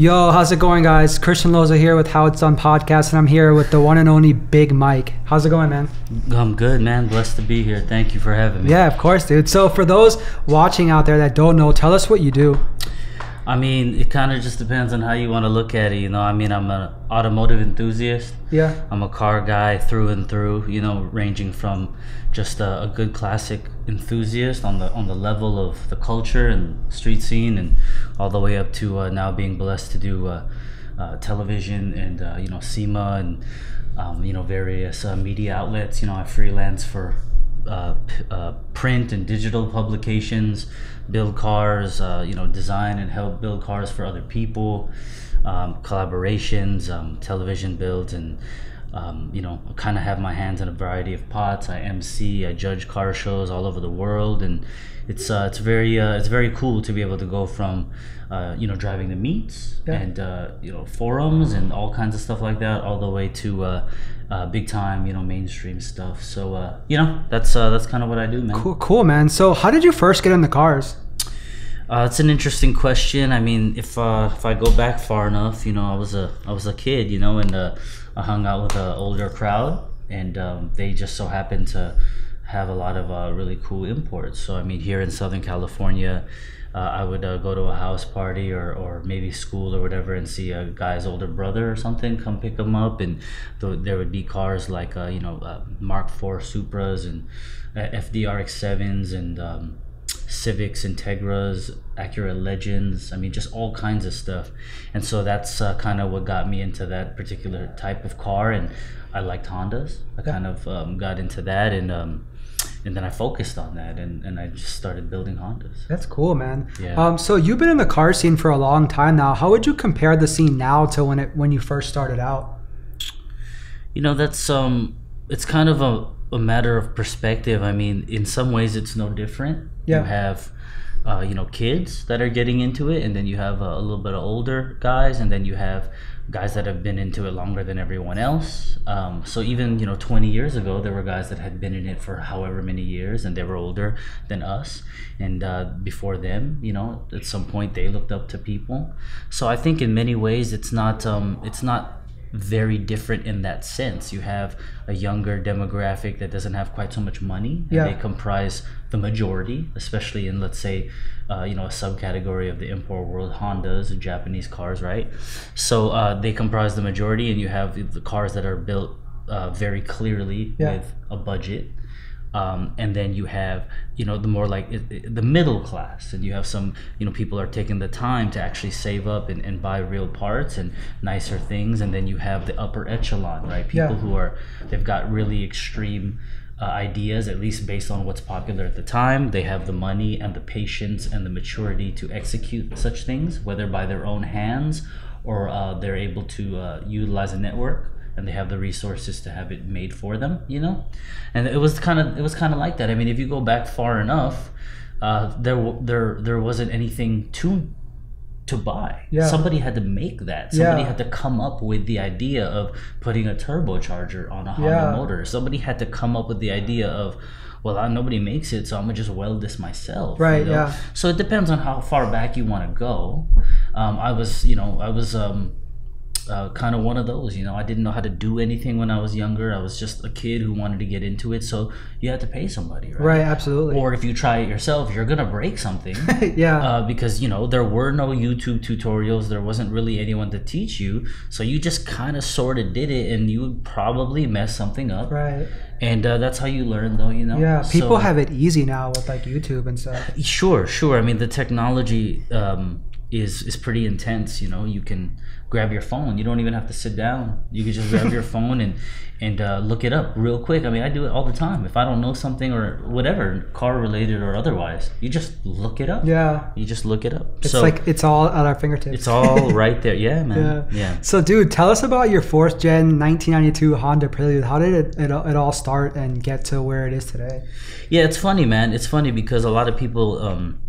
Yo, how's it going, guys? Christian Loza here with How It's Done podcast, and I'm here with the one and only Big Mike. How's it going, man? I'm good, man. Blessed to be here. Thank you for having me. Yeah, of course, dude. So, for those watching out there that don't know, tell us what you do. I mean, it kind of just depends on how you want to look at it. You know, I mean, I'm an automotive enthusiast. Yeah. I'm a car guy through and through. You know, ranging from just a, a good classic enthusiast on the on the level of the culture and street scene, and all the way up to uh, now being blessed to do uh, uh, television and uh, you know SEMA and um, you know various uh, media outlets. You know, I freelance for uh, p- uh, print and digital publications, build cars, uh, you know, design and help build cars for other people, um, collaborations, um, television builds, and um, you know, kind of have my hands in a variety of pots. I MC, I judge car shows all over the world, and it's uh, it's very uh, it's very cool to be able to go from uh, you know driving the meets Yeah. and uh, you know forums and all kinds of stuff like that, all the way to uh, big time you know mainstream stuff. So uh, you know that's uh, that's kind of what I do, man. Cool, cool, man. So, how did you first get in the cars? Uh, it's an interesting question. I mean, if uh, if I go back far enough, you know, I was a I was a kid, you know, and uh, I hung out with an older crowd, and um, they just so happened to have a lot of uh, really cool imports. So I mean, here in Southern California, uh, I would uh, go to a house party or, or maybe school or whatever and see a guy's older brother or something come pick him up, and th- there would be cars like uh, you know uh, Mark IV Supras and uh, FDRX sevens and um, Civics, Integras, Acura Legends. I mean, just all kinds of stuff. And so that's uh, kind of what got me into that particular type of car. And I liked Hondas. I kind of um, got into that, and um, and then I focused on that, and, and I just started building Hondas. That's cool, man. Yeah. Um, so you've been in the car scene for a long time now. How would you compare the scene now to when it when you first started out? You know, that's um, it's kind of a, a matter of perspective. I mean, in some ways, it's no different. Yeah. You have, uh, you know, kids that are getting into it, and then you have a, a little bit of older guys, and then you have guys that have been into it longer than everyone else. Um, so even you know, 20 years ago, there were guys that had been in it for however many years, and they were older than us. And uh, before them, you know, at some point they looked up to people. So I think in many ways, it's not um, it's not very different in that sense. You have a younger demographic that doesn't have quite so much money, and Yeah. they comprise the majority, especially in let's say, uh, you know, a subcategory of the import world, Hondas, Japanese cars, right? So uh, they comprise the majority, and you have the cars that are built uh, very clearly Yeah. with a budget. Um, and then you have you know the more like it- it- the middle class and you have some you know people are taking the time to actually save up and, and buy real parts and nicer things and then you have the upper echelon right? People Yeah. who are they've got really extreme uh, ideas at least based on what's popular at the time. They have the money and the patience and the maturity to execute such things whether by their own hands or uh, they're able to uh, utilize a network and they have the resources to have it made for them you know and it was kind of it was kind of like that i mean if you go back far enough uh, there there there wasn't anything to to buy Yeah. somebody had to make that somebody Yeah. had to come up with the idea of putting a turbocharger on a honda Yeah. motor somebody had to come up with the idea of well uh, nobody makes it so i'm gonna just weld this myself you Right, know? yeah. so it depends on how far back you want to go um, i was you know i was um, uh, kind of one of those. You know, I didn't know how to do anything when I was younger. I was just a kid who wanted to get into it, so you had to pay somebody, right? Right, absolutely. Or if you try it yourself, you're gonna break something. yeah. Uh, because you know there were no YouTube tutorials, there wasn't really anyone to teach you, so you just kind of sort of did it, and you would probably mess something up, right. and uh, that's how you learn, though. You know, Yeah. People So- have it easy now with like YouTube and stuff. Sure, sure. I mean, the technology um, is is pretty intense. You know, you can grab your phone. You don't even have to sit down. You can just grab your phone and and uh, look it up real quick. I mean, I do it all the time. If I don't know something or whatever, car related or otherwise, you just look it up. Yeah. You just look it up. It's so like it's all at our fingertips. it's all right there. Yeah, man. Yeah. Yeah. So, dude, tell us about your fourth gen 1992 Honda Prelude. How did it, it, it all start and get to where it is today? Yeah, it's funny, man. It's funny because a lot of people um,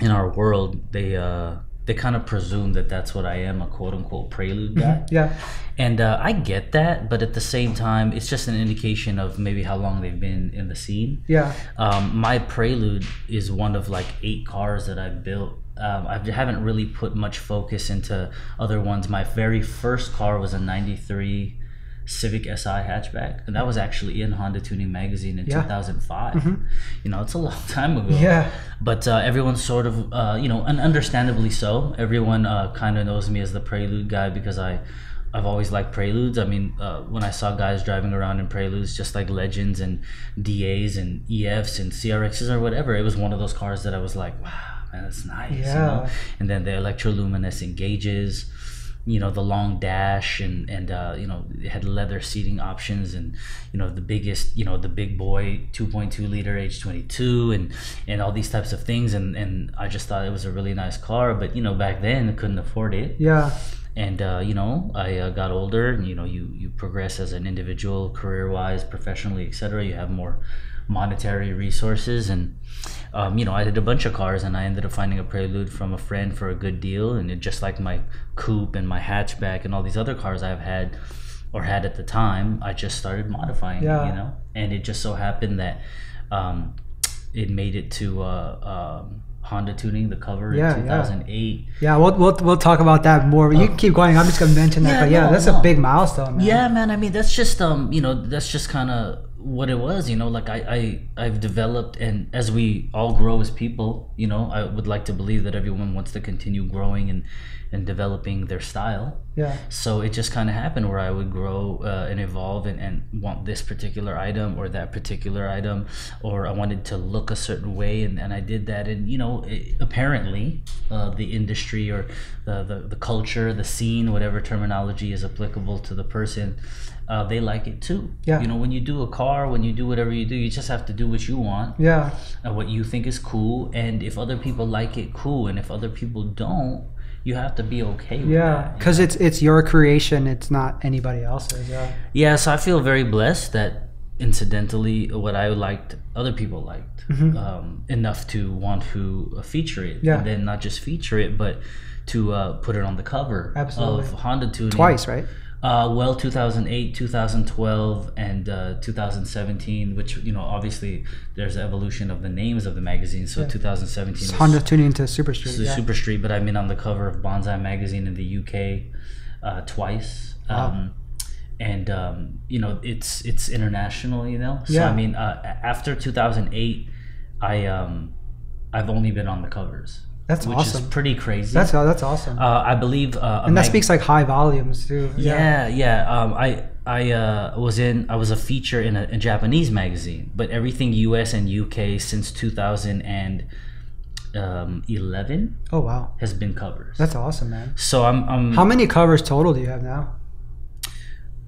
in our world they uh, they kind of presume that that's what I am, a quote unquote prelude guy. Yeah. And uh, I get that, but at the same time, it's just an indication of maybe how long they've been in the scene. Yeah. Um, my Prelude is one of like eight cars that I've built. Um, I haven't really put much focus into other ones. My very first car was a 93 Civic Si hatchback, and that was actually in Honda Tuning Magazine in Yeah. 2005. You know, it's a long time ago. Yeah. But uh, everyone sort of, uh, you know, and understandably so. Everyone uh, kind of knows me as the Prelude guy because I, I've always liked Preludes. I mean, uh, when I saw guys driving around in Preludes, just like Legends and DAs and EFs and CRXs or whatever, it was one of those cars that I was like, wow, man, that's nice. You know? Yeah. And then the electroluminescent gauges. You know the long dash and and uh, you know it had leather seating options and you know the biggest you know the big boy 2.2 liter H22 and and all these types of things and and I just thought it was a really nice car but you know back then I couldn't afford it Yeah. and uh, you know I uh, got older and you know you you progress as an individual career wise professionally etc you have more monetary resources and um, you know I did a bunch of cars and I ended up finding a Prelude from a friend for a good deal and it just like my coupe and my hatchback and all these other cars I've had or had at the time I just started modifying Yeah. you know and it just so happened that um, it made it to uh, um, Honda tuning the cover Yeah, in 2008 Yeah, we'll, we'll, we'll talk about that more. You can keep going. I'm just gonna mention that. Yeah, but yeah, no, that's no. a big milestone, man. Yeah, man. I mean, that's just um, you know, that's just kind of what it was. You know, like I, I, I've developed, and as we all grow as people, you know, I would like to believe that everyone wants to continue growing and and developing their style. yeah, So it just kind of happened where I would grow uh, and evolve and, and want this particular item or that particular item, or I wanted to look a certain way, and, and I did that. And you know, it, apparently, uh, the industry or the, the the culture, the scene, whatever terminology is applicable to the person, uh, they like it too. Yeah. You know, when you do a car, when you do whatever you do, you just have to do what you want yeah, and what you think is cool. And if other people like it, cool. And if other people don't, you have to be okay with yeah. Because it's it's your creation. It's not anybody else's. Yeah, Yeah, so I feel very blessed that incidentally what I liked, other people liked um, enough to want to uh, feature it. Mm-hmm. Yeah. And then not just feature it, but to uh, put it on the cover Absolutely. of Honda Tuning. twice, right? Uh, well, 2008, 2012, and uh, 2017, which, you know, obviously there's evolution of the names of the magazines. So 2017 It's was Honda tuning into Super Street. Yeah. Super Street, but I've been on the cover of Banzai magazine in the UK uh, twice. Um, and um, you know it's it's international, you know. So Yeah. I mean, uh, after 2008, I um, I've only been on the covers, That's which awesome. is pretty crazy. That's that's awesome. uh, I believe, uh, and that mag- speaks like high volumes too. yeah, yeah. Um, I I uh, was in I was a feature in a, a Japanese magazine, but everything U.S. and U.K. since 2011 Oh wow, has been covers. that's awesome, man. so I'm I'm How many covers total do you have now?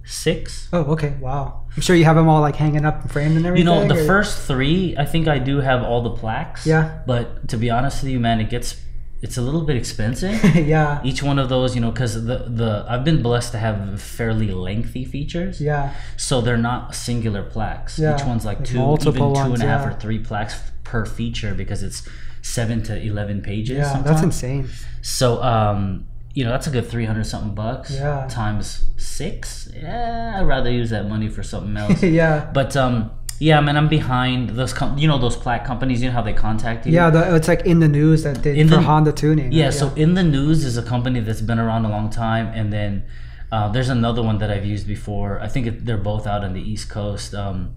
Six. Oh, okay, wow. I'm sure you have them all like hanging up and framed and everything. You know, the or- first three, I think I do have all the plaques. Yeah. But to be honest with you, man, it gets it's a little bit expensive. yeah, Each one of those, you know, because the the I've been blessed to have fairly lengthy features. yeah, So they're not singular plaques. Yeah, Each one's like, like two, even two ones, and a half yeah. or three plaques per feature because it's seven to eleven pages. yeah. sometimes. That's insane. So, um, you know, that's a good 300 something bucks. Yeah. Times six. Yeah, I'd rather use that money for something else. yeah, but, um, yeah, man, I'm behind those, com- you know, those plaque companies, you know how they contact you? yeah. The, it's like in the news that they In for the- Honda tuning. Yeah, right? so In the News is a company that's been around a long time. And then uh, there's another one that I've used before. I think it, they're both out on the East Coast. Um,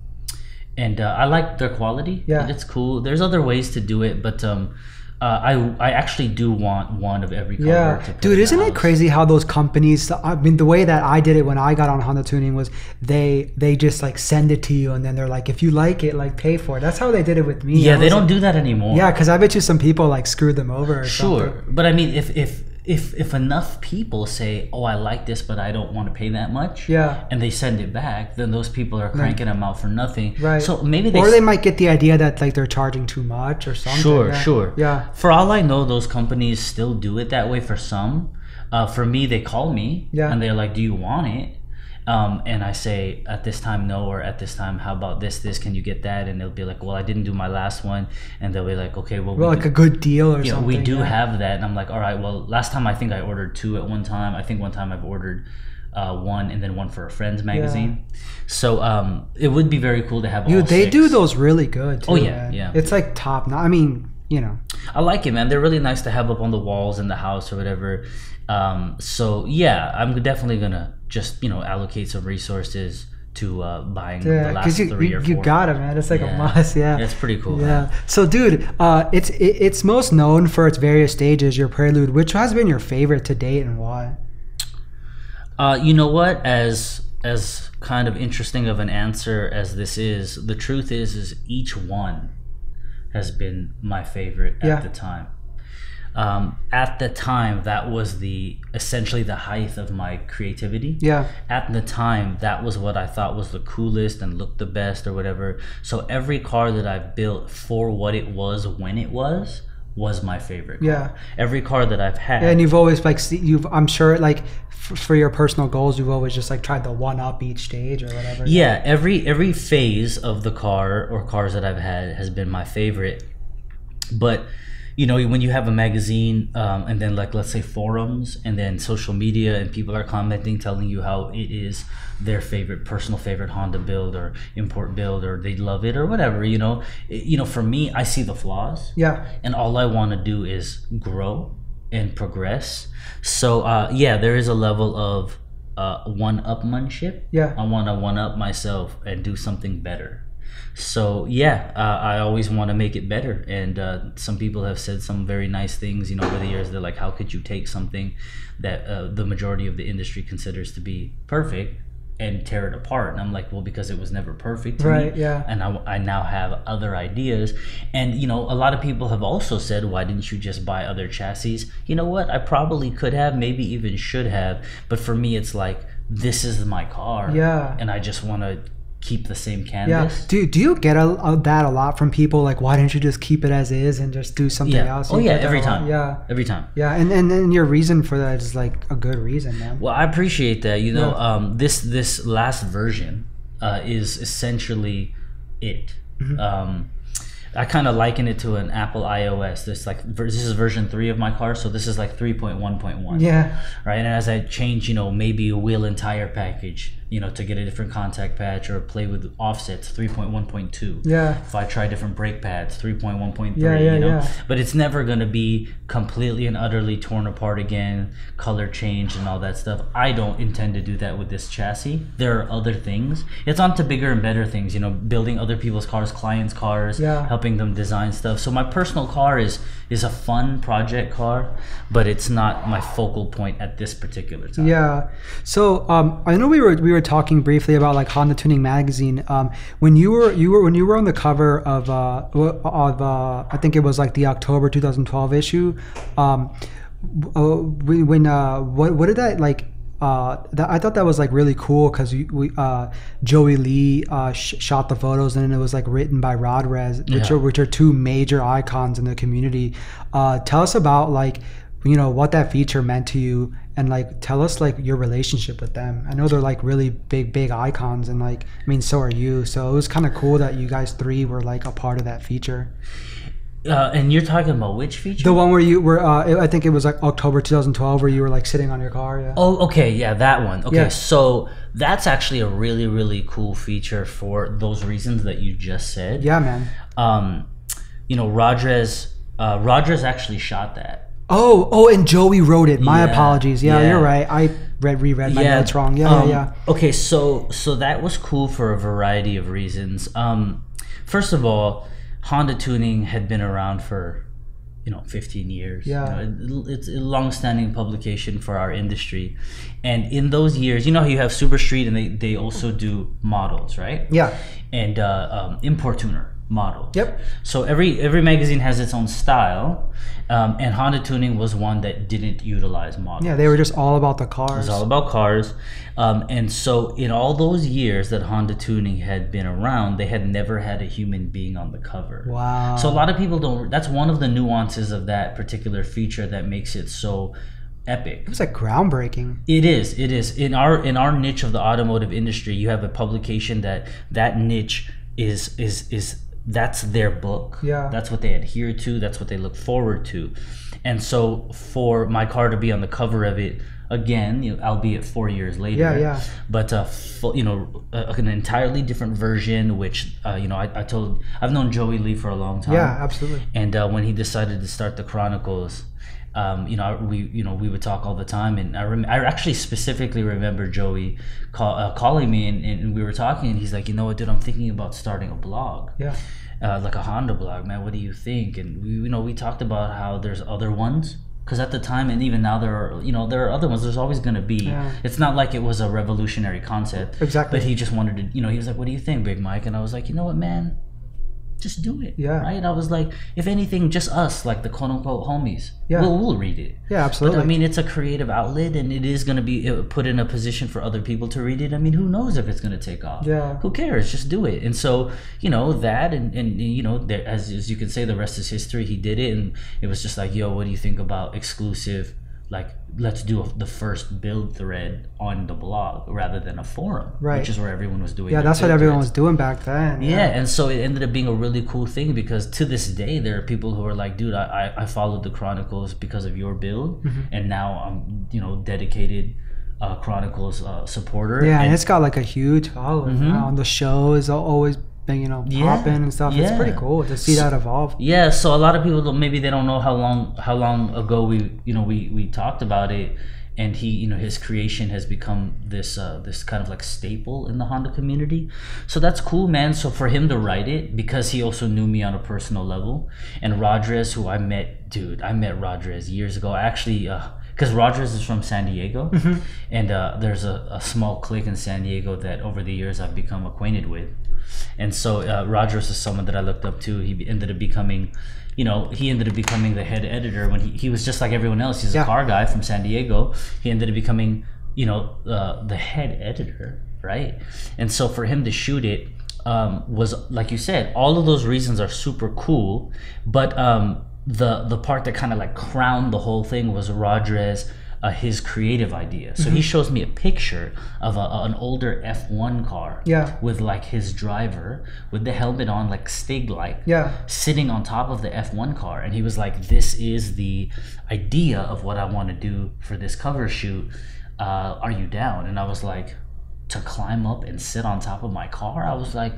and uh, I like their quality. Yeah. It's cool. There's other ways to do it, but um, uh, I I actually do want one of every color. Yeah, dude, isn't it crazy how those companies? I mean, the way that I did it when I got on Honda Tuning was they they just like send it to you, and then they're like, if you like it, like pay for it. That's how they did it with me. Yeah, they don't like- do that anymore. Yeah, because I bet you some people like screwed them over. Or Sure, something. but I mean, if if if if enough people say, "Oh, I like this, but I don't want to pay that much," Yeah. and they send it back, then those people are cranking them out for nothing. Right. So maybe they or s- they might get the idea that like they're charging too much or something. Sure, yeah. sure. Yeah. For all I know, those companies still do it that way for some. Uh, for me, they call me Yeah. and they're like, "Do you want it?" Um, and I say at this time no, or at this time how about this? This can you get that? And they'll be like, well, I didn't do my last one, and they'll be like, okay, well, Well, we like do- a good deal or you know, something. we do yeah. have that, and I'm like, all right, well, last time I think I ordered two at one time. I think one time I've ordered uh, one and then one for a friend's magazine. So um, it would be very cool to have. You, they six. do those really good. Too, Oh, yeah, man. yeah. It's like top. I mean, you know. I like it, man. They're really nice to have up on the walls in the house or whatever. Um, so yeah, I'm definitely gonna just you know allocate some resources to uh, buying the last you, three you, or you four. got it, man. It's like a must. Yeah. It's pretty cool. Yeah. So, dude, uh, it's it, it's most known for its various stages. Your prelude, which has been your favorite to date, and why? Uh, you know what? As as kind of interesting of an answer as this is, the truth is, is each one has been my favorite at Yeah. the time. Um, at the time, that was the essentially the height of my creativity. Yeah. At the time, that was what I thought was the coolest and looked the best or whatever. So every car that I've built for what it was when it was was my favorite. Car. Yeah. Every car that I've had. And you've always like you've I'm sure like f- for your personal goals, you've always just like tried to one up each stage or whatever. Yeah, every every phase of the car or cars that I've had has been my favorite. But you know, when you have a magazine um, and then like let's say forums and then social media and people are commenting, telling you how it is their favorite personal favorite Honda build or import build or they love it or whatever. You know, you know, for me, I see the flaws Yeah. and all I want to do is grow and progress. So uh, yeah, there is a level of uh, one upmanship. Yeah. I want to one up myself and do something better. So yeah, uh, I always want to make it better. And uh, some people have said some very nice things, you know, over the years. They're like, "How could you take something that uh, the majority of the industry considers to be perfect?" And tear it apart, and I'm like, well, because it was never perfect, to Right, Me, yeah. and I, I now have other ideas. And you know, a lot of people have also said, why didn't you just buy other chassis? You know what? I probably could have, maybe even should have. But for me, it's like this is my car, Yeah. and I just want to keep the same Yeah. canvas. Do do you get a, a, that a lot from people? Like, why didn't you just keep it as is and just do something Yeah. else? Oh yeah, every time. Yeah. Every time. Yeah. And, and and your reason for that is like a good reason, man. Well, I appreciate that. You know, Yeah. um, this this last version uh, is essentially it. Mm-hmm. Um, I kind of liken it to an Apple iOS. This like this is version three of my car, so this is like three point one point one. Yeah. Right, and as I change, you know, maybe a wheel and tire package, you know, to get a different contact patch or play with offsets, three point one point two. Yeah. If I try different brake pads, 3.1.3, Yeah, yeah, you know? yeah. But it's never going to be completely and utterly torn apart again, color change and all that stuff. I don't intend to do that with this chassis. There are other things. It's on to bigger and better things, you know, building other people's cars, clients' cars, Yeah. helping them design stuff. So my personal car is is a fun project car, but it's not my focal point at this particular time. Yeah. So um, I know we were we were talking briefly about like Honda Tuning Magazine. Um, when you were you were when you were on the cover of uh, of uh, I think it was like the October 2012 issue. Um, uh, when when, uh, what what did that like? Uh, that, I thought that was like really cool because we uh, Joey Lee uh, sh- shot the photos and it was like written by Rodrez, which Yeah. are which are two major icons in the community. Uh, tell us about like you know what that feature meant to you and like tell us like your relationship with them i know they're like really big big icons and like i mean so are you so it was kind of cool that you guys three were like a part of that feature Uh, and you're talking about which feature? the one where you were uh, i think it was like october 2012 where you were like sitting on your car yeah Oh, okay, yeah, that one. Okay, Yeah. so that's actually a really, really cool feature for those reasons that you just said. yeah man Um, you know, Rodrez, uh, Rodrez actually shot that. oh oh and joey wrote it my Yeah, apologies yeah, yeah. you're right i read reread my notes wrong yeah um, yeah yeah Okay, so so that was cool for a variety of reasons. Um, first of all, Honda tuning had been around for you know 15 years. You Yeah. know, it- it's a long-standing publication for our industry, and in those years, you know you have Super Street and they they also do models, right? yeah And uh, um, import tuner models. Yep. So every every magazine has its own style, um, and Honda Tuning was one that didn't utilize models. yeah they were just all about the cars. It was all about cars. Um, and so, in all those years that Honda Tuning had been around, they had never had a human being on the cover. wow So, a lot of people don't, that's one of the nuances of that particular feature that makes it so epic. It was like groundbreaking. It is. It is. In our in our niche of the automotive industry, you have a publication that that niche is is is that's their book. Yeah. That's what they adhere to. That's what they look forward to. And so for my car to be on the cover of it again, you know, albeit four years later. Yeah, yeah. But uh, full, you know, uh, an entirely different version. Which uh, you know, I, I told I've known Joey Lee for a long time. Yeah, absolutely. And uh, when he decided to start the Chronicles, um, you know, we you know we would talk all the time, and I rem- I actually specifically remember Joey call, uh, calling me, and, and we were talking, and he's like, you know what, dude, I'm thinking about starting a blog. Yeah. Uh, like a Honda blog, man. What do you think? And we, you know, we talked about how there's other ones because at the time and even now there are, you know, there are other ones. There's always going to be. Yeah. It's not like it was a revolutionary concept. Exactly. But he just wanted to, you know, he was like, "What do you think, Big Mike?" And I was like, "You know what, man." Just do it. Yeah. Right. I was like, if anything, just us, like the quote unquote homies. Yeah. We'll, we'll read it. Yeah, But absolutely. I mean, it's a creative outlet, and it is going to be put in a position for other people to read it. I mean, who knows if it's going to take off? Yeah. Who cares? Just do it. And so, you know, that, and, and you know, there, as, as you can say, the rest is history. He did it, and it was just like, yo, what do you think about exclusive? Like, let's do a, the first build thread on the blog rather than a forum, Right. which is where everyone was doing. yeah, that's what everyone threads. was doing back then. Yeah, and so it ended up being a really cool thing because to this day there are people who are like, dude, I, I, I followed the Chronicles because of your build, Mm-hmm. and now I'm you know dedicated uh, Chronicles uh, supporter. Yeah, and and it's got like a huge following now. And the show is always you know, Yeah, popping and stuff. It's pretty cool to see that evolve. Yeah, so a lot of people maybe they don't know how long how long ago we you know we we talked about it, and he you know his creation has become this uh, this kind of like staple in the Honda community. So that's cool, man. So for him to write it because he also knew me on a personal level, and Rodriguez, who I met, dude, I met Rodriguez years ago. Actually, Uh, because Rodriguez is from San Diego, and uh, there's a, a small clique in San Diego that over the years I've become acquainted with. And so uh, Rodrez is someone that I looked up to. He ended up becoming, you know, he ended up becoming the head editor when he, he was just like everyone else. He's a Yeah. car guy from San Diego. He ended up becoming, you know, uh, the head editor, right? And so for him to shoot it um, was, like you said, all of those reasons are super cool. But um, the the part that kind of like crowned the whole thing was Rodriguez uh, his creative idea. So Mm-hmm. he shows me a picture of a, an older F1 car Yeah. with like his driver with the helmet on, like Stig like, Yeah. sitting on top of the F1 car. And he was like, This is the idea of what I want to do for this cover shoot. Uh, are you down? And I was like, To climb up and sit on top of my car? I was like,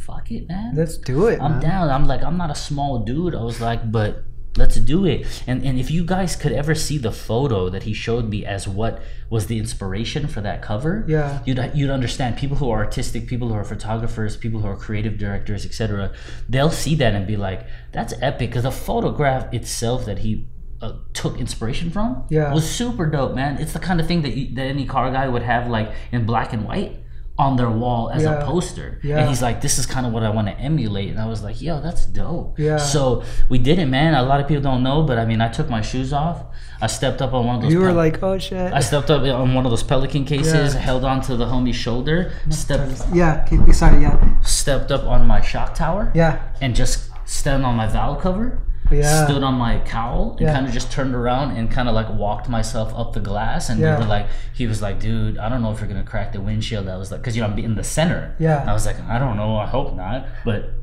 Fuck it, man. Let's do it, I'm man. down. I'm like, I'm not a small dude. I was like, but let's do it. And and if you guys could ever see the photo that he showed me as what was the inspiration for that cover, Yeah. you'd you'd understand. People who are artistic, people who are photographers, people who are creative directors, etc. They'll see that and be like, that's epic. Because the photograph itself that he uh, took inspiration from Yeah. was super dope, man. It's the kind of thing that you, that any car guy would have like in black and white on their wall as Yeah. a poster. Yeah. And he's like, this is kind of what I want to emulate. And I was like, yo, that's dope. Yeah. So we did it, man. A lot of people don't know, but I mean, I took my shoes off. I stepped up on one of those. You were pel- like, oh shit. I stepped up on one of those Pelican cases, Yeah. held onto the homie's shoulder, stepped yeah, keep excited. Yeah. stepped up on my shock tower, Yeah. and just stand on my valve cover. Yeah. Stood on my cowl and Yeah. kind of just turned around and kind of like walked myself up the glass. And Yeah. we were like, he was like, dude, I don't know if you're gonna crack the windshield. I was like, because you know I'm in the center. Yeah. I was like, I don't know. I hope not. But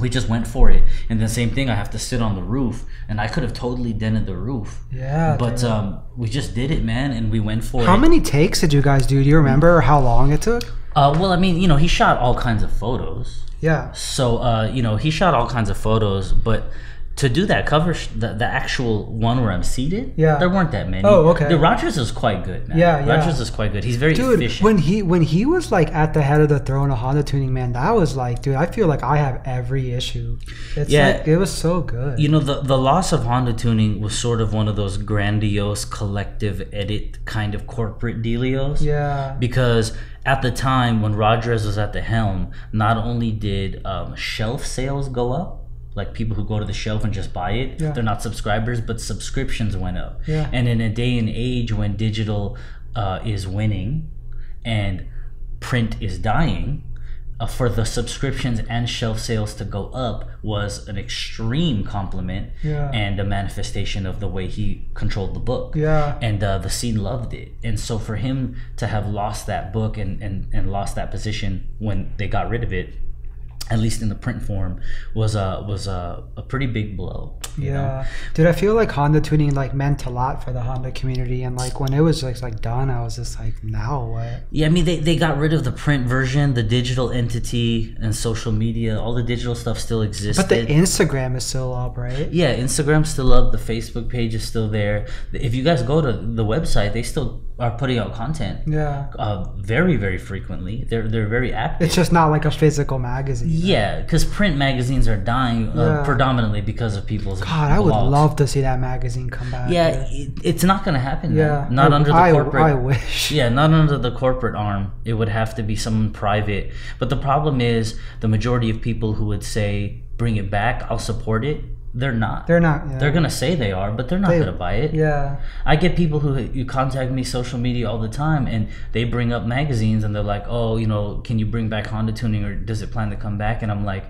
we just went for it. And the same thing, I have to sit on the roof, and I could have totally dented the roof. Yeah. But um, we just did it, man, and we went for how it. How many takes did you guys do? Do you remember how long it took? Uh, well, I mean, you know, he shot all kinds of photos. Yeah. So, uh, you know, he shot all kinds of photos, but to do that cover, sh- the, the actual one where I'm seated, Yeah. there weren't that many. Oh, okay. The Rodrez is quite good, man. Yeah, yeah. Rodrez is quite good. He's very Dude, efficient. when he when he was like at the head of the throne of Honda tuning, man, that was like, dude, I feel like I have every issue. It's Yeah. like it was so good. you know, the, the loss of Honda tuning was sort of one of those grandiose collective edit kind of corporate dealios. yeah. because at the time when Rodrez was at the helm, not only did um, shelf sales go up, like people who go to the shelf and just buy it, Yeah. they're not subscribers, but subscriptions went up. Yeah. And in a day and age when digital uh, is winning and print is dying, uh, for the subscriptions and shelf sales to go up was an extreme compliment Yeah. and a manifestation of the way he controlled the book Yeah. and uh, the scene loved it and so for him to have lost that book and, and, and lost that position when they got rid of it at least in the print form was a was a, a pretty big blow you know? Yeah, dude, I feel like Honda tuning like meant a lot for the Honda community, and like when it was like like done, I was just like, now what? Yeah, I mean they, they got rid of the print version, the digital entity, and social media. All the digital stuff still exists. But the Instagram is still up, right? yeah, Instagram's still up. The Facebook page is still there. If you guys go to the website, they still are putting out content. Yeah, Uh, very very frequently. They're they're very active. it's just not like a physical magazine. yeah, because print magazines are dying uh, Yeah. predominantly because of people's. God, I would love to see that magazine come back. Yeah, it, it's not gonna happen. man. yeah. not I, under the I, corporate. I wish. Yeah, not under the corporate arm. It would have to be someone private. But the problem is the majority of people who would say, bring it back, I'll support it, they're not. They're not. Yeah. They're gonna say they are, but they're not They- gonna buy it. Yeah. I get people who you contact me social media all the time, and they bring up magazines, and they're like, "Oh, you know, can you bring back Honda tuning, or does it plan to come back?" And I'm like,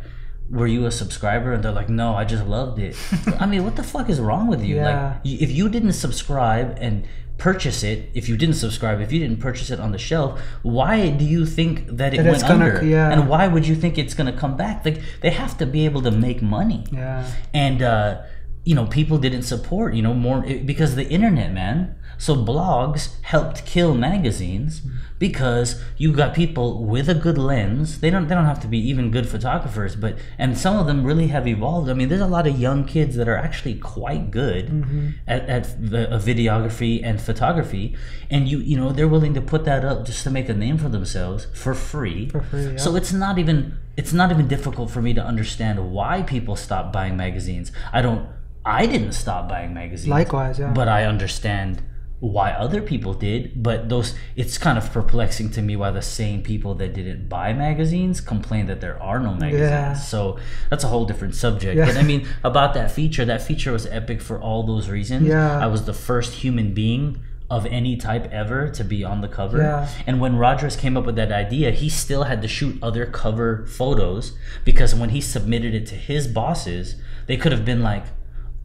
"Were you a subscriber?" And they're like, "No, I just loved it." I mean, what the fuck is wrong with you? Yeah. Like, if you didn't subscribe and purchase it, if you didn't subscribe, if you didn't purchase it on the shelf, why do you think that it That went gonna- under? yeah. And why would you think it's gonna come back? Like, they have to be able to make money Yeah. and uh, you know people didn't support you know more because the internet man so blogs helped kill magazines because you got people with a good lens they don't they don't have to be even good photographers but and some of them really have evolved i mean there's a lot of young kids that are actually quite good Mm-hmm. at, at the, uh, videography and photography and you you know they're willing to put that up just to make a name for themselves for free For free, yeah. so it's not even it's not even difficult for me to understand why people stop buying magazines. I don't I didn't stop buying magazines. Likewise, yeah. But I understand why other people did, but those it's kind of perplexing to me why the same people that didn't buy magazines complain that there are no magazines. Yeah. So that's a whole different subject. Yeah. And I mean about that feature, that feature was epic for all those reasons. Yeah. I was the first human being of any type ever to be on the cover. Yeah. And when Rodrez came up with that idea, he still had to shoot other cover photos because when he submitted it to his bosses, they could have been like,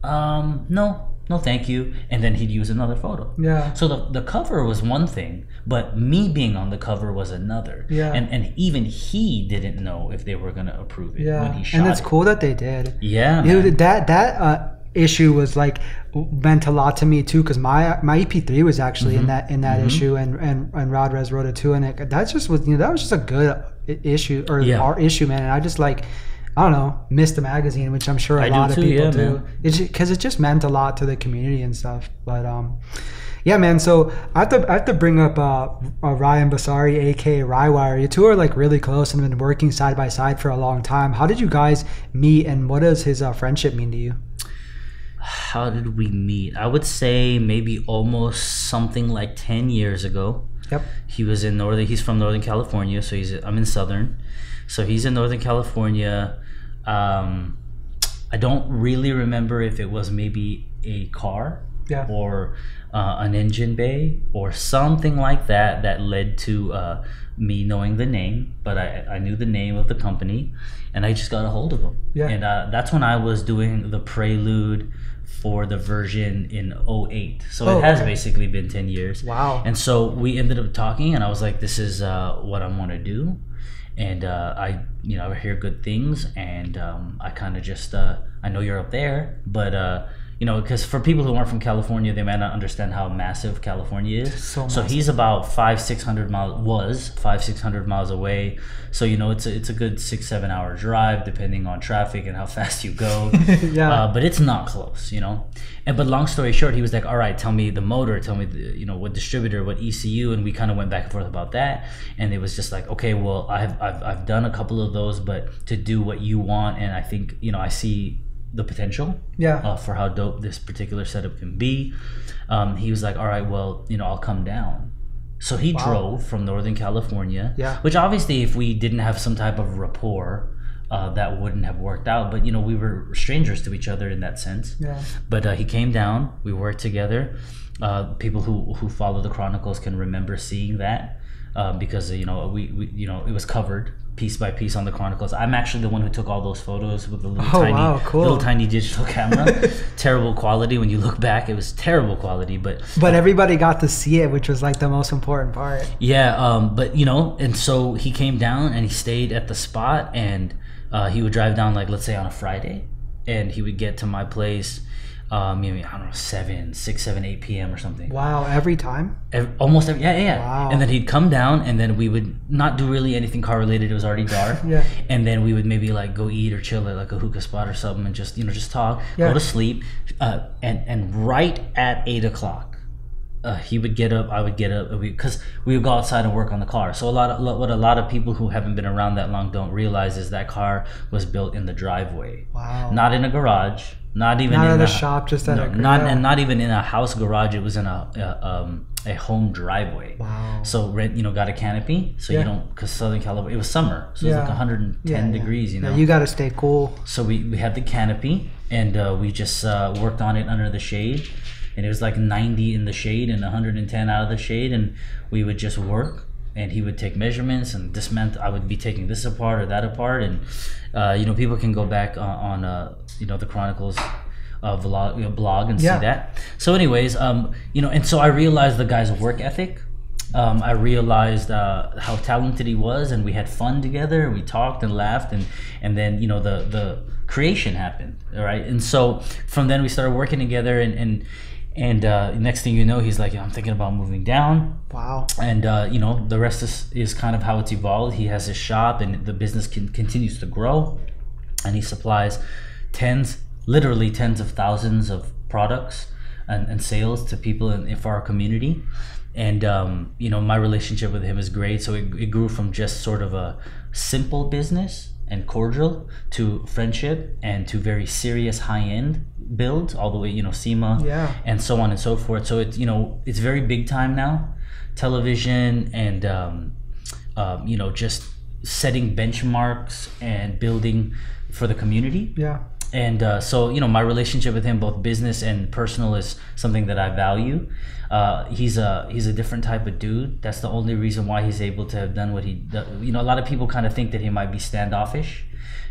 um, no, no, thank you. And then he'd use another photo. Yeah. So the, the cover was one thing, but me being on the cover was another. Yeah. And and even he didn't know if they were gonna approve it Yeah. when he shot And it's it. cool that they did. Yeah. You know, that that uh, issue was like meant a lot to me too because my my EP3 was actually Mm-hmm. in that in that issue and and and Rodrez wrote it too and it, that just was you know that was just a good issue or Yeah. our issue man and I just like I don't know missed the magazine which I'm sure a I lot of too, people yeah, do man. it's because it just meant a lot to the community and stuff but um yeah man so I have to I have to bring up uh, uh Ryan Basseri aka Rywire you two are like really close and been working side by side for a long time how did you guys meet and what does his uh, friendship mean to you How did we meet? I would say maybe almost something like 10 years ago. Yep. He was in Northern, he's from Northern California, so he's, I'm in Southern. So he's in Northern California. Um, I don't really remember if it was maybe a car Yeah. or uh, an engine bay or something like that that led to uh, me knowing the name. But I, I knew the name of the company and I just got a hold of them. Yeah. And uh, that's when I was doing the prelude for the version in 08. So Oh, it has okay. basically been 10 years. Wow. And so we ended up talking, and I was like, "This is uh, what I want to do," and uh, I, you know, I hear good things, and um, I kind of just, uh, I know you're up there, but uh, you know, because for people who aren't from California, they might not understand how massive California is. So so he's about five, six hundred miles was five, six hundred miles away. So you know, it's a, it's a good six, seven hour drive, depending on traffic and how fast you go. Yeah. Uh, but it's not close, you know. And but long story short, he was like, "All right, tell me the motor, tell me the, you know what distributor, what ECU," and we kind of went back and forth about that. And it was just like, "Okay, well, I've I've I've done a couple of those, but to do what you want, and I think you know I see the potential Yeah. uh, for how dope this particular setup can be." Um, he was like, "All right, well, you know, I'll come down." So he Wow. drove from Northern California, Yeah. which obviously, if we didn't have some type of rapport, uh, that wouldn't have worked out. But you know, we were strangers to each other in that sense. yeah. But uh, he came down. We worked together. Uh, people who who follow the chronicles can remember seeing that uh, because you know we, we you know it was covered piece by piece on the Chronicles. I'm actually the one who took all those photos with the little Oh, tiny, wow, cool. little tiny digital camera. terrible quality when you look back. It was terrible quality, but But everybody got to see it, which was like the most important part. yeah, um, but you know, and so he came down and he stayed at the spot, and uh, he would drive down like let's say on a Friday, and he would get to my place, um, maybe I don't know seven, six, seven, eight p.m. or something. Wow, every time. Ev- almost every, yeah, yeah, yeah. Wow. And then he'd come down, and then we would not do really anything car related. It was already dark. Yeah. And then we would maybe like go eat or chill at like a hookah spot or something, and just you know just talk, Yeah. go to sleep, uh, and and right at eight o'clock. Uh, he would get up, I would get up, because we, would go outside and work on the car. So a lot of what a lot of people who haven't been around that long don't realize is that car was built in the driveway, Wow. not in a garage, not even Not in at a shop, just at no, a not and not even in a house garage. It was in a, a um a home driveway. Wow. So rent, you know, got a canopy, so Yeah. you don't because Southern California. It was summer, so it was Yeah. like 110 Yeah, yeah. degrees. You know. Yeah, you got to stay cool. so we we had the canopy, and uh, we just uh, worked on it under the shade, and it was like 90 in the shade and 110 out of the shade, and we would just work. And he would take measurements, and this meant I would be taking this apart or that apart, and uh, you know people can go back on, on uh, you know the Chronicles uh, vlog, you know, blog and Yeah. see that. So, anyways, um, you know, and so I realized the guy's work ethic. Um, I realized uh, how talented he was, and we had fun together. We talked and laughed, and and then you know the the creation happened, all right. And so from then we started working together, and and and uh, next thing you know, he's like, I'm thinking about moving down. Wow. and uh, you know the rest is, is kind of how it's evolved. He has his shop and the business can, continues to grow. And he supplies tens literally tens of thousands of products and, and sales to people in, in for our community. And um, you know my relationship with him is great. So it, it grew from just sort of a simple business and cordial to friendship and to very serious high-end builds all the way you know SEMA Yeah. and so on and so forth. So it's you know it's very big time now, television and um, um, you know just setting benchmarks and building for the community. Yeah. And uh, so you know my relationship with him, both business and personal, is something that I value. Uh, he's a he's a different type of dude. That's the only reason why he's able to have done what he. You know, a lot of people kind of think that he might be standoffish,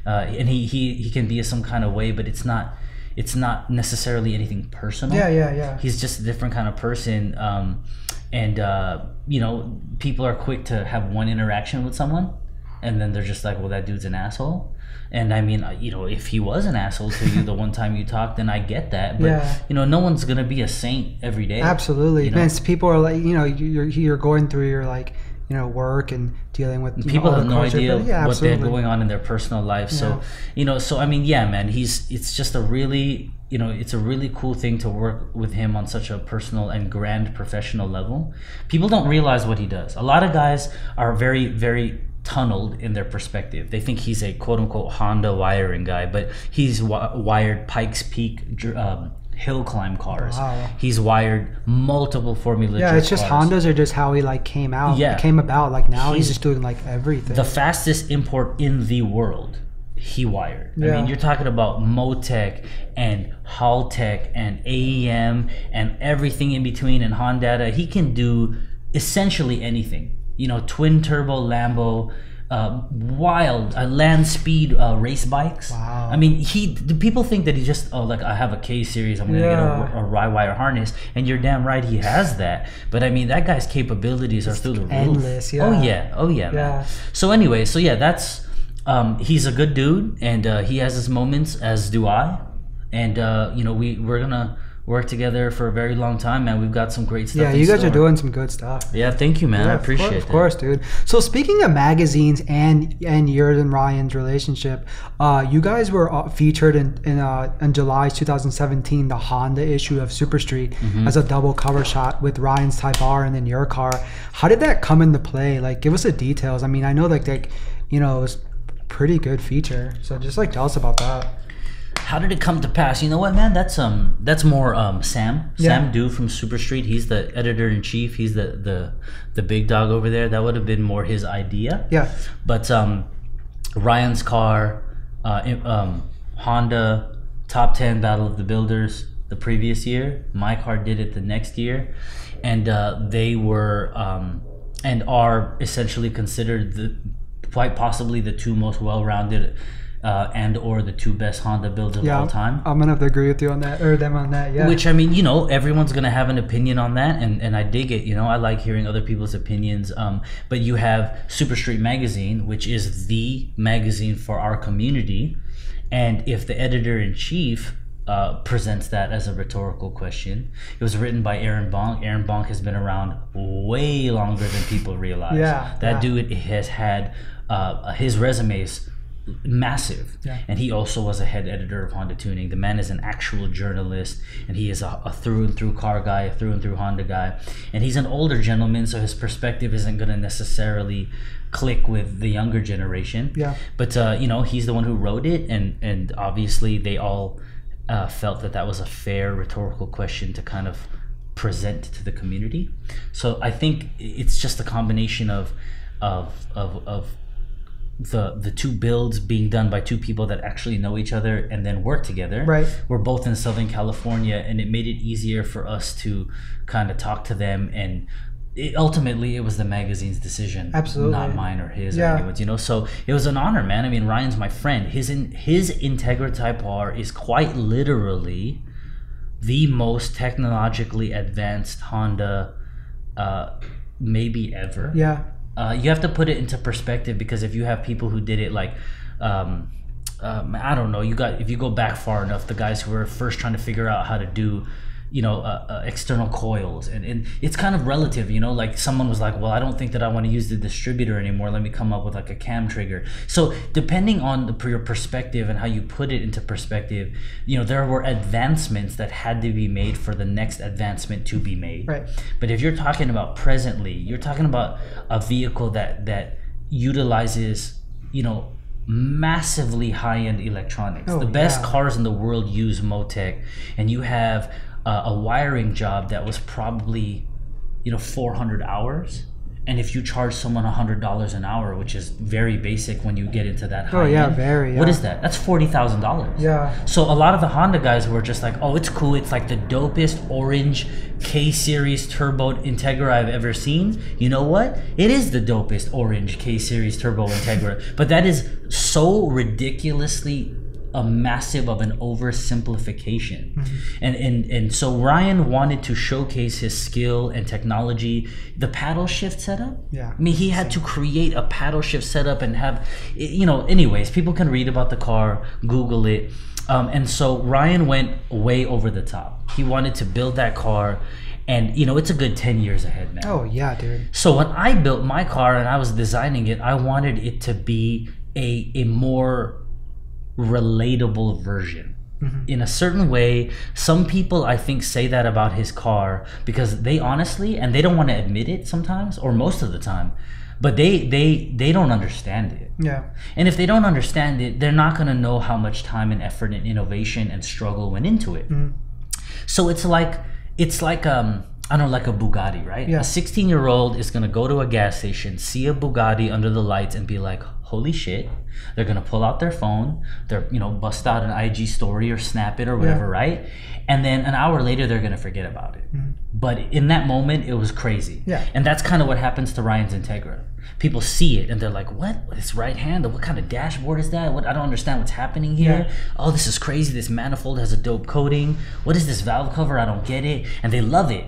uh, and he, he he can be in some kind of way, but it's not it's not necessarily anything personal Yeah, yeah, yeah. he's just a different kind of person um, and uh, you know people are quick to have one interaction with someone and then they're just like well that dude's an asshole and i mean you know if he was an asshole to you the one time you talked then i get that but Yeah. you know no one's gonna be a saint every day Absolutely. you know? Man, people are like, you know, you're you're going through your like, you know, work and dealing with you know, people have no culture, idea yeah, what they're going on in their personal life. Yeah. so you know so i mean yeah man he's it's just a really you know it's a really cool thing to work with him on such a personal and grand professional level. People don't realize what he does. A lot of guys are very very tunneled in their perspective. They think he's a quote-unquote honda wiring guy but he's wi- wired pikes peak um, hill climb cars Wow. he's wired multiple formula Yeah, it's just cars. Hondas are just how he like came out. Yeah. came about. Like now he's, He's- just doing like everything. the fastest import in the world he wired Yeah. i mean you're talking about motec and haltech and aem and everything in between and hondata he can do essentially anything you know twin turbo lambo uh, wild uh, land speed uh, race bikes Wow. i mean he the people think that he just oh like i have a k series i'm gonna Yeah. get a, a Rywire harness and you're damn right he has that but i mean that guy's capabilities are through the roof endless, oh yeah. yeah oh yeah, man. Yeah. So anyway, so yeah, that's um, he's a good dude, and uh, he has his moments, as do I. And uh, you know, we we're gonna work together for a very long time, man. We've got some great stuff. yeah, you guys are doing some good stuff. Yeah, thank you, man. I appreciate it. Of course, dude. So speaking of magazines and and yours and Ryan's relationship, uh, you guys were uh, featured in in, uh, in July 2017, the Honda issue of Super Street Mm-hmm. as a double cover shot with Ryan's Type R and then your car. How did that come into play? Like, give us the details. I mean, I know like like you know it was pretty good feature. So just like tell us about that. How did it come to pass? You know what, man? That's um, that's more um, Sam, Yeah. Sam Du from Super Street. He's the editor in chief. He's the the the big dog over there. That would have been more his idea. Yeah. But um, Ryan's car, uh, um, Honda, top 10 Battle of the Builders the previous year. My car did it the next year. And uh, they were um, and are essentially considered the quite possibly the two most well-rounded uh, and or the two best Honda builds of Yeah, all time. I'm gonna have to agree with you on that, or them on that. Yeah. Which I mean, you know, everyone's gonna have an opinion on that, and, and I dig it. You know, I like hearing other people's opinions. Um, but you have Super Street Magazine, which is the magazine for our community, and if the editor in chief uh, presents that as a rhetorical question, it was written by Aaron Bonk. Aaron Bonk has been around way longer than people realize. Yeah, that yeah. dude has had uh, his resumes massive. Yeah. and he also was a head editor of honda tuning. The man is an actual journalist and he is a, a through and through car guy a through and through honda guy. And he's an older gentleman so his perspective isn't going to necessarily click with the younger generation. Yeah. but uh, you know he's the one who wrote it and and obviously they all uh, felt that that was a fair rhetorical question to kind of present to the community. So i think it's just a combination of of of, of the the two builds being done by two people that actually know each other and then work together. Right. We're both in Southern California, and it made it easier for us to kind of talk to them. And it, ultimately, it was the magazine's decision, Absolutely. not mine or his Yeah. or anyone's. You know, so it was an honor, man. I mean, Ryan's my friend. His in, his Integra Type R is quite literally the most technologically advanced Honda, uh, maybe ever yeah. Uh, you have to put it into perspective because if you have people who did it like um, um, I don't know you got if you go back far enough the guys who were first trying to figure out how to do you know uh, uh, external coils and, and it's kind of relative you know like someone was like well I don't think that I want to use the distributor anymore let me come up with like a cam trigger so depending on the, your perspective and how you put it into perspective you know there were advancements that had to be made for the next advancement to be made Right. but if you're talking about presently, you're talking about a vehicle that that utilizes, you know, massively high-end electronics. Oh, the best yeah. cars in the world use Motec, and you have uh, a wiring job that was probably, you know, 400 hours. And if you charge someone $100 an hour, which is very basic when you get into that high Oh, yeah, end, very, What yeah. is that? That's $40,000. Yeah. So a lot of the Honda guys were just like, "Oh, it's cool. It's like the dopest orange K series turbo Integra I've ever seen." You know what? It is the dopest orange K series turbo Integra, but that is so ridiculously a massive of an oversimplification. And and and so Ryan wanted to showcase his skill and technology. The paddle shift setup. Yeah. I mean, he had to create a paddle shift setup and have, you know, anyways, people can read about the car, Google it. Um, and so Ryan went way over the top. He wanted to build that car, and, you know, it's a good 10 years ahead now. Oh yeah, dude. So when I built my car and I was designing it, I wanted it to be a, a more relatable version. In a certain way, some people I think say that about his car because they honestly and they don't want to admit it sometimes or most of the time, but they they they don't understand it. Yeah. And if they don't understand it, they're not going to know how much time and effort and innovation and struggle went into it. So it's like it's like um I don't know, like a Bugatti, right? Yeah. A 16 year old is gonna go to a gas station, see a Bugatti under the lights, and be like, "Holy shit!" They're gonna pull out their phone, they're you know bust out an IG story or snap it or whatever, right? And then an hour later, they're gonna forget about it. Mm-hmm. But in that moment, it was crazy. Yeah. And that's kind of what happens to Ryan's Integra. People see it and they're like, "What? It's right hand. What kind of dashboard is that? What? I don't understand what's happening here. Yeah. Oh, this is crazy. This manifold has a dope coating. What is this valve cover? I don't get it." And they love it.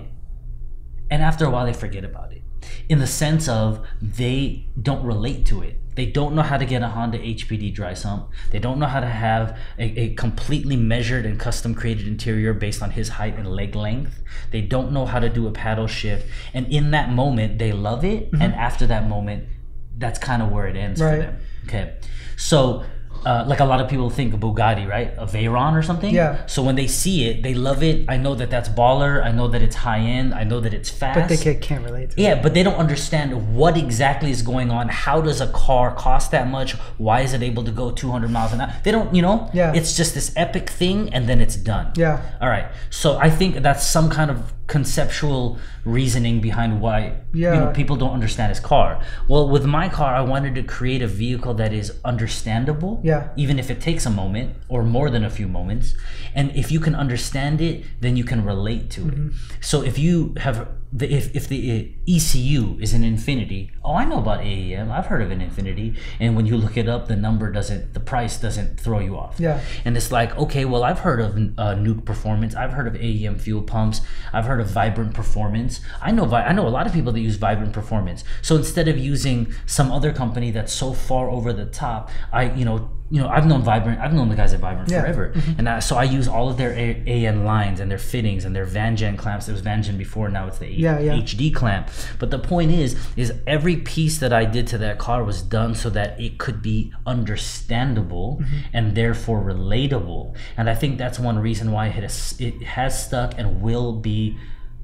And after a while, they forget about it. In the sense of they don't relate to it. They don't know how to get a Honda HPD dry sump. They don't know how to have a, a completely measured and custom created interior based on his height and leg length. They don't know how to do a paddle shift. And in that moment, they love it. And mm-hmm. after that moment, that's kind of where it ends Right. for them. Okay. So, uh, like a lot of people think Bugatti, right? A Veyron or something. Yeah. So when they see it, they love it. I know that that's baller. I know that it's high end. I know that it's fast. But they can't, can't relate to it. Yeah, but they don't understand what exactly is going on. How does a car cost that much? Why is it able to go 200 miles an hour? They don't, you know? Yeah. It's just this epic thing and then it's done. Yeah. All right. So I think that's some kind of conceptual reasoning behind why you know people don't understand his car. Well, with my car, I wanted to create a vehicle that is understandable. Yeah. Even if it takes a moment or more than a few moments, and if you can understand it, then you can relate to Mm-hmm. it. So if you have the, if, if the ECU is an infinity, oh, I know about AEM. I've heard of an infinity. And when you look it up, the number doesn't, the price doesn't throw you off. Yeah. And it's like, okay, well, I've heard of uh, Nuke Performance. I've heard of AEM fuel pumps. I've heard of Vibrant Performance. I know, Vi- I know a lot of people that use Vibrant Performance. So instead of using some other company that's so far over the top, I, you know, you know, I've known Vibrant. I've known the guys at Vibrant Yeah. forever, and I, so I use all of their A- AN lines and their fittings and their VanJen clamps. There was VanJen before, now it's the Yeah, yeah. HD clamp. But the point is, is every piece that I did to that car was done so that it could be understandable Mm-hmm. and therefore relatable. And I think that's one reason why it has, it has stuck and will be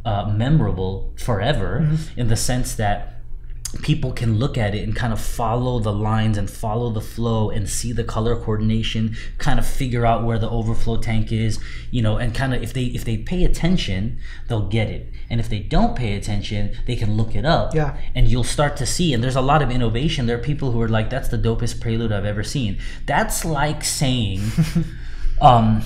uh, memorable forever, Mm-hmm. in the sense that people can look at it and kind of follow the lines and follow the flow and see the color coordination kind of figure out where the overflow tank is you know and kind of if they if they pay attention they'll get it. And if they don't pay attention they can look it up. Yeah. and you'll start to see and there's a lot of innovation. There are people who are like that's the dopest prelude i've ever seen. That's like saying um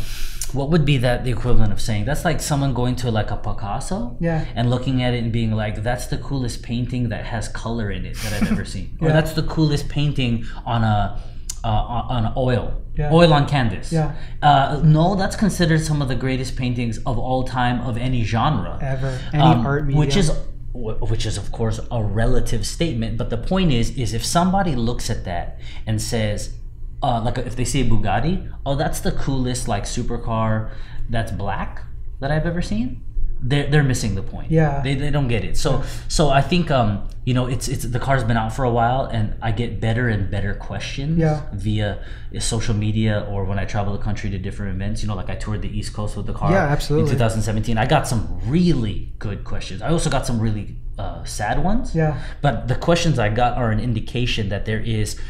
what would be that the equivalent of saying that's like someone going to like a picasso Yeah. and looking at it and being like that's the coolest painting that has color in it that i've ever seen or that's the coolest painting on a uh, on on oil Yeah. oil on canvas Yeah. uh, no that's considered some of the greatest paintings of all time of any genre Ever. Any um, art medium. which is which is of course a relative statement but the point is is if somebody looks at that and says uh, like if they say Bugatti oh that's the coolest like supercar that's black that I've ever seen they're, they're missing the point Yeah. they, they don't get it so so I think um you know it's it's the car's been out for a while and I get better and better questions Yeah. via social media or when I travel the country to different events you know like I toured the east coast with the car Yeah, absolutely. in 2017 i got some really good questions i also got some really uh, sad ones Yeah. but the questions i got are an indication that there is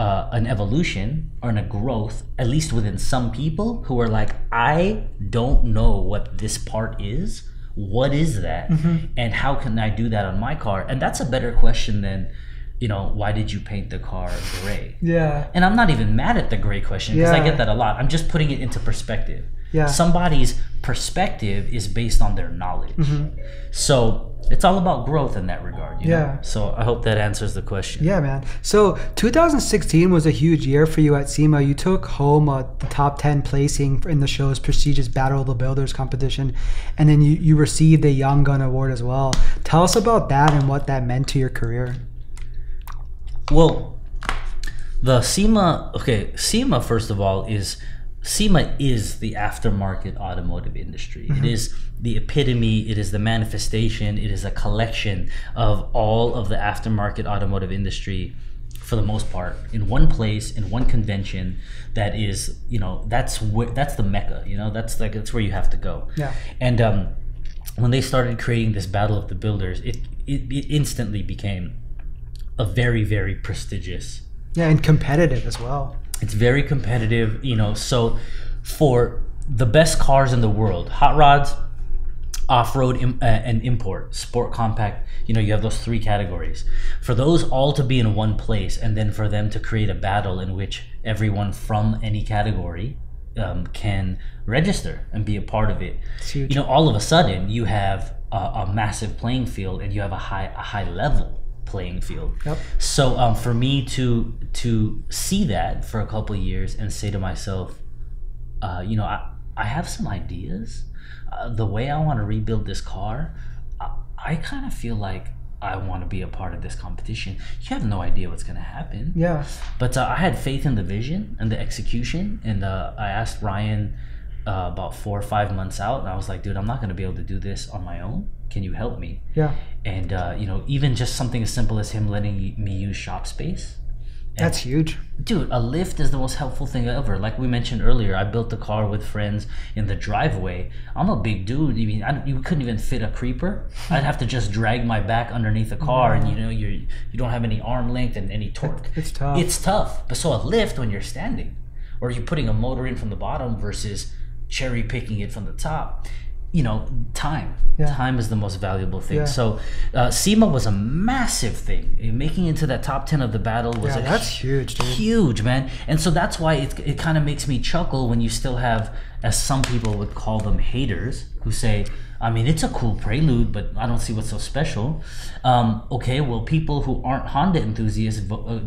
uh, an evolution or a growth at least within some people who are like i don't know what this part is what is that and how can i do that on my car and that's a better question than you know why did you paint the car gray yeah. and I'm not even mad at the gray question because I get that a lot. I'm just putting it into perspective. Yeah. Somebody's perspective is based on their knowledge. So it's all about growth in that regard. You know? Yeah. So I hope that answers the question. Yeah, man. So 2016 was a huge year for you at SEMA. You took home uh, the top 10 placing in the show's prestigious Battle of the Builders competition, and then you, you received a Young Gun Award as well. Tell us about that and what that meant to your career. Well, the SEMA, okay, SEMA, first of all, is SEMA is the aftermarket automotive industry. It is the epitome, it is the manifestation, it is a collection of all of the aftermarket automotive industry for the most part in one place in one convention that is you know that's where that's the mecca you know that's like that's where you have to go Yeah. and um when they started creating this battle of the builders it it, it instantly became a very very prestigious Yeah, and competitive as well. It's very competitive you know so for the best cars in the world hot rods off-road uh, and import sport compact you know you have those three categories. For those all to be in one place and then for them to create a battle in which everyone from any category um, can register and be a part of it you know all of a sudden you have a, a massive playing field and you have a high a high level playing field Yep. so um, for me to to see that for a couple years and say to myself uh, you know I, I have some ideas uh, the way i want to rebuild this car i, I kind of feel like i want to be a part of this competition you have no idea what's going to happen Yeah. but uh, I had faith in the vision and the execution, and uh, I asked Ryan uh, about four or five months out, and I was like, "Dude, I'm not going to be able to do this on my own. Can you help me?" Yeah. And uh, you know, even just something as simple as him letting me use shop space. That's huge. Dude, a lift is the most helpful thing ever. Like we mentioned earlier, I built the car with friends in the driveway. I'm a big dude. I mean, I, you couldn't even fit a creeper. I'd have to just drag my back underneath the car, and you know, you're you don't have any arm length and any torque. It's tough. It's tough. But so a lift when you're standing, or you're putting a motor in from the bottom versus cherry picking it from the top. you know, time. Yeah. Time is the most valuable thing. Yeah. So, uh, SEMA was a massive thing. Making it into that top 10 of the battle was Yeah, a that's huge, dude. huge, man. And so that's why it, it kind of makes me chuckle when you still have, as some people would call them, haters who say, I mean, it's a cool prelude, but I don't see what's so special. Um, okay, well, people who aren't Honda enthusiasts vo- uh,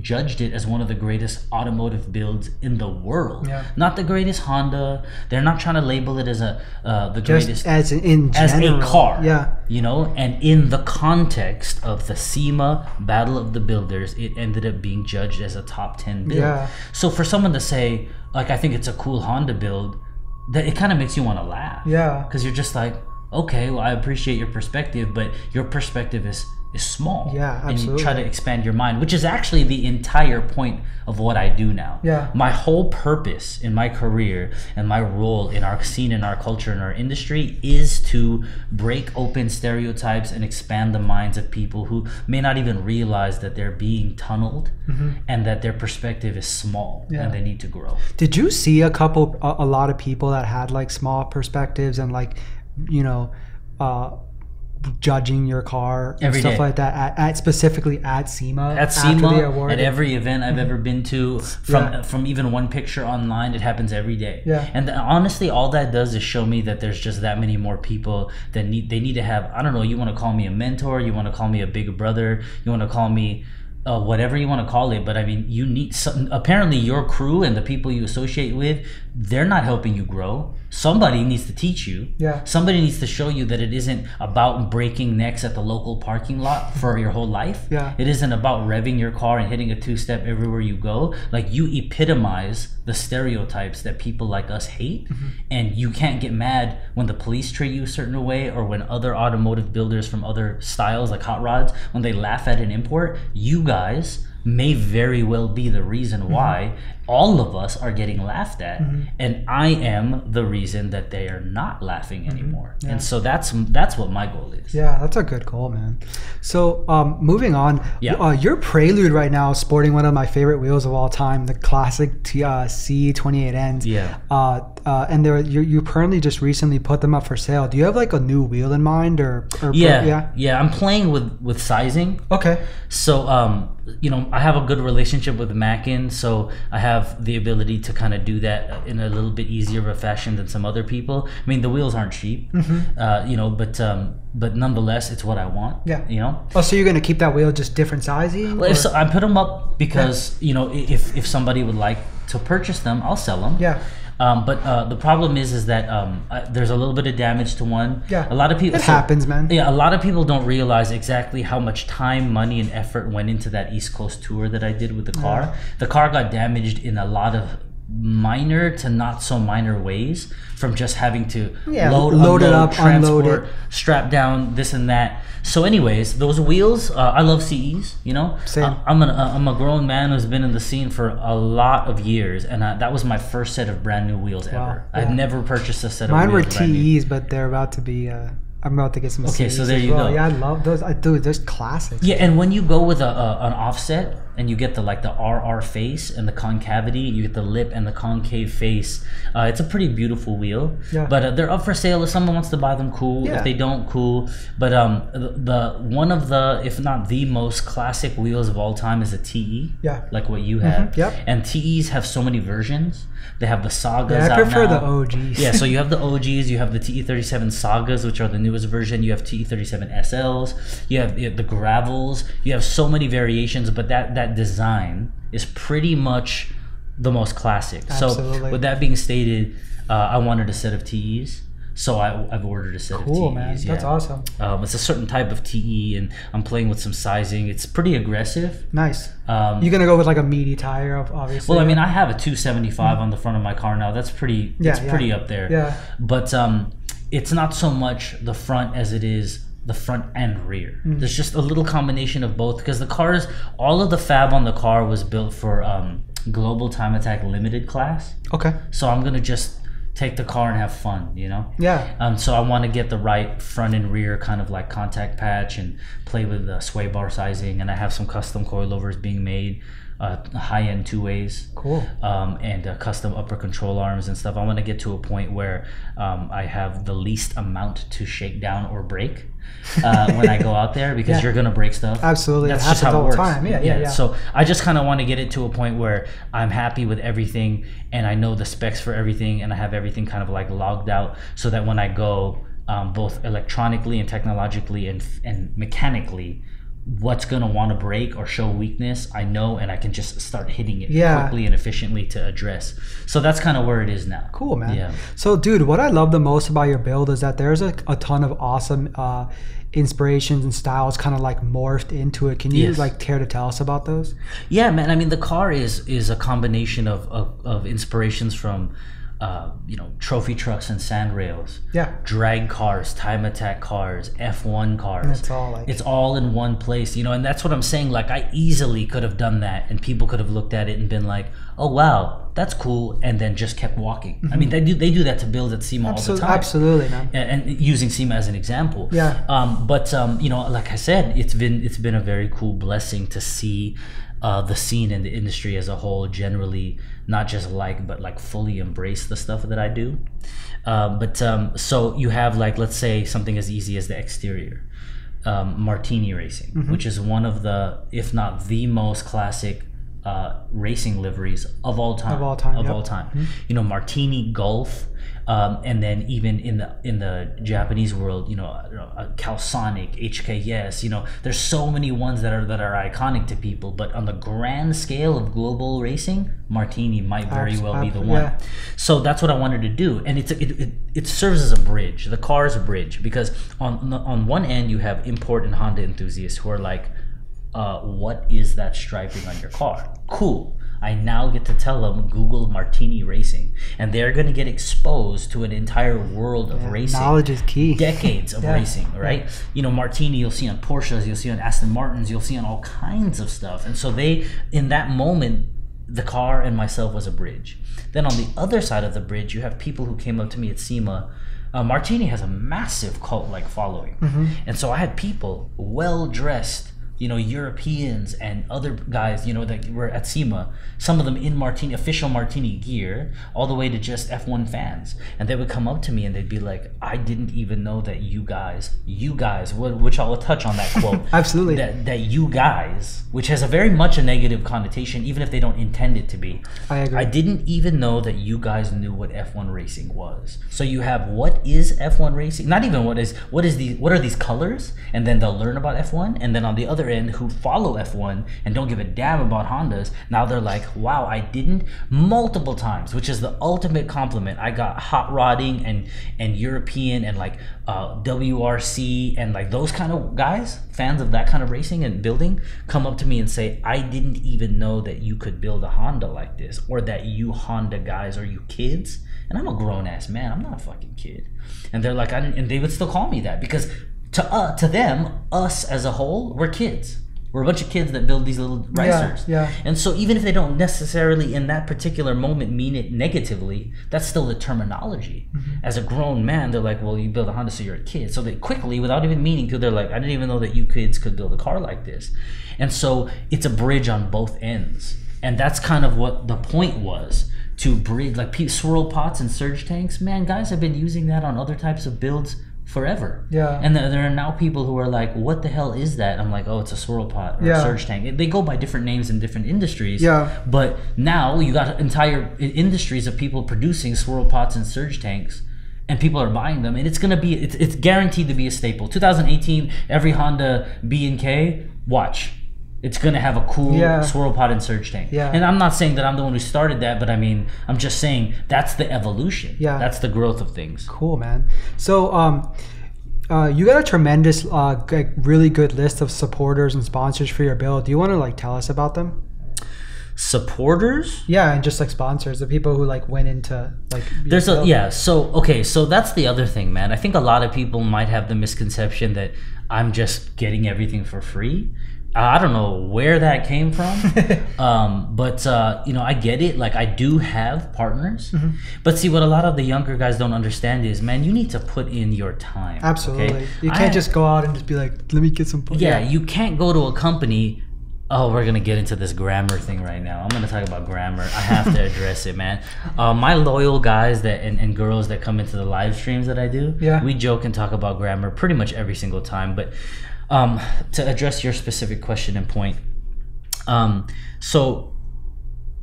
judged it as one of the greatest automotive builds in the world. Yeah. Not the greatest Honda. They're not trying to label it as a uh, the Just greatest as in, in as general. a car. Yeah. You know, and in the context of the SEMA Battle of the Builders, it ended up being judged as a top 10 build. Yeah. So for someone to say, like, I think it's a cool Honda build, that it kind of makes you want to laugh. Yeah. Because you're just like, okay, well, I appreciate your perspective, but your perspective is is small. Yeah, And you try to expand your mind, which is actually the entire point of what I do now. Yeah. My whole purpose in my career and my role in our scene, in our culture, in our industry is to break open stereotypes and expand the minds of people who may not even realize that they're being tunneled and that their perspective is small Mm-hmm. Yeah. and they need to grow. Did you see a couple, a, a lot of people that had like small perspectives and like, you know, uh, judging your car and Every stuff day. like that at, at specifically at SEMA at SEMA, at every event I've ever been to, from Yeah. from even one picture online, it happens every day. Yeah. And honestly, all that does is show me that there's just that many more people that need they need to have. I don't know. You want to call me a mentor? You want to call me a big brother? You want to call me uh, whatever you want to call it, but I mean, you need some. Apparently, your crew and the people you associate with, they're not helping you grow. Somebody needs to teach you. Yeah. Somebody needs to show you that it isn't about breaking necks at the local parking lot for your whole life. Yeah. It isn't about revving your car and hitting a two step everywhere you go. Like you epitomize the stereotypes that people like us hate. Mm-hmm. And you can't get mad when the police treat you a certain way or when other automotive builders from other styles like hot rods, when they laugh at an import. You guys may very well be the reason Mm-hmm. All of us are getting laughed at and i am the reason that they are not laughing anymore and so that's that's what my goal is Mm-hmm. Yeah, that's a good goal, man. So, um, moving on, Yeah. uh, your Prelude right now sporting one of my favorite wheels of all time, the classic T- uh, CE28Ns. Yeah. Uh, uh, and there, you, you currently just recently put them up for sale. Do you have like a new wheel in mind, or, or yeah yeah? yeah i'm playing with with sizing Okay. So, um, you know, I have a good relationship with Mackin, so I have the ability to kind of do that in a little bit easier of a fashion than some other people. I mean, the wheels aren't cheap, uh, you know, but um, but nonetheless, it's what I want. Mm-hmm. Yeah. you know. Oh, so you're gonna keep that wheel just different sizing? Well, so, I put them up because you know if if somebody would like to purchase them, I'll sell them. Yeah. Um, but uh, the problem is, is that um, uh, there's a little bit of damage to one. Yeah. A lot of people. It happens, man. Yeah, a lot of people don't realize exactly how much time, money, and effort went into that East Coast tour that I did with the car. The car got damaged in a lot of minor to not so minor ways from just having to Yeah, load, load it unload, up, unload transport, it. strap down, this and that. So, anyways, those wheels, uh, I love CEs. You know, Same. I- I'm an, I'm a grown man who's been in the scene for a lot of years, and uh, that was my first set of brand new wheels ever. yeah. I've never purchased a set Mine of were wheels. TEs, but they're about to be. Uh, I'm about to get some. Okay, so there you well. go. Yeah, I love those. I do. There's classics. Yeah, and when you go with a, a an offset and you get the like the RR face and the concavity, you get the lip and the concave face. Uh, it's a pretty beautiful wheel. Yeah. But uh, they're up for sale. If someone wants to buy them, cool. Yeah. If they don't, cool. But um, the, the one of the, if not the most classic wheels of all time is a TE. Yeah. Like what you have. yep. And TEs have so many versions. They have the sagas. Yeah, I out prefer the. OGs. Yeah, so you have the OGs, you have the TE37 Sagas, which are the newest version. You have TE37 SLs. You have, you have the Gravels. You have so many variations, but that that design is pretty much the most classic. Absolutely. So with that being stated, uh, I wanted a set of TEs. So I, I've ordered a set Cool, of TEs. man. Yeah. That's awesome. Um, it's a certain type of TE, and I'm playing with some sizing. It's pretty aggressive. Nice. Um, You're gonna go with like a meaty tire, obviously. well, I mean, I have a 275 on the front of my car now. That's pretty. Yeah, it's yeah. pretty up there. Yeah. But um, it's not so much the front as it is the front and rear. Mm. There's just a little combination of both because the cars, all of the fab on the car was built for um, Global Time Attack Limited class. Okay. So I'm gonna just take the car and have fun, you know. Yeah. Um, so I want to get the right front and rear kind of like contact patch and play with the sway bar sizing, and I have some custom coilovers being made. Uh, high-end two ways Cool. um, and uh, custom upper control arms and stuff. I want to get to a point where um, I have the least amount to shake down or break uh, when I go out there because Yeah. you're gonna break stuff. Absolutely. It That's just how it works. time. Yeah, yeah, yeah. So I just kind of want to get it to a point where I'm happy with everything and I know the specs for everything and I have everything kind of like logged out so that when I go um, both electronically and technologically and and mechanically. What's gonna want to break or show weakness, I know, and I can just start hitting it Yeah. quickly and efficiently to address. So that's kind of where it is now. Cool, man. Yeah. So, dude, what I love the most about your build is that there's a, a ton of awesome uh, inspirations and styles kind of like morphed into it. Can you Yes. like care to tell us about those? Yeah, man. I mean, the car is is a combination of of, of inspirations from, uh, you know, trophy trucks and sand rails, Yeah. drag cars, time attack cars, F one cars. It's all like It's all in one place, you know, and that's what I'm saying. Like, I easily could have done that, and people could have looked at it and been like, "Oh, wow, that's cool," and then just kept walking. I mean, they do they do that to build at SEMA all the time absolutely, man. and, and using SEMA as an example. Yeah. Um, but um, you know, like I said, it's been it's been a very cool blessing to see uh, the scene and the industry as a whole generally not just like but like fully embrace the stuff that I do. Um, but um, so you have like let's say something as easy as the exterior. Um, Martini Racing, Mm-hmm. which is one of the, if not the most classic uh, racing liveries of all time. Of all time, Of yep. all time. You know, Martini Gulf, um, and then even in the in the Japanese world, you know, uh, Calsonic, HKS. You know, there's so many ones that are that are iconic to people. But on the grand scale of global racing, Martini might very well be the one. yeah. So that's what I wanted to do, and it's it, it, it serves as a bridge. The car is a bridge because on on one end you have import and Honda enthusiasts who are like, uh, "What is that striping on your car?" Cool. I now get to tell them Google Martini Racing, and they're going to get exposed to an entire world of racing Knowledge is key. decades of Yeah. racing, right? You know, Martini, you'll see on Porsches, you'll see on Aston Martins, you'll see on all kinds of stuff. And so they, in that moment, the car and myself was a bridge. Then on the other side of the bridge, you have people who came up to me at SEMA. Uh, Martini has a massive cult-like following, and so I had people well dressed you know, Europeans and other guys, you know, that were at SEMA, some of them in Martini, official Martini gear, all the way to just F1 fans. And they would come up to me and they'd be like, I didn't even know that you guys, you guys, which I'll touch on that quote. Absolutely. That, that you guys, which has a very much a negative connotation, even if they don't intend it to be. I agree. I didn't even know that you guys knew what F1 racing was. So you have what is F1 racing? Not even what is what is the what are these colors? And then they'll learn about F1. And then on the other who follow F1 and don't give a damn about Hondas, now they're like, wow, I didn't multiple times, which is the ultimate compliment. I got hot rodding and and European and like uh, WRC and like those kind of guys, fans of that kind of racing and building, come up to me and say, I didn't even know that you could build a Honda like this, or that you Honda guys are you kids. And I'm a grown ass man. I'm not a fucking kid. And they're like, I didn't, and they would still call me that because to uh, to them, us as a whole, we're kids. We're a bunch of kids that build these little racers. yeah. And so even if they don't necessarily in that particular moment mean it negatively, that's still the terminology. As a grown man, they're like, well, you build a Honda, so you're a kid. So they quickly, without even meaning to, they're like, I didn't even know that you kids could build a car like this. And so it's a bridge on both ends. And that's kind of what the point was to bridge, like swirl pots and surge tanks. Man, guys have been using that on other types of builds forever. Yeah. And there there are now people who are like, "What the hell is that?" I'm like, "Oh, it's a swirl pot or Yeah. a surge tank." They go by different names in different industries. Yeah. But now you got entire industries of people producing swirl pots and surge tanks, and people are buying them, and it's gonna be it's, it's guaranteed to be a staple. 2018, every Honda B and K, watch. It's gonna have a cool Yeah. swirl pot and surge tank. Yeah. And I'm not saying that I'm the one who started that, but I mean, I'm just saying that's the evolution. Yeah. That's the growth of things. Cool, man. So, um, uh, you got a tremendous, uh, g- really good list of supporters and sponsors for your build. Do you want to like tell us about them? Supporters. Yeah, and just like sponsors, the people who like went into like. There's a yeah. So okay, so that's the other thing, man. I think a lot of people might have the misconception that I'm just getting everything for free. I don't know where that came from, um, but uh, you know I get it. Like I do have partners, Mm-hmm. but see what a lot of the younger guys don't understand is, man, you need to put in your time. Absolutely. okay? You can't just go out and just be like, let me get some. yeah, you can't go to a company Oh, we're gonna get into this grammar thing right now. I'm gonna talk about grammar. I have to address it, man. Uh, my loyal guys that and, and girls that come into the live streams that I do, Yeah. we joke and talk about grammar pretty much every single time. But um, to address your specific question and point, um, so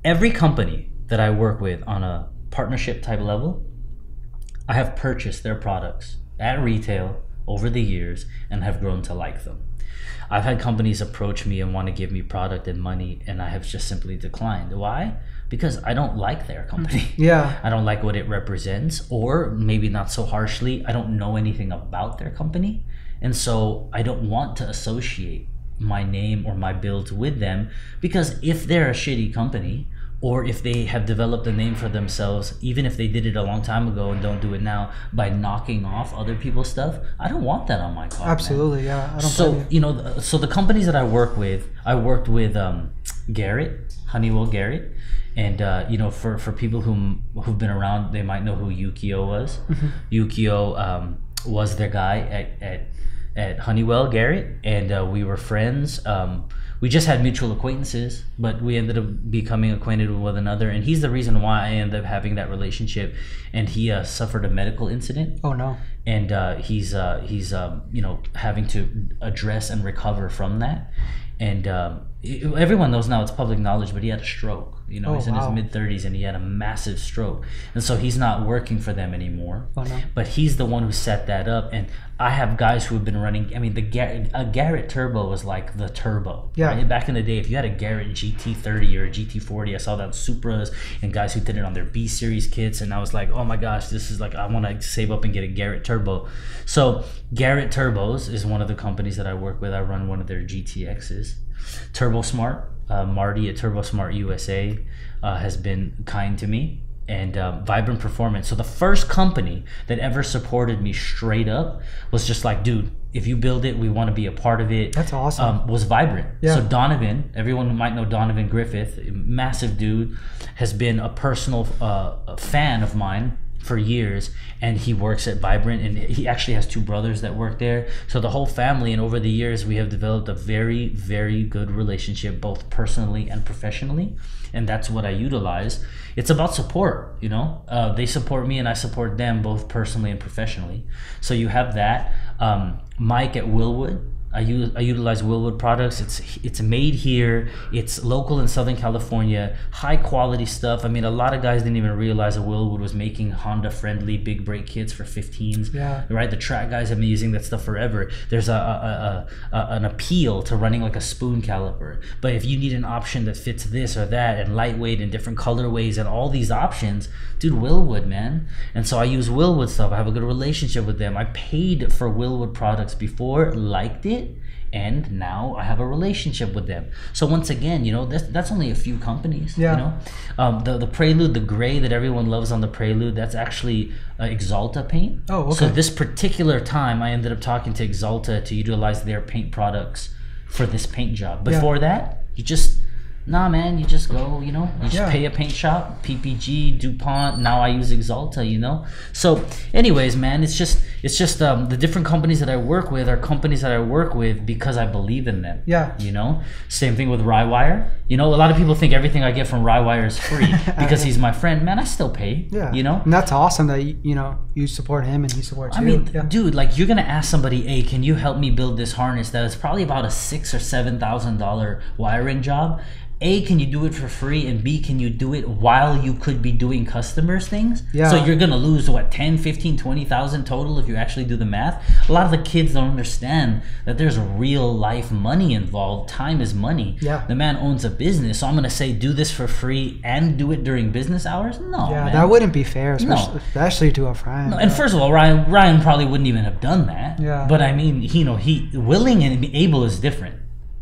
every company that I work with on a partnership type level, I have purchased their products at retail over the years and have grown to like them. I've had companies approach me and want to give me product and money, and I have just simply declined. Why? Because I don't like their company. Yeah. I don't like what it represents, or maybe not so harshly, I don't know anything about their company. And so I don't want to associate my name or my build with them because if they're a shitty company, or if they have developed a name for themselves, even if they did it a long time ago and don't do it now by knocking off other people's stuff, I don't want that on my man. Absolutely. Yeah. I don't So you. you know, so the companies that I work with, I worked with um, Garrett, Honeywell Garrett, and uh, you know, for for people who who've been around, they might know who Yukio was. Mm-hmm. Yukio um, was their guy at at, at Honeywell Garrett, and uh, we were friends. Um, we just had mutual acquaintances, but we ended up becoming acquainted with one another, and he's the reason why I ended up having that relationship. And he uh, suffered a medical incident, Oh no. and uh, he's uh, he's um, you know having to address and recover from that. And um, it- everyone knows now it's public knowledge, but he had a stroke. You know, Oh, he's in wow. his mid thirties, and he had a massive stroke, and so he's not working for them anymore. Oh no. But he's the one who set that up, and I have guys who have been running. I mean, the Garrett, a Garrett Turbo was like the turbo. Yeah. right? Back in the day, if you had a Garrett GT30 or a GT40, I saw that on Supras and guys who did it on their B series kits, and I was like, oh my gosh, this is like I want to save up and get a Garrett Turbo. So Garrett Turbos is one of the companies that I work with. I run one of their GTXs. Turbosmart, uh, Marty at Turbosmart USA uh, has been kind to me and um, Vibrant Performance. So the first company that ever supported me straight up was just like, dude, if you build it, we want to be a part of it. That's awesome. Um, was Vibrant. Yeah. So Donovan, everyone might know Donovan Griffith, massive dude, has been a personal uh, fan of mine for years and he works at vibrant and he actually has two brothers that work there. So the whole family and over the years we have developed a very very good relationship both personally and professionally and that's what i utilize. It's about support you know? Uh, they support me and i support them both personally and professionally. So you have that. Um, mike at Wilwood I use I utilize Wilwood products. It's it's made here. It's local in Southern California. High quality stuff. I mean, a lot of guys didn't even realize that Wilwood was making Honda friendly big brake kits for 15s. Yeah. Right. The track guys have been using that stuff forever. There's a, a, a, a an appeal to running like a spoon caliper. But if you need an option that fits this or that and lightweight and different colorways and all these options, dude, Wilwood, man. And so I use Wilwood stuff. I have a good relationship with them. I paid for Wilwood products before, liked it and now I have a relationship with them. So once again, you know, that's, that's only a few companies. Yeah. You know, um, the the Prelude, the gray that everyone loves on the Prelude, that's actually uh, Axalta paint. Oh, okay. So this particular time, I ended up talking to Axalta to utilize their paint products for this paint job. Before that, you just nah, man, you just go, you know, you just Yeah. pay a paint shop, PPG, DuPont. Now I use Axalta, you know. So, anyways, man, it's just it's just um, the different companies that I work with are companies that I work with because I believe in them. Yeah. You know, same thing with Rywire. You know, a lot of people think everything I get from Rywire is free because he's my friend. Man, I still pay. Yeah. You know. And that's awesome that you, know you support him and he supports I you. I mean, yeah. dude, like you're gonna ask somebody, "Hey, can you help me build this harness?" That is probably about a six or seven thousand dollar wiring job. A, can you do it for free? And B, can you do it while you could be doing customers things? Yeah. So you're gonna lose what 10, 15, 20,000 total if you actually do the math. A lot of the kids don't understand that there's real life money involved. Time is money. Yeah. The man owns a business, so I'm gonna say do this for free and do it during business hours? No. yeah, man. that wouldn't be fair, No. especially, especially to a friend. No, and first of all, Ryan Ryan probably wouldn't even have done that. Yeah. But I mean, he, you know, he willing and able is different.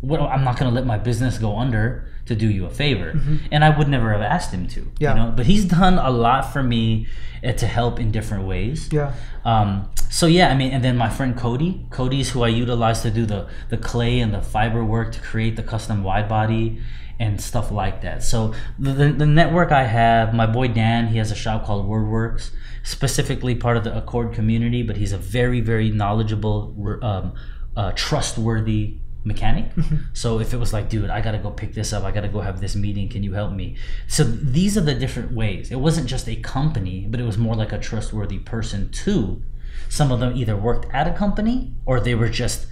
What, I'm not going to let my business go under to do you a favor, and I would never have asked him to. Mm-hmm. Yeah. You know, but he's done a lot for me uh, to help in different ways. yeah, Um, so yeah, I mean, and then my friend Cody, Cody's who I utilize to do the the clay and the fiber work to create the custom wide body and stuff like that. So the, the, the network I have, my boy Dan, he has a shop called WordWorks, specifically part of the Accord community, but he's a very very knowledgeable, um, uh, trustworthy mechanic. Mm-hmm. So if it was like, dude, I gotta go pick this up, I gotta go have this meeting, can you help me? So these are the different ways. It wasn't just a company, but it was more like a trustworthy person too. Some of them either worked at a company or they were just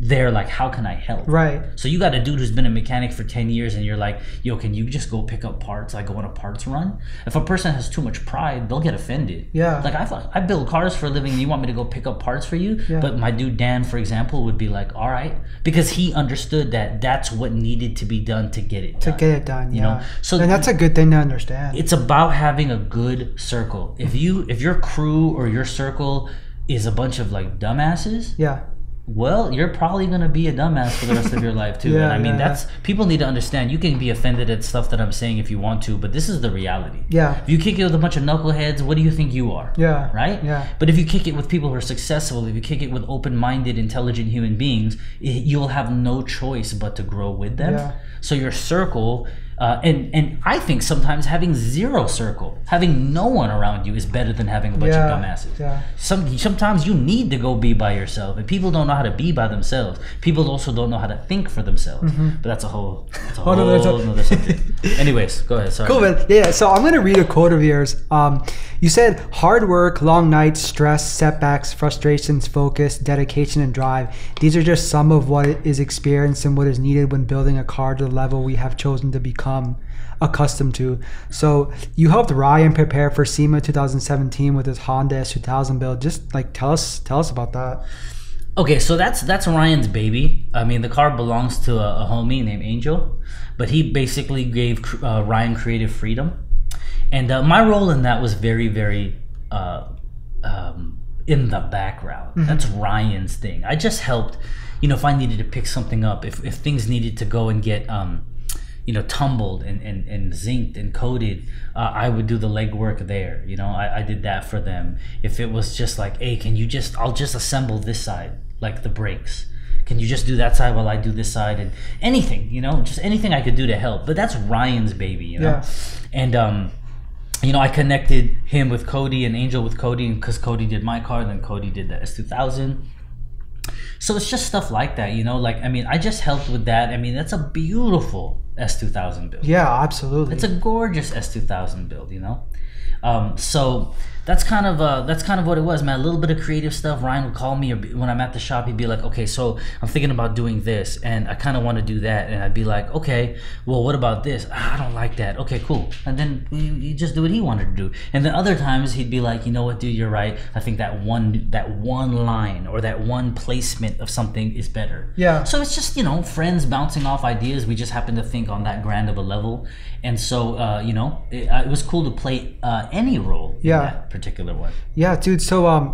there like how can i help Right. so you got a dude who's been a mechanic for 10 years and you're like yo can you just go pick up parts like go on a parts run if a person has too much pride they'll get offended Yeah. like i thought i build cars for a living and you want me to go pick up parts for you Yeah. but my dude dan for example would be like all right because he understood that that's what needed to be done to get it To done. get it done. You yeah. know, so and that's a good thing to understand. it's about having a good circle if you if your crew or your circle is a bunch of like dumbasses yeah. Well, you're probably gonna be a dumbass for the rest of your life too. Yeah, and I mean, yeah, that's people need to understand. You can be offended at stuff that I'm saying if you want to, but this is the reality. Yeah. If you kick it with a bunch of knuckleheads, what do you think you are? Yeah. Right. Yeah. But if you kick it with people who are successful, if you kick it with open-minded, intelligent human beings, i you'll have no choice but to grow with them. Yeah. So your circle. Uh, and and I think sometimes having zero circle, having no one around you, is better than having a bunch Yeah, of dumbasses. yeah. Some sometimes you need to go be by yourself, and people don't know how to be by themselves. People also don't know how to think for themselves. But that's a whole, that's a whole Oh, no, that's subject. Anyways, go ahead. Sorry. Cool, man. Yeah, so I'm gonna read a quote of yours. Um, you said hard work, long nights, stress, setbacks, frustrations, focus, dedication, and drive. These are just some of what is experienced and what is needed when building a car to the level we have chosen to become accustomed to. So you helped Ryan prepare for SEMA 2017 with his Honda S2000 build. Just like tell us, tell us about that. Okay, so that's that's Ryan's baby. I mean, the car belongs to a, a homie named Angel, but he basically gave uh, Ryan creative freedom, and uh, my role in that was very, very uh, um, in the background. That's Ryan's thing. I just helped, you know, if I needed to pick something up, if if things needed to go and get. Um, you know, tumbled and, and, and zinced and coated, uh, I would do the legwork there. You know, I, I did that for them. If it was just like, hey, can you just, I'll just assemble this side, like the brakes. Can you just do that side while I do this side? And anything, you know, just anything I could do to help. But that's Ryan's baby, you know? Yeah. And, um, you know, I connected him with Cody and Angel with Cody because Cody did my car, then Cody did the S2000 so it's just stuff like that you know like i mean i just helped with that i mean that's a beautiful s2000 build Yeah, absolutely. it's a gorgeous s2000 build you know um, so that's kind of uh, that's kind of what it was, man. A little bit of creative stuff. Ryan would call me or be, when I'm at the shop. He'd be like, "Okay, so I'm thinking about doing this, and I kind of want to do that." And I'd be like, "Okay, well, what about this? Ah, I don't like that. Okay, cool." And then he just do what he wanted to do. And then other times he'd be like, "You know what, dude? You're right. I think that one that one line or that one placement of something is better." Yeah. So it's just you know friends bouncing off ideas. We just happen to think on that grand of a level, and so uh, you know it, uh, it was cool to play uh, any role Yeah. Particular one. Yeah, dude. So um,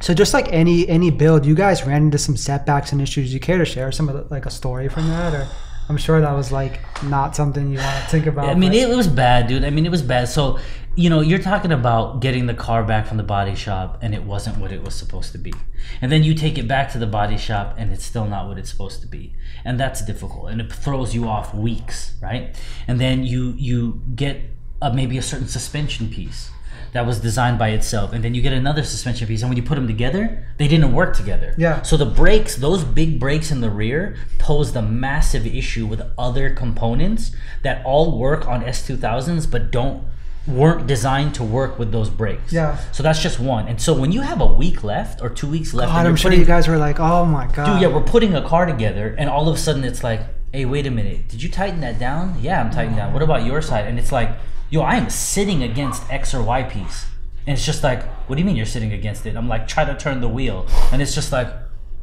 so just like any any build, you guys ran into some setbacks and issues. You care to share some of the, like a story from that, or I'm sure that was like not something you want to think about. I mean, but- it was bad, dude. I mean, it was bad. So, you know, you're talking about getting the car back from the body shop and it wasn't what it was supposed to be. And then you take it back to the body shop and it's still not what it's supposed to be. And that's difficult and it throws you off weeks, right? And then you you get a, maybe a certain suspension piece that was designed by itself and then you get another suspension piece and when you put them together they didn't work together Yeah. so the brakes those big brakes in the rear posed a massive issue with other components that all work on s2000s but don't weren't designed to work with those brakes Yeah. so that's just one and so when you have a week left or two weeks left God, I'm sure putting- you guys were like, oh my god. dude, yeah, we're putting a car together, and all of a sudden it's like, hey, wait a minute, did you tighten that down? Yeah, I'm tightening down. What about your side? And it's like, yo, I am sitting against X or Y piece, and it's just like, what do you mean you're sitting against it? I'm like, try to turn the wheel, and it's just like,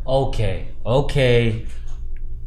okay, okay.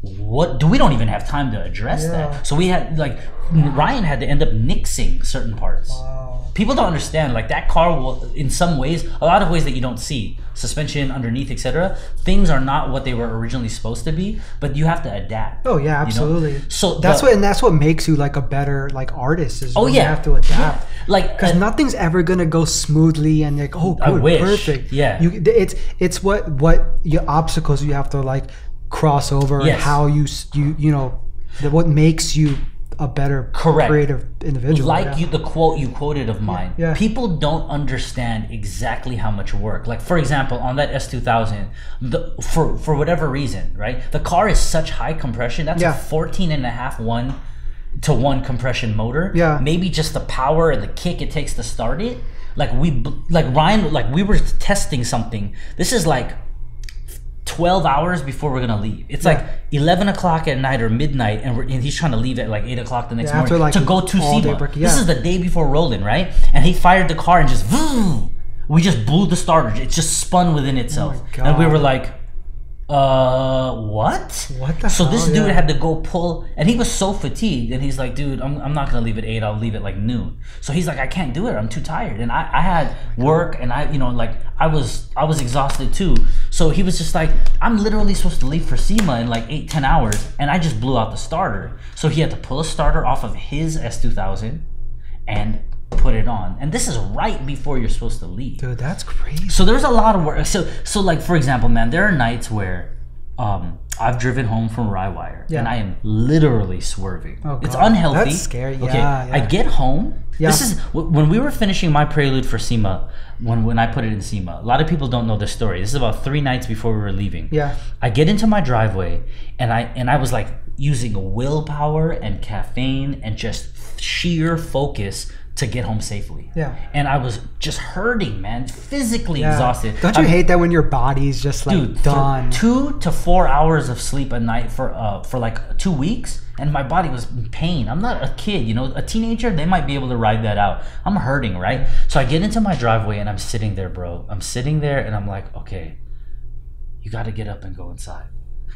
What do we don't even have time to address Yeah. that? So we had like Ryan had to end up nixing certain parts Wow. People don't understand like that car will in some ways a lot of ways that you don't see suspension underneath etc things are not what they were originally supposed to be but you have to adapt Oh yeah, you know? absolutely. so That's the- what and that's what makes you like a better like artist is oh yeah you have to adapt. like Because uh, nothing's ever gonna go smoothly and like oh good perfect Yeah. you it's it's what what your obstacles you have to like cross over Yes. and how you you you know the, what makes you a better Correct. creative individual. like yeah. you the quote you quoted of mine Yeah. people don't understand exactly how much work like for example on that s2000 the, for for whatever reason right the car is such high compression that's Yeah. a 14 and a half one to one compression motor Yeah. maybe just the power and the kick it takes to start it like we like ryan like we were testing something this is like 12 hours before we're gonna leave. It's like 11 o'clock at night or midnight, and, we're, and he's trying to leave at like 8 o'clock the next Yeah, morning like, to go to SEMA. break- This is the day before rolling, right? And he fired the car and just, vroom, we just blew the starter. It just spun within itself. Oh and we were like, uh, what? What the So this dude Yeah. had to go pull, and he was so fatigued, and he's like, dude, I'm, I'm not gonna leave at eight. I'll leave at like noon. So he's like, I can't do it. I'm too tired, and I, I had work, and I, you know, like I was, I was exhausted too. So he was just like, I'm literally supposed to leave for SEMA in like eight, ten hours, and I just blew out the starter. So he had to pull a starter off of his S2000 and put it on, and this is right before you're supposed to leave. dude, that's crazy. So there's a lot of work. So so like for example, man, there are nights where um, I've driven home from Rywire Yeah. and I am literally swerving. Oh, it's unhealthy. That's scary. Okay, Yeah, I get home. Yeah. This is when we were finishing my prelude for SEMA. When when I put it in SEMA, a lot of people don't know this story. This is about three nights before we were leaving. Yeah. I get into my driveway and I and I was like using willpower and caffeine and just sheer focus to get home safely. Yeah. And I was just hurting, man, physically Yeah. exhausted. Don't you I'm- hate that when your body's just like dude, done? two to four hours of sleep a night for uh for like two weeks, and my body was in pain. I'm not a kid, you know, a teenager. They might be able to ride that out. I'm hurting, right? So I get into my driveway and I'm sitting there, bro. I'm sitting there and I'm like, okay, you got to get up and go inside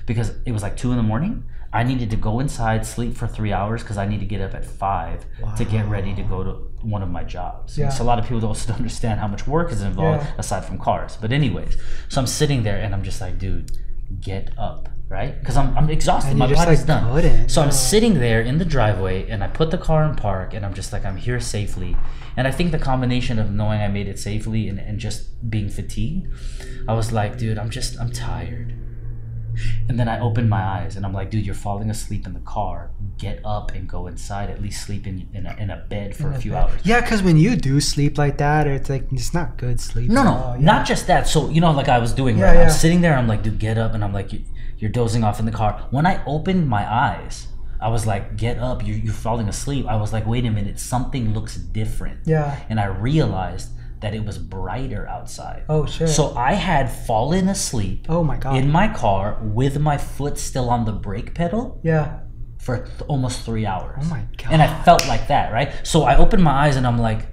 because it was like two in the morning. I needed to go inside, sleep for three hours because I need to get up at five to get ready to go to one of my jobs. Yeah. So a lot of people also don't understand how much work is involved Yeah. aside from cars. But anyways, so I'm sitting there and I'm just like, dude, get up, right? Because I'm, I'm exhausted. My body's like, done. couldn't, So I'm sitting there in the driveway and I put the car in park and I'm just like, I'm here safely. And I think the combination of knowing I made it safely and, and just being fatigued, I was like, dude, I'm just, I'm tired. And then I opened my eyes and I'm like, dude, you're falling asleep in the car. Get up and go inside. At least sleep in, in, a, in a bed for a few hours. Yeah, because when you do sleep like that, it's like it's not good sleep. No, no, all, yeah. not just that. So you know, like I was doing, Yeah, right? yeah. I'm sitting there. I'm like, dude, get up, and I'm like, "You- you're dozing off in the car. When I opened my eyes, I was like, get up, you're, you're falling asleep. I was like, wait a minute, something looks different. Yeah. And I realized that it was brighter outside. Oh shit. So I had fallen asleep oh my god. in my car with my foot still on the brake pedal yeah. for th- almost three hours. Oh my god! And I felt like that, right? So I opened my eyes and I'm like,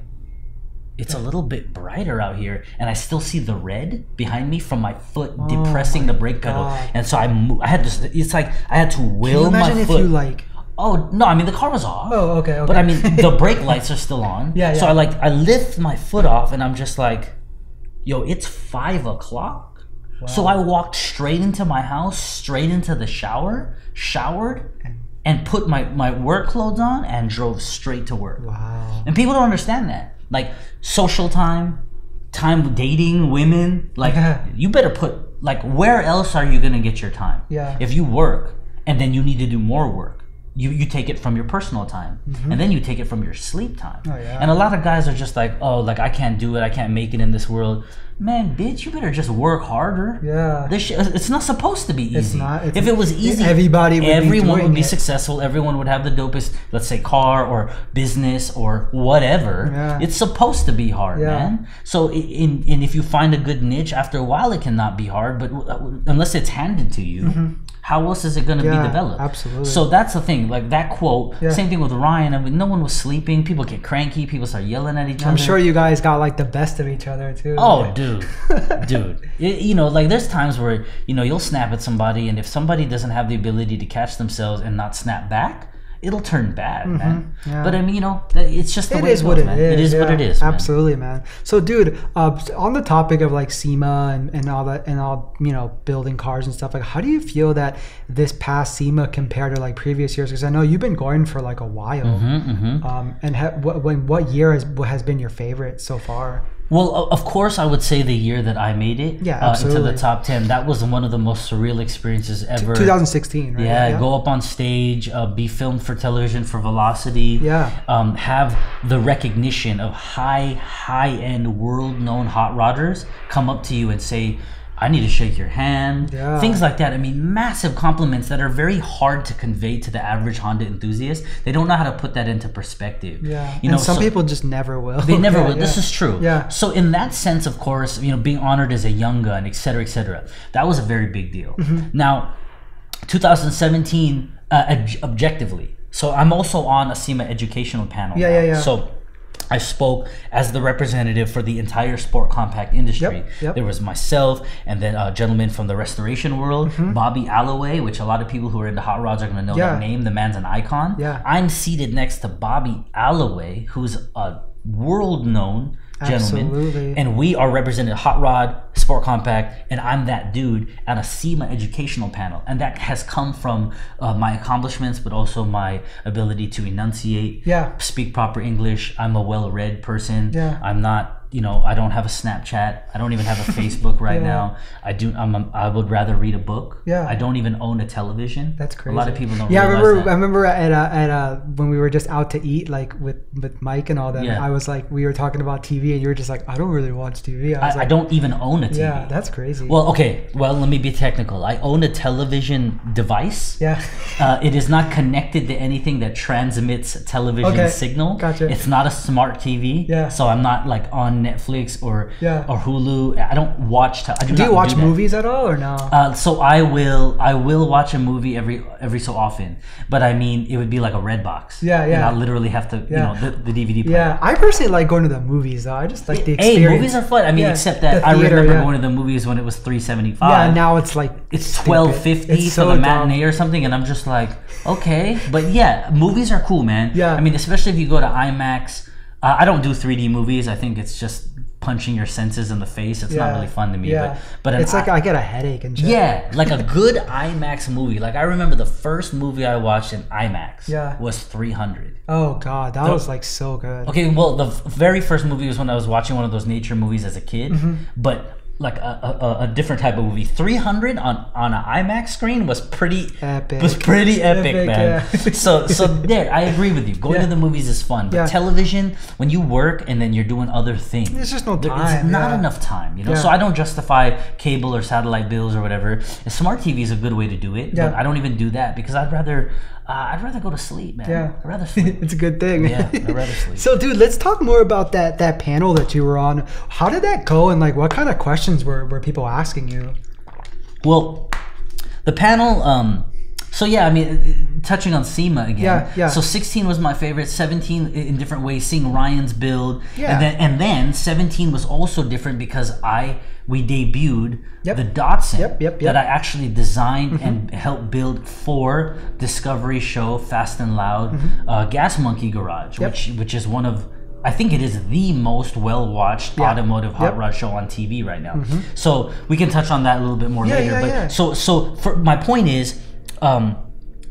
it's a little bit brighter out here, and I still see the red behind me from my foot oh depressing the brake pedal. Oh God. And so I, I had to. It's like I had to will Can you imagine my if foot. you like? Oh no! I mean the car was off. Oh okay. okay. But I mean the brake lights are still on. Yeah, So. I like I lift my foot off, and I'm just like, yo, it's five o'clock. So I walked straight into my house, straight into the shower, showered, and put my, my work clothes on and drove straight to work. wow. And people don't understand that. Like social time, time dating women, like you better put like where else are you gonna get your time? Yeah. If you work and then you need to do more work, you, you take it from your personal time and then you take it from your sleep time. Mm-hmm. Oh, yeah. And a lot of guys are just like, oh, like I can't do it, I can't make it in this world. Man, bitch, you better just work harder. Yeah. This sh- it's not supposed to be easy. It's not- it's- if it was easy, everybody would be everyone would be it. successful. Everyone would have the dopest, let's say, car or business or whatever. Yeah. It's supposed to be hard, Yeah. man. So, in and if you find a good niche, after a while, it cannot be hard. But unless it's handed to you, how else is it going to Mm-hmm. Yeah, be developed? absolutely. So that's the thing. Like that quote. Yeah. Same thing with Ryan. I mean, no one was sleeping. People get cranky. People start yelling at each other. I'm sure you guys got like the best of each other too. Oh, dude, dude. Y- you know, like there's times where you know you'll snap at somebody, and if somebody doesn't have the ability to catch themselves and not snap back, it'll turn bad, man. Mm-hmm. yeah. But I mean, you know, it's just the It way is it what goes, it man. is. It is what it is. man. Absolutely, man. So, dude, uh, on the topic of like SEMA and, and all that, and all you know, building cars and stuff. Like, how do you feel that this past SEMA compared to like previous years? Because I know you've been going for like a while. Mm-hmm, mm-hmm. Um, and ha- what when what year has has been your favorite so far? Well, of course, I would say the year that I made it Yeah, uh, into the top 10, that was one of the most surreal experiences ever. 2016, right? Yeah, go up on stage, uh, be filmed for television for Velocity. Yeah. Um, have the recognition of high, high end, world known hot rodders come up to you and say, I need to shake your hand. Yeah. Things like that. I mean, massive compliments that are very hard to convey to the average Honda enthusiast. They don't know how to put that into perspective. Yeah. You know, and some so- people just never will. they never Yeah, will. This is true. Yeah. So in that sense, of course, you know, being honored as a young gun, et cetera, et cetera, that was a very big deal. Mm-hmm. Now, 2017, uh, ob- objectively. So I'm also on a SEMA educational panel. Yeah, now. yeah, yeah. So. I spoke as the representative for the entire sport compact industry. Yep, yep. There was myself and then a gentleman from the restoration world, Bobby Alloway, which a lot of people who are into hot rods are going to know Mm-hmm. Yeah. that name. The man's an icon. Yeah. I'm seated next to Bobby Alloway, who's a world known gentleman. Absolutely. And we are represented Hot Rod, Sport Compact, and I'm that dude at a SEMA educational panel. And that has come from uh, my accomplishments, but also my ability to enunciate, Yeah. speak proper English. I'm a well read person. Yeah. I'm not. You know, I don't have a Snapchat. I don't even have a Facebook right Yeah. now. I do. I'm. A, I would rather read a book. Yeah. I don't even own a television. That's crazy. A lot of people don't. Yeah, I remember. that. I remember at uh, at uh, when we were just out to eat, like with with Mike and all that. Yeah. I was like, we were talking about TV, and you were just like, I don't really watch TV. I I, was I like, don't even own a TV. Yeah, that's crazy. Well, okay. Well, let me be technical. I own a television device. yeah, Uh, it is not connected to anything that transmits television Okay, signal. gotcha. It's not a smart TV. Yeah. So I'm not like on Netflix or Yeah. or Hulu. I don't watch. Te- I do, do you watch do movies at all or no? Uh, so I will I will watch a movie every every so often, but I mean it would be like a red box. Yeah, And yeah. I literally have to you Yeah. know the, the DVD player. yeah, I personally like going to the movies though. I just like the Hey, movies are fun. I mean, Yeah, except that the I remember yeah. going to the movies when it was three seventy five. Yeah, now it's like it's twelve fifty for so the dumb. matinee or something, and I'm just like, okay, but yeah, movies are cool, man. Yeah. I mean, especially if you go to IMAX. Uh, I don't do 3D movies. I think it's just punching your senses in the face. It's not really fun to me. Yeah, But but it's like I- I get a headache and shit. yeah, like a good IMAX movie. Like I remember the first movie I watched in IMAX Yeah. was 300. Oh god, that was like so good. Okay, well, the very first movie was when I was watching one of those nature movies as a kid, Mm-hmm. but like a, a, a- different type of movie. 300 on on an IMAX screen was pretty Epic. Was pretty epic, Epic, man. yeah. so so there, I agree with you. Going Yeah. to the movies is fun, but Yeah. television when you work and then you're doing other things. There's just no There time, not enough time, you know. So I don't justify cable or satellite bills or whatever. A smart TV is a good way to do it, but. I don't even do that because I'd rather uh, I'd rather go to sleep, man. Yeah. I'd rather sleep. it's a good thing. Yeah, I'd rather sleep. So, dude, let's talk more about that that panel that you were on. How did that go, and like, what kind of questions were were people asking you? Well, the panel. Um, so yeah, I mean, uh, uh, touching on SEMA again. Yeah, yeah. So 16 was my favorite. 17 in different ways, seeing Ryan's build. Yeah. And then and then 17 was also different because I we debuted Yep. the Datsun Yep, yep, Mm-hmm. that. I actually designed and helped build for Discovery Show Fast and Loud uh, Gas Monkey Garage, Mm-hmm. Which which is one of I think it is the most well watched Yeah. automotive hot Yep. Mm-hmm. rod show on TV right now. So we can touch on that a little bit more Yeah, later. yeah, but so so for my point is, um,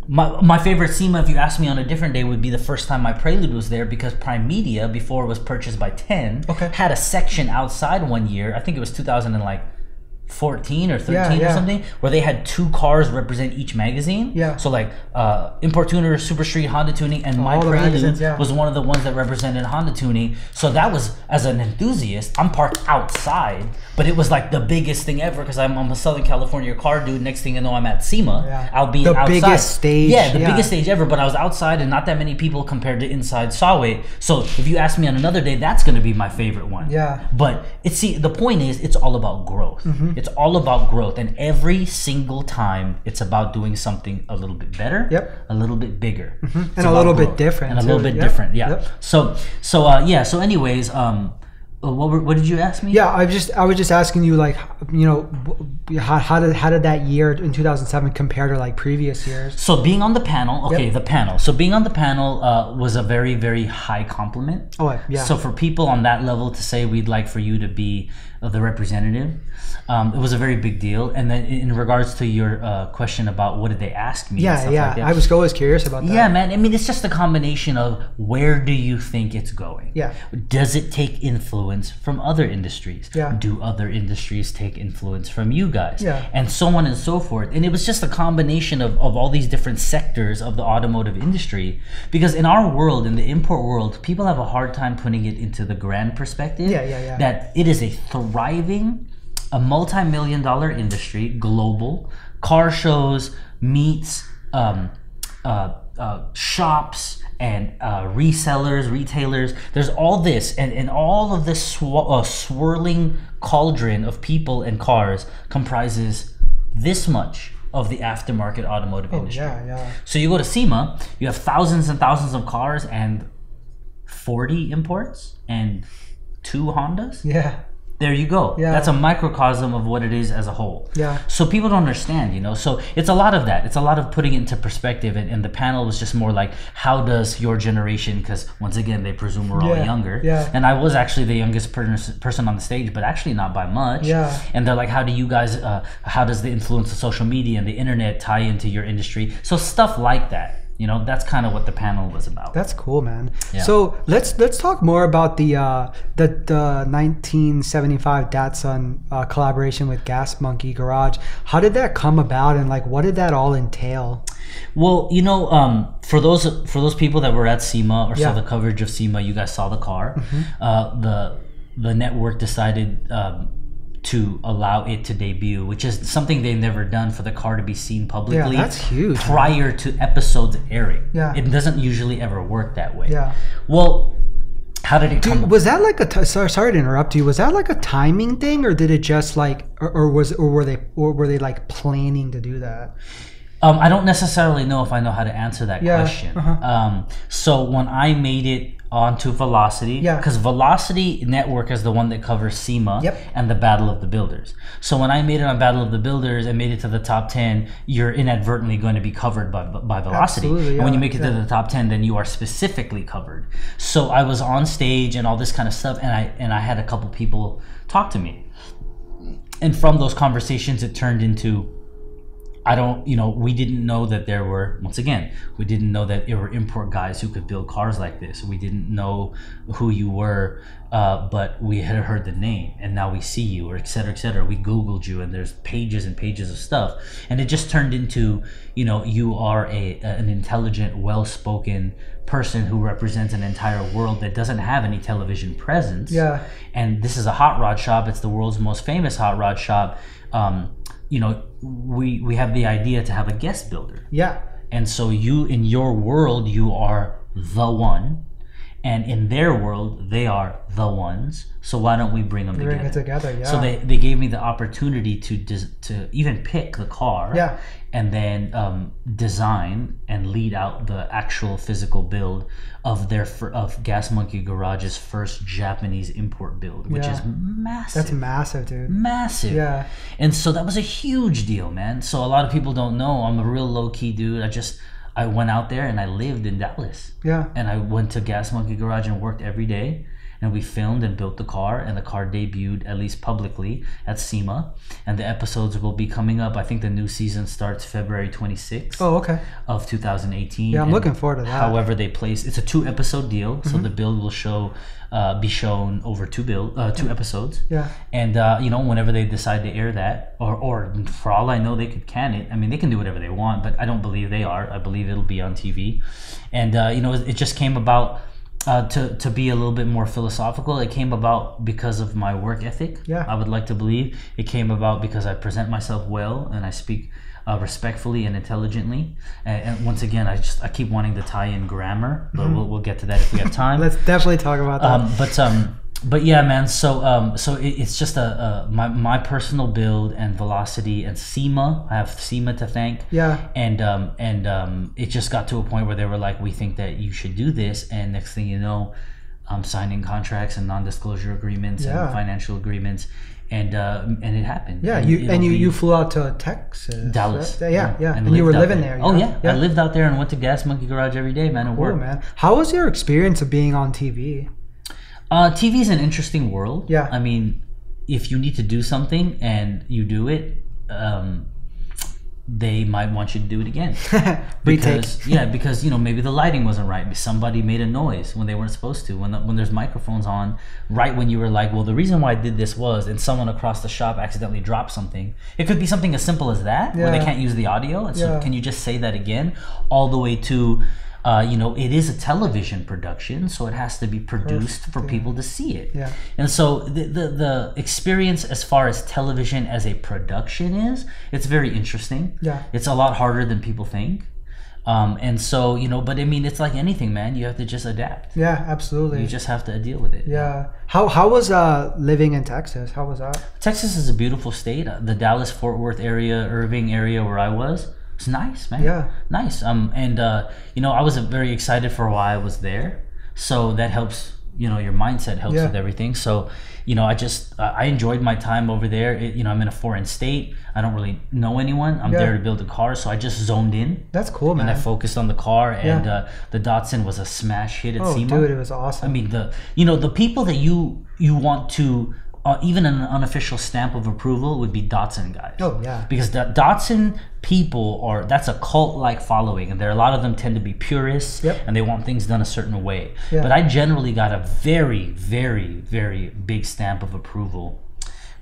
my my favorite SEMA, if you ask me on a different day, would be the first time my Prelude was there because Primedia, before it was purchased by Ten, Okay. had a section outside one year. I think it was 2000 and like. 14 or 13 Yeah, or something where they had two cars represent each magazine Yeah. so like uh import tuner super street honda tuning and my prelude yeah. was one of the ones that represented honda tuning so that was as an enthusiast i'm parked outside but it was like the biggest thing ever because I'm, I'm a southern california car dude next thing you know i'm at sema Yeah. i'll be The outside biggest stage, yeah the yeah. biggest stage ever but i was outside and not that many people compared to inside Sawway. so if you ask me on another day that's going to be my favorite one Yeah. but it's see the point is it's all about growth. Mm-hmm. It's all about growth, and every single time it's about doing something a little bit better, Yep. Mm-hmm. a little bit bigger, It's And a little bit different, and a little bit Yep. different. Yeah. Yep. So so uh, yeah. So anyways, um, uh, what were, what did you ask me? Yeah, I just I was just asking you like, you know, how, how did how did that year in 2007 compare to like previous years? So being on the panel, okay, Yep. the panel. So being on the panel uh, was a very very high compliment. Oh yeah, So for people on that level to say we'd like for you to be the representative. Um, it was a very big deal. And then in regards to your uh, question about what did they ask me? Yeah, stuff yeah. like that, I was always curious about that. yeah, man. I mean, it's just a combination of where do you think it's going? Yeah. Does it take influence from other industries? Yeah. Do other industries take influence from you guys? Yeah. And so on and so forth. And it was just a combination of, of all these different sectors of the automotive industry. Because in our world, in the import world, people have a hard time putting it into the grand perspective. Yeah, yeah, yeah. That it is a thriving, a multi-million dollar industry, global, car shows, meets, um, uh, uh, shops and uh, resellers, retailers. There's all this, and, and all of this sw- uh, swirling cauldron of people and cars comprises this much of the aftermarket automotive industry. Oh, Yeah, yeah. So you go to SEMA, you have thousands and thousands of cars and 40 imports and two Hondas. Yeah. There you go. Yeah. That's a microcosm of what it is as a whole. Yeah. So people don't understand, you know. So it's a lot of that. It's a lot of putting it into perspective. And, and the panel was just more like, how does your generation? Because once again, they presume we're all younger. yeah. And I was actually the youngest person person on the stage, but actually not by much. Yeah. And they're like, how do you guys? Uh, how does the influence of social media and the internet tie into your industry? So stuff like that. You know, that's kind of what the panel was about. That's cool, man. Yeah. So let's let's talk more about the uh, the the 1975 Datsun uh, collaboration with Gas Monkey Garage. How did that come about, and like what did that all entail? Well, you know, um, for those for those people that were at SEMA or Yeah. saw the coverage of SEMA, you guys saw the car. Uh, the the network decided um, to allow it to debut, which is something they've never done for the car to be seen publicly. Yeah, that's huge, man. Prior to episodes airing, Yeah. it doesn't usually ever work that way. Yeah. Well, how did it come? Was that like a t- sorry, sorry to interrupt you? Was that like a timing thing, or did it just like, or, or was, or were they, or were they like planning to do that? Um, I don't necessarily know if I know how to answer that Yeah, question. uh-huh. Um, so when I made it onto Velocity, Yeah. because Velocity Network is the one that covers SEMA Yep. and the Battle of the Builders. So when I made it on Battle of the Builders and made it to the top ten, you're inadvertently going to be covered by by Velocity. Absolutely, and when you make it to the top ten, then you are specifically covered. So I was on stage and all this kind of stuff, and I and I had a couple people talk to me and from those conversations it turned into I don't, you know, we didn't know that there were, once again, we didn't know that there were import guys who could build cars like this. We didn't know who you were, uh, but we had heard the name and now we see you, or et cetera, et cetera. We Googled you and there's pages and pages of stuff. And it just turned into, you know, you are a, an intelligent, well spoken person who represents an entire world that doesn't have any television presence Yeah. and this is a hot rod shop. It's the world's most famous hot rod shop. Um, you know, we we have the idea to have a guest builder, Yeah. and so you in your world you are the one, and in their world they are the ones. So why don't we bring them Bring together? it together. Yeah. So they, they gave me the opportunity to to even pick the car, Yeah. And then um, design and lead out the actual physical build of their of Gas Monkey Garage's first Japanese import build, which Yeah. is massive, That's massive, dude. massive. Yeah. And so that was a huge deal, man. So a lot of people don't know I'm a real low key dude. I just I went out there and I lived in Dallas Yeah. and I went to Gas Monkey Garage and worked every day. And we filmed and built the car, and the car debuted at least publicly at SEMA. And the episodes will be coming up. I think the new season starts February 26th Oh, okay. of 2018. Yeah, I'm And looking forward to that. Mm-hmm. However, they place it's a two episode deal, so the build will show uh, be shown over two build uh, two episodes. Yeah. And uh, you know, whenever they decide to air that, or or for all I know, they could can it. I mean, they can do whatever they want, but I don't believe they are. I believe it'll be on TV. And uh, you know, it just came about. Uh, to, to be a little bit more philosophical, it came about because of my work ethic. Yeah. I would like to believe it came about because I present myself well and I speak uh, respectfully and intelligently. And, and once again, I just I keep wanting to tie in grammar, but we'll, we'll get to that if we have time. Let's definitely talk about that. Um, but um, but yeah, man. So um, so it, it's just a, a my my personal build and velocity and SEMA. I have SEMA to thank. yeah. And um, and um, it just got to a point where they were like, we think that you should do this, and next thing you know, I'm signing contracts and non-disclosure agreements Yeah. and financial agreements, and uh, and it happened. Yeah, and you and you, you flew out to Texas. Dallas. right? Yeah, yeah. And, you were living there. Oh yeah. yeah. I lived out there and went to Gas Monkey Garage every day, man, and Cool, worked. man. How was your experience of being on TV? Uh, TV is an interesting world. Yeah. I mean, if you need to do something and you do it, um, they might want you to do it again. Because, yeah, because you know maybe the lighting wasn't right. Somebody made a noise when they weren't supposed to. When the, when there's microphones on, right when you were like, well, the reason why I did this was, and someone across the shop accidentally dropped something. It could be something as simple as that, where they can't use the audio. And so, Yeah. can you just say that again? All the way to. Uh, you know, it is a television production, so it has to be produced for people to see it. Yeah. And so the, the the experience as far as television as a production is, it's very interesting. Yeah. It's a lot harder than people think. Um, and so, you know, but I mean, it's like anything, man. You have to just adapt. Yeah, absolutely. You just have to deal with it. yeah. How how was uh living in Texas? How was that? Texas is a beautiful state. Uh, The Dallas Fort Worth area, Irving area where I was, it's nice, man. Yeah. Nice. Um, and uh, you know, I was very excited for why I was there. So that helps. You know, your mindset helps Yeah. with everything. So, you know, I just uh, I enjoyed my time over there. It, you know, I'm in a foreign state. I don't really know anyone. I'm Yeah. there to build a car, so I just zoned in. That's cool, man. and I focused on the car. And Yeah. uh, the Datsun was a smash hit at oh, SEMA. dude, it was awesome. I mean, the you know the people that you you want to uh, even an unofficial stamp of approval would be Datsun guys. Oh, yeah. because the Datsun people are that's a cult like following, and there a lot of them tend to be purists, Yep. and they want things done a certain way. Yeah. But I generally got a very very very big stamp of approval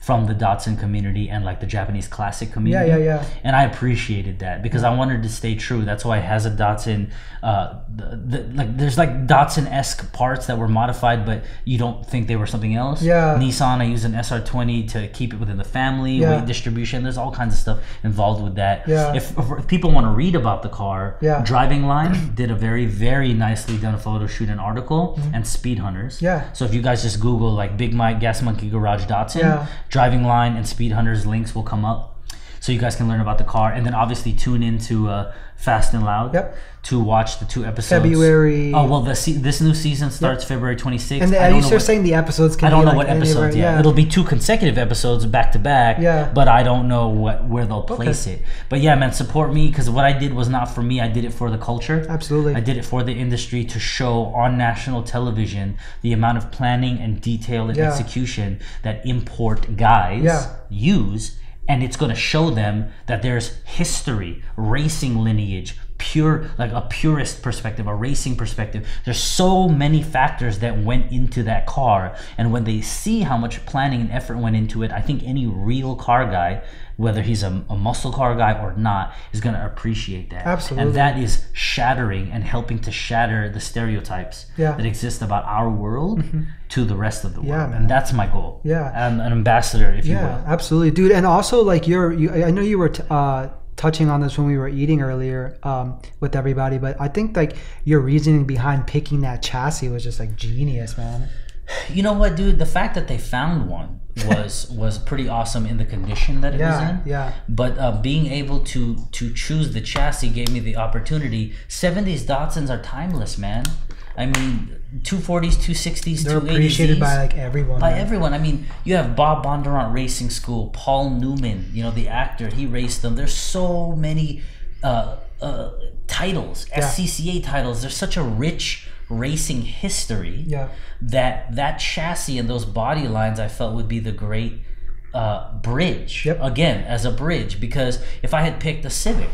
from the Datsun community and like the Japanese classic community. yeah, yeah. Yeah. And I appreciated that because I wanted to stay true. That's why it has a Datsun. Uh, the, the, like there's like Datsun esque parts that were modified, but you don't think they were something else. Yeah. Nissan, I used an SR20 to keep it within the family Yeah. weight distribution. There's all kinds of stuff involved with that. Yeah. If, if people want to read about the car, Yeah. Driving Line did a very very nicely done photo shoot and article, and Speedhunters. Mm-hmm. Yeah. So if you guys just Google like Big Mike Gas Monkey Garage Datsun, Yeah. Driving line and speed hunters links will come up so you guys can learn about the car and then obviously tune into uh, fast and loud Yep. to watch the two episodes February. oh well the se- this new season starts february 26th and I are don't you know what- saying the episodes can I don't know like what episodes yet. Yeah. It'll be two consecutive episodes back to back. Yeah. But I don't know what where they'll place it. But yeah, man, support me because what I did was not for me. I did it for the culture. Absolutely. I did it for the industry to show on national television the amount of planning and detail and Yeah. execution that import guys Yeah. use. And it's going to show them that there's history, racing lineage, pure, like a purist perspective, a racing perspective. There's so many factors that went into that car. And when they see how much planning and effort went into it, I think any real car guy, whether he's a, a muscle car guy or not, is going to appreciate that. Absolutely. And that is shattering and helping to shatter the stereotypes Yeah. Mm-hmm. that exist about our world to the rest of the world. Yeah, man. And that's my goal. Yeah. I'm an ambassador, if you Yeah, will. absolutely, dude. And also, like you're, you, I know you were t- uh, touching on this when we were eating earlier um, with everybody, but I think like your reasoning behind picking that chassis was just like genius, man. You know what, dude? The fact that they found one was was pretty awesome in the condition that it was in. yeah. But uh, being able to to choose the chassis gave me the opportunity. Seventies Datsuns are timeless, man. I mean, two forties, two sixties, They're two eighties. appreciated by like everyone. by everyone. I mean, you have Bob Bondurant Racing School, Paul Newman, you know, the actor, he raced them. There's so many uh, uh, titles, SCCA titles. There's such a rich racing history Yeah. that that chassis and those body lines I felt would be the great uh, bridge Yep. again as a bridge because if I had picked a Civic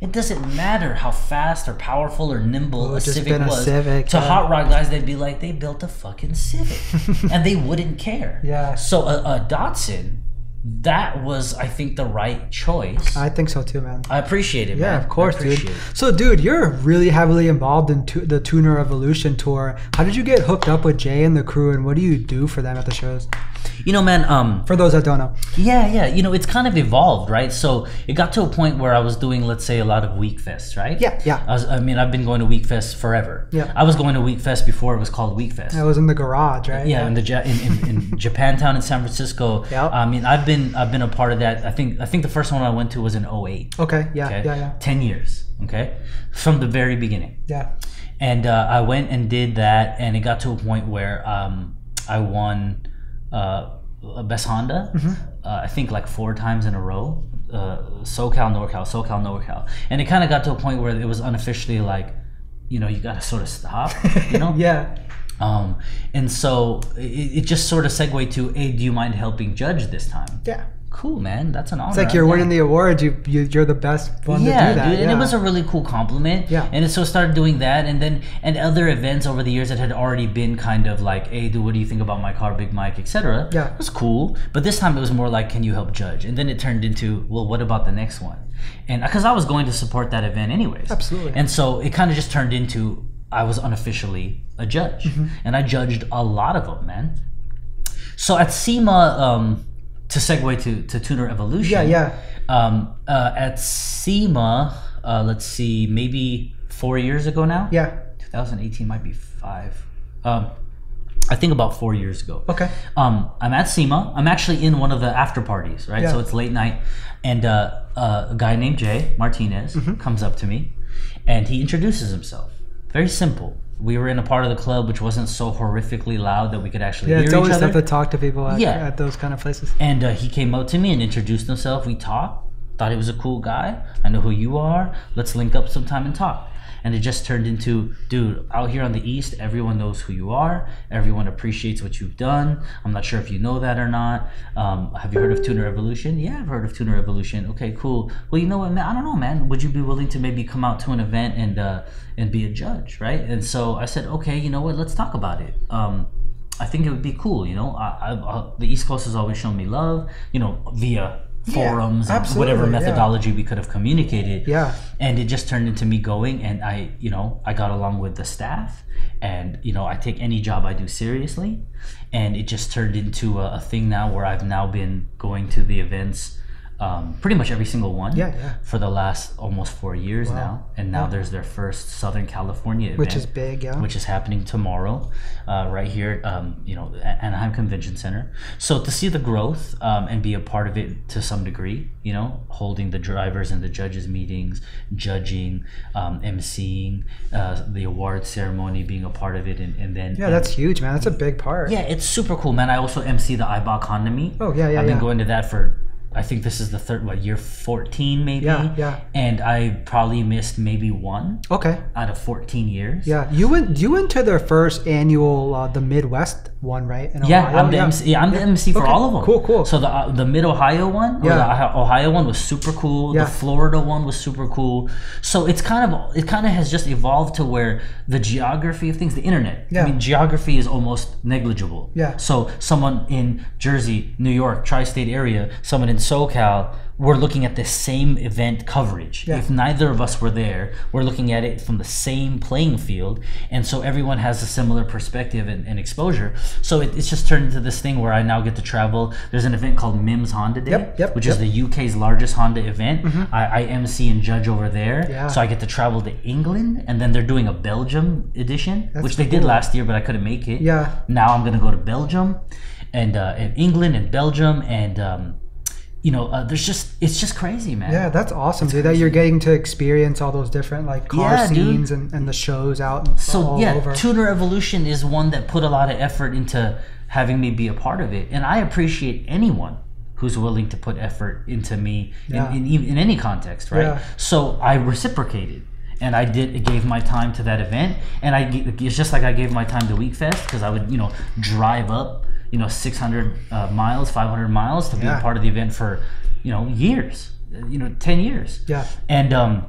it doesn't matter how fast or powerful or nimble Oh, a Civic a was. Civic, to yeah. hot rod guys, they'd be like, they built a fucking Civic, and they wouldn't care. Yeah. So a, a Datsun, that was, I think, the right choice. I, think so too, man. I appreciate it. Yeah, man. of course, dude. it. So, dude, you're really heavily involved in tu- the Tuner Evolution tour. How did you get hooked up with Jay and the crew, and what do you do for them at the shows? You know, man. Um, For those that don't know, Yeah, yeah. You know, it's kind of evolved, right? So it got to a point where I was doing, let's say, a lot of Wekfest, right? Yeah, yeah. I, was, I mean, I've been going to Wekfest forever. Yeah. I was going to Wekfest before it was called Wekfest. I was in the garage, right? yeah, in the Ja- in, in, in Japantown in San Francisco. Yeah. I mean, I've been I've been a part of that. I think I think the first one I went to was in 08. Okay. Yeah. Okay. Yeah. Yeah. Ten years. Okay. From the very beginning. Yeah. and uh, I went and did that, and it got to a point where um, I won uh, Best Honda. Uh, I think like four times in a row. Uh, SoCal, NorCal, SoCal, NorCal, and it kind of got to a point where it was unofficially like, you know, you got to sort of stop, you know. Yeah. Um, and so it, it just sort of segued to, hey, do you mind helping judge this time? Yeah. Cool, man. That's an honor. It's like you're winning the award. You, you you're the best one yeah, to do that. dude, and it was a really cool compliment. Yeah. and so started doing that, and then and other events over the years that had already been kind of like, hey, dude, what do you think about my car, Big Mike, etc. Yeah. it was cool. But this time it was more like, can you help judge? And then it turned into, well, what about the next one? And because I was going to support that event anyways, Absolutely. And so it kind of just turned into I was unofficially a judge, Mm-hmm. and I judged a lot of them, man. So at SEMA, um, to segue to, to Tuner Evolution. yeah, yeah. Um, uh, at SEMA, uh, let's see, maybe four years ago now. Yeah. 2018 might be five. Um, I think about four years ago. Okay. Um, I'm at SEMA. I'm actually in one of the after parties, right? Yeah. So it's late night, and uh, uh, a guy named Jay Martinez Mm-hmm. comes up to me, and he introduces himself. Very simple. We were in a part of the club which wasn't so horrifically loud that we could actually Yeah, hear it's always tough to talk to people at, Yeah. at those kind of places. And uh, he came up to me and introduced himself. We talked. Thought he was a cool guy. I know who you are. Let's link up sometime and talk. And it just turned into, dude, out here on the East, everyone knows who you are. Everyone appreciates what you've done. I'm not sure if you know that or not. Um, have you heard of Tuner Evolution? Yeah, I've heard of Tuner Evolution. Okay, cool. Well, you know what, man? I don't know, man. Would you be willing to maybe come out to an event and uh, and be a judge, right? And so I said, okay, you know what? Let's talk about it. Um, I think it would be cool. You know, I, I, I, the East Coast has always shown me love. You know, via forums and absolutely, whatever yeah. methodology we could have communicated. Yeah. And it just turned into me going, and I, you know, I got along with the staff, and you know, I take any job I do seriously, and it just turned into a, a thing now where I've now been going to the events. Um, pretty much every single one Yeah, yeah. for the last almost four years now and now there's their first southern california event Which is big, yeah. which is happening tomorrow, uh, right here, um, you know, Anaheim Convention Center. So to see the growth um, and be a part of it to some degree, you know, holding the drivers and the judges meetings, judging, um, emceeing uh, the award ceremony, being a part of it, and, and then yeah, that's huge, man. That's a big part. yeah, it's super cool, man. I also MC the Honda Meet. Oh, yeah, yeah, I've been yeah. going to that for. I think this is the third, what year fourteen maybe. Yeah, yeah. And I probably missed maybe one Okay. out of fourteen years. Yeah, you went you went to their first annual uh, the Midwest one, right? In Yeah, Ohio? I'm the MC. Yeah, I'm the MC for Okay, all of them. cool, cool. So the uh, the Mid Ohio one, or Yeah. the Ohio- Ohio one was super cool. Yeah. The Florida one was super cool. So it's kind of it kind of has just evolved to where the geography of things, the internet. Yeah. I mean, geography is almost negligible. Yeah. So someone in Jersey, New York, tri-state area, someone in SoCal, we're looking at the same event coverage. Yeah. If neither of us were there, we're looking at it from the same playing field, and so everyone has a similar perspective and, and exposure. So it, it's just turned into this thing where I now get to travel. There's an event called MIMS Honda Day, Yep, yep, which yep. Mm-hmm. is the UK's largest Honda event. I, I MC and judge over there, Yeah. so I get to travel to England, and then they're doing a Belgium edition, That's which they did last year, but I couldn't make it. Yeah. Now I'm gonna go to Belgium, and, uh, and England and Belgium, and um, you know, uh, there's just it's just crazy, man. Yeah, that's awesome, dude. That you're getting to experience all those different like car Yeah, scenes and, and the shows out and So yeah, over. Tuner Evolution is one that put a lot of effort into having me be a part of it, and I appreciate anyone who's willing to put effort into me Yeah. in, in in any context, right? Yeah. So I reciprocated. And I did it gave my time to that event, and I it's just like I gave my time to Wekfest because I would you know drive up you know 600 uh, miles, 500 miles to be a part of the event for you know years, you know 10 years. Yeah. and um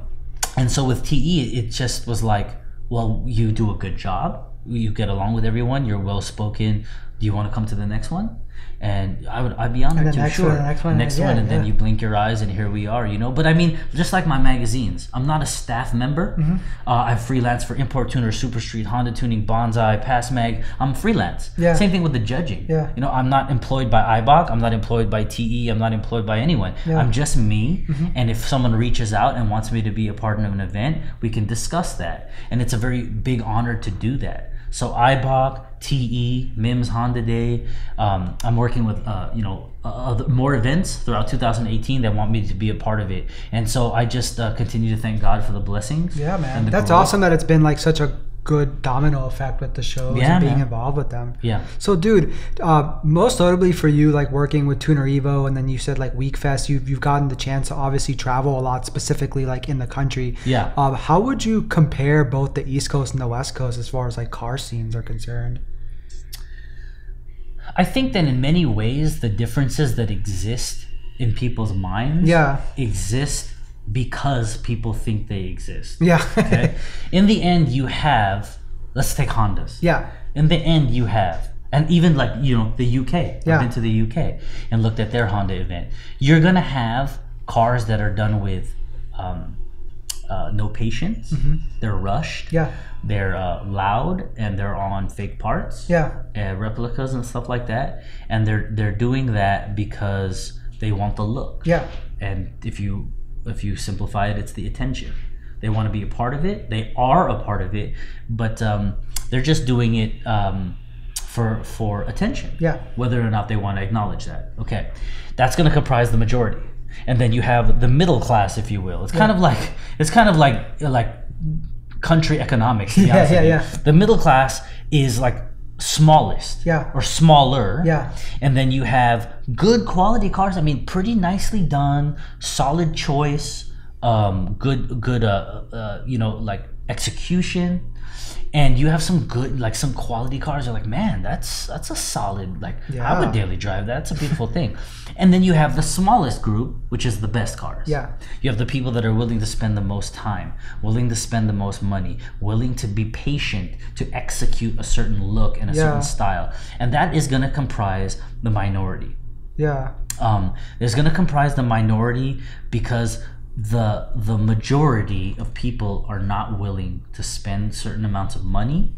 and so with te it just was like well you do a good job. You get along with everyone. You're well spoken. Do you want to come to the next one and i would i'd be honored the to next sure one, the next one, next yeah, one and then yeah. you blink your eyes and here we are you know but i mean just like my magazines i'm not a staff member Mm-hmm. uh, i freelance for import tuner super street honda tuning Banzai pass mag i'm freelance Yeah. same thing with the judging Yeah. you know i'm not employed by iboc i'm not employed by te i'm not employed by anyone Yeah. i'm just me Mm-hmm. and if someone reaches out and wants me to be a part of an event we can discuss that and it's a very big honor to do that so iboc te mims honda day um, i'm working with uh, you know uh, more events throughout 2018 that want me to be a part of it and so i just uh, continue to thank god for the blessings Yeah, man. That's growth. awesome that it's been like such a good domino effect with the shows Yeah, and being man. involved with them. Yeah. So, dude, uh, most notably for you, like working with Tuner Evo, and then you said like Wekfest, you've you've gotten the chance to obviously travel a lot, specifically like in the country. Yeah. Um, how would you compare both the East Coast and the West Coast as far as like car scenes are concerned? I think that in many ways, the differences that exist in people's minds Yeah. exist because people think they exist. Yeah. Okay? in the end, you have, let's take Hondas. yeah. In the end, you have, and even like, you know, the UK. Yeah. I've been to the UK and looked at their Honda event. You're going to have cars that are done with um, uh, no patience, they're rushed, Mm-hmm. Yeah. they're uh, loud, and they're on fake parts Yeah. uh, replicas and stuff like that, and they're they're doing that because they want the look. Yeah. And if you if you simplify it, it's the attention. They want to be a part of it. They are a part of it, but um, they're just doing it um, for for attention. Yeah. Whether or not they want to acknowledge that. Okay, that's going to comprise the majority, and then you have the middle class, if you will. It's kind of like it's kind of like like country economics. Yeah, yeah, yeah. The middle class is like smallest Yeah. or smaller Yeah. and then you have good quality cars i mean pretty nicely done solid choice um, good good uh, uh, you know like execution and you have some good like some quality cars you're like man that's that's a solid like i would daily drive that that's a beautiful thing and then you have the smallest group which is the best cars Yeah. you have the people that are willing to spend the most time, willing to spend the most money, willing to be patient to execute a certain look and a Yeah. certain style. And that is going to comprise the minority. Yeah. Um, there's going to comprise the minority because the the majority of people are not willing to spend certain amounts of money,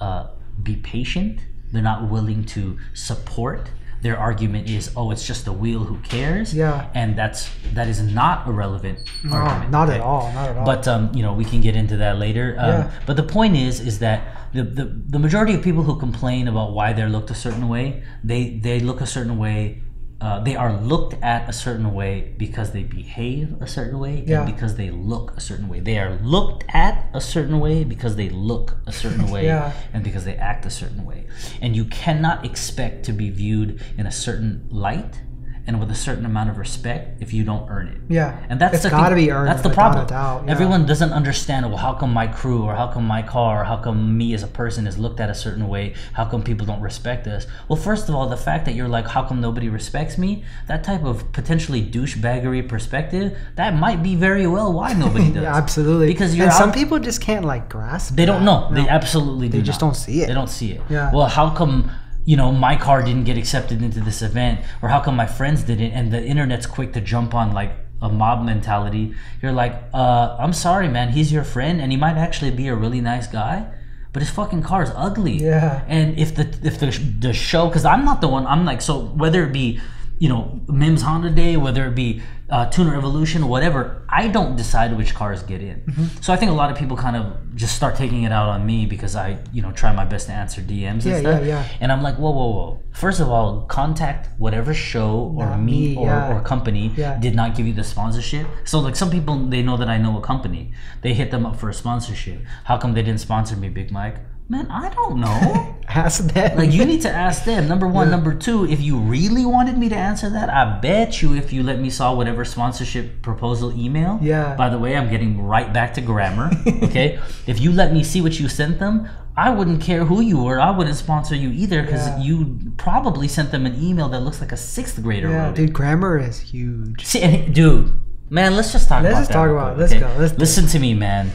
uh, be patient. They're not willing to support. Their argument is, "Oh, it's just a wheel. Who cares?" Yeah. and that's that is not a relevant No, argument. not at all. Not at all. But um, you know, we can get into that later. Um, Yeah. But the point is, is that the, the the majority of people who complain about why they're looked a certain way, they they look a certain way. Uh, they are looked at a certain way because they behave a certain way Yeah. and because they look a certain way. They are looked at a certain way because they look a certain way Yeah. and because they act a certain way. And you cannot expect to be viewed in a certain light and with a certain amount of respect if you don't earn it. yeah. And that's it's the got to thing- be earned. That's the problem. Doubt. yeah. Everyone doesn't understand. Well, how come my crew, or how come my car, or how come me as a person is looked at a certain way? How come people don't respect us? Well, first of all, the fact that you're like, how come nobody respects me? That type of potentially douchebaggery perspective, that might be very well why nobody does. Yeah, absolutely. Because you're and some people just can't like grasp. They don't that. know. They No. absolutely do They just not. don't see it. They don't see it. Yeah. Well, how come you know my car didn't get accepted into this event, or how come my friends didn't? And the internet's quick to jump on like a mob mentality. You're like, uh, I'm sorry, man. He's your friend, and he might actually be a really nice guy. But his fucking car is ugly. Yeah. And if the if the the show, because I'm not the one. I'm like so whether it be you know Mims Honda Day, whether it be uh, Tuner Evolution, whatever. I don't decide which cars get in. Mm-hmm. So I think a lot of people kind of just start taking it out on me because I you know try my best to answer DMs Yeah, and stuff. yeah, yeah. And I'm like, whoa, whoa, whoa. First of all, contact whatever show or Not me, me, or, yeah. or company Yeah. did not give you the sponsorship. So like some people they know that I know a company. They hit them up for a sponsorship. How come they didn't sponsor me, Big Mike? Man, I don't know. Ask them. Like you need to ask them. Number one, number two. If you really wanted me to answer that, I bet you if you let me saw whatever sponsorship proposal email. Yeah. By the way, I'm getting right back to grammar. Okay. if you let me see what you sent them, I wouldn't care who you were. I wouldn't sponsor you either because Yeah. you probably sent them an email that looks like a sixth grader yeah, dude, grammar is huge. See, dude, man, let's just talk Let's about just that talk about it. Let's okay? go. Let's Listen to me, man.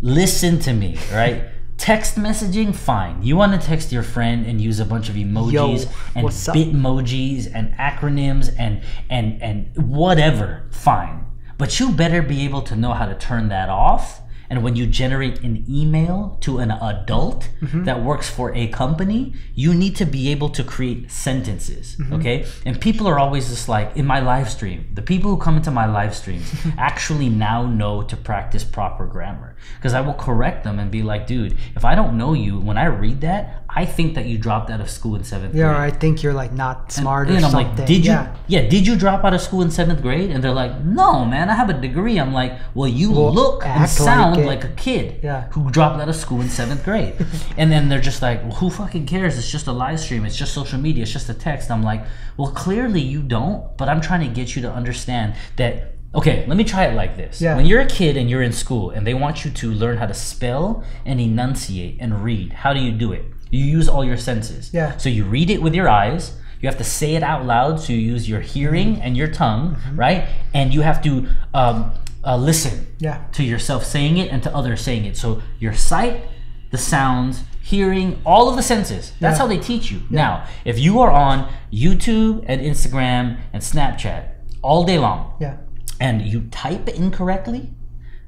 Listen to me, right? Text messaging, fine. You want to text your friend and use a bunch of emojis Yo, and bitmojis and acronyms and and and whatever, fine. But you better be able to know how to turn that off. And when you generate an email to an adult Mm-hmm. that works for a company, you need to be able to create sentences. Mm-hmm. Okay? And people are always just like, in my live stream, the people who come into my live streams actually now know to practice proper grammar. Because I will correct them and be like, dude, if I don't know you, when I read that, I think that you dropped out of school in seventh Yeah, grade. or I think you're like not smart and or I'm something. like, did you? Yeah. Yeah. did you drop out of school in seventh grade? And they're like, no, man, I have a degree. I'm like, well, you Well, look and act like sound like, a kid Yeah. who dropped out of school in seventh grade. and then they're just like, well, who fucking cares? It's just a live stream. It's just social media. It's just a text. I'm like, well, clearly you don't. But I'm trying to get you to understand that. Okay, let me try it like this. Yeah. When you're a kid and you're in school and they want you to learn how to spell and enunciate and read, how do you do it? You use all your senses. Yeah. So you read it with your eyes. You have to say it out loud. So you use your hearing and your tongue, Mm-hmm. right? And you have to um, uh, listen Yeah. to yourself saying it and to others saying it. So your sight, the sounds, hearing, all of the senses. That's Yeah. how they teach you. Now, if you are on YouTube and Instagram and Snapchat all day long Yeah. and you type incorrectly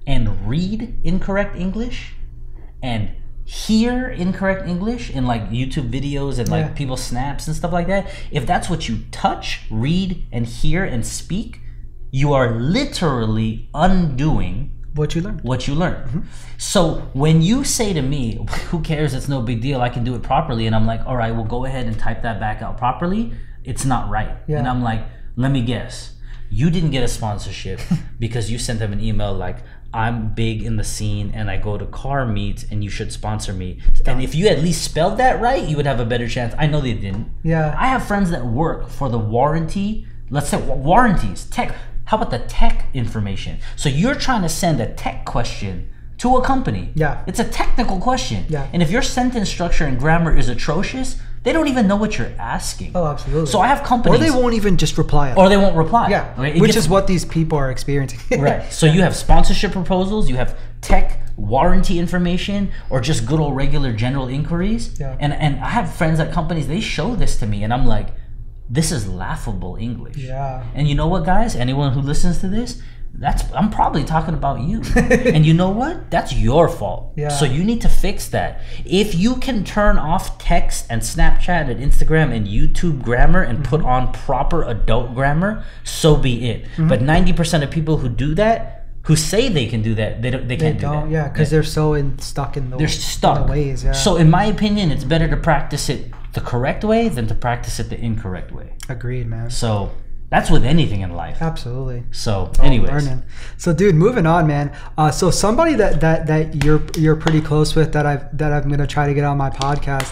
and read incorrect English and hear incorrect English in like YouTube videos and like Yeah. people's snaps and stuff like that, if that's what you touch, read, and hear and speak, you are literally undoing What you learned. what you learn. Mm-hmm. So when you say to me, who cares, it's no big deal, I can do it properly, and I'm like, all right, well, go ahead and type that back out properly, it's not right. Yeah. And I'm like, let me guess. You didn't get a sponsorship because you sent them an email like, I'm big in the scene and I go to car meets and you should sponsor me. And if you at least spelled that right, you would have a better chance. I know they didn't. Yeah. I have friends that work for the warranty, let's say warranties, tech. How about the tech information? So you're trying to send a tech question to a company. Yeah. It's a technical question. Yeah. And if your sentence structure and grammar is atrocious, they don't even know what you're asking. Oh, absolutely. So I have companies, or they won't even just reply. or they won't reply. yeah. It Which gets- is what these people are experiencing. Right. So you have sponsorship proposals, you have tech warranty information, or just good old regular general inquiries. Yeah. And and I have friends at companies, they show this to me and I'm like, this is laughable English. Yeah. And you know what, guys? Anyone who listens to this, that's I'm probably talking about you. and you know what? That's your fault. Yeah. So you need to fix that. If you can turn off text and Snapchat and Instagram and YouTube grammar and put Mm-hmm. on proper adult grammar, so be it. But 90% of people who do that, who say they can do that, they don't they They can't do don't. that. Yeah, because they're so in, stuck in the They're in stuck. the ways. Yeah. So in my opinion, it's better to practice it the correct way than to practice it the incorrect way. agreed, man. So that's with anything in life. Absolutely. So, Oh, anyways, learning. So, dude, moving on, man. Uh, so somebody that that that you're you're pretty close with that I've that I'm gonna try to get on my podcast.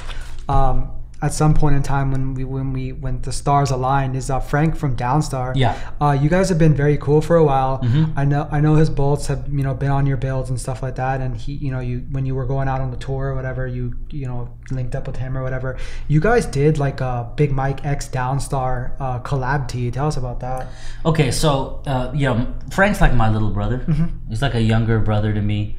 Um, at some point in time when we when we when the stars aligned is uh, Frank from Downstar. Yeah. Uh, you guys have been very cool for a while. Mhm. I know I know his bolts have you know been on your builds and stuff like that. And he you know you when you were going out on the tour or whatever you you know linked up with him or whatever. You guys did like a Big Mike X Downstar uh, collab tee. Tell us about that. okay, so uh, you know, Frank's like my little brother. Mm-hmm. He's like a younger brother to me,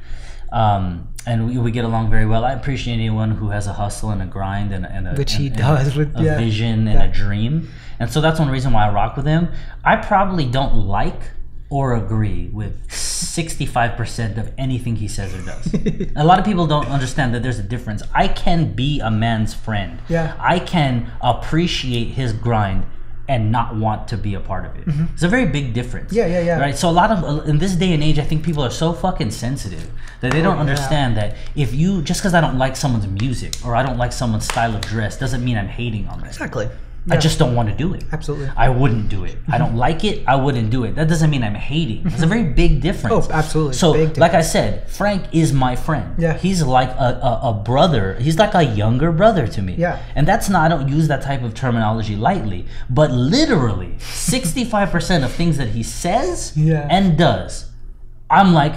um, and we, we get along very well. I appreciate anyone who has a hustle and a grind and, a- and a Which he and- and with- a yeah. vision and Yeah. a dream, and so that's one reason why I rock with him. I probably don't like or agree with 65% of anything he says or does. a lot of people don't understand that there's a difference. I can be a man's friend. Yeah. I can appreciate his grind and not want to be a part of it. It's a very big difference. Mm-hmm. Yeah, yeah, yeah. Right. So a lot of in this day and age, I think people are so fucking sensitive that they don't Oh, yeah. understand that if you just because I don't like someone's music or I don't like someone's style of dress doesn't mean I'm hating on them. Exactly. I just don't want to do it. Absolutely. I wouldn't do it. I don't mm-hmm. like it. I wouldn't do it. That doesn't mean I'm hating. It's a mm-hmm. very big difference. Oh, absolutely. So, like I said, Frank is my friend. Yeah. He's like a, a, a brother. He's like a younger brother to me. Yeah. And that's not, I don't use that type of terminology lightly, but literally 65% of things that he says Yeah. and does, I'm like,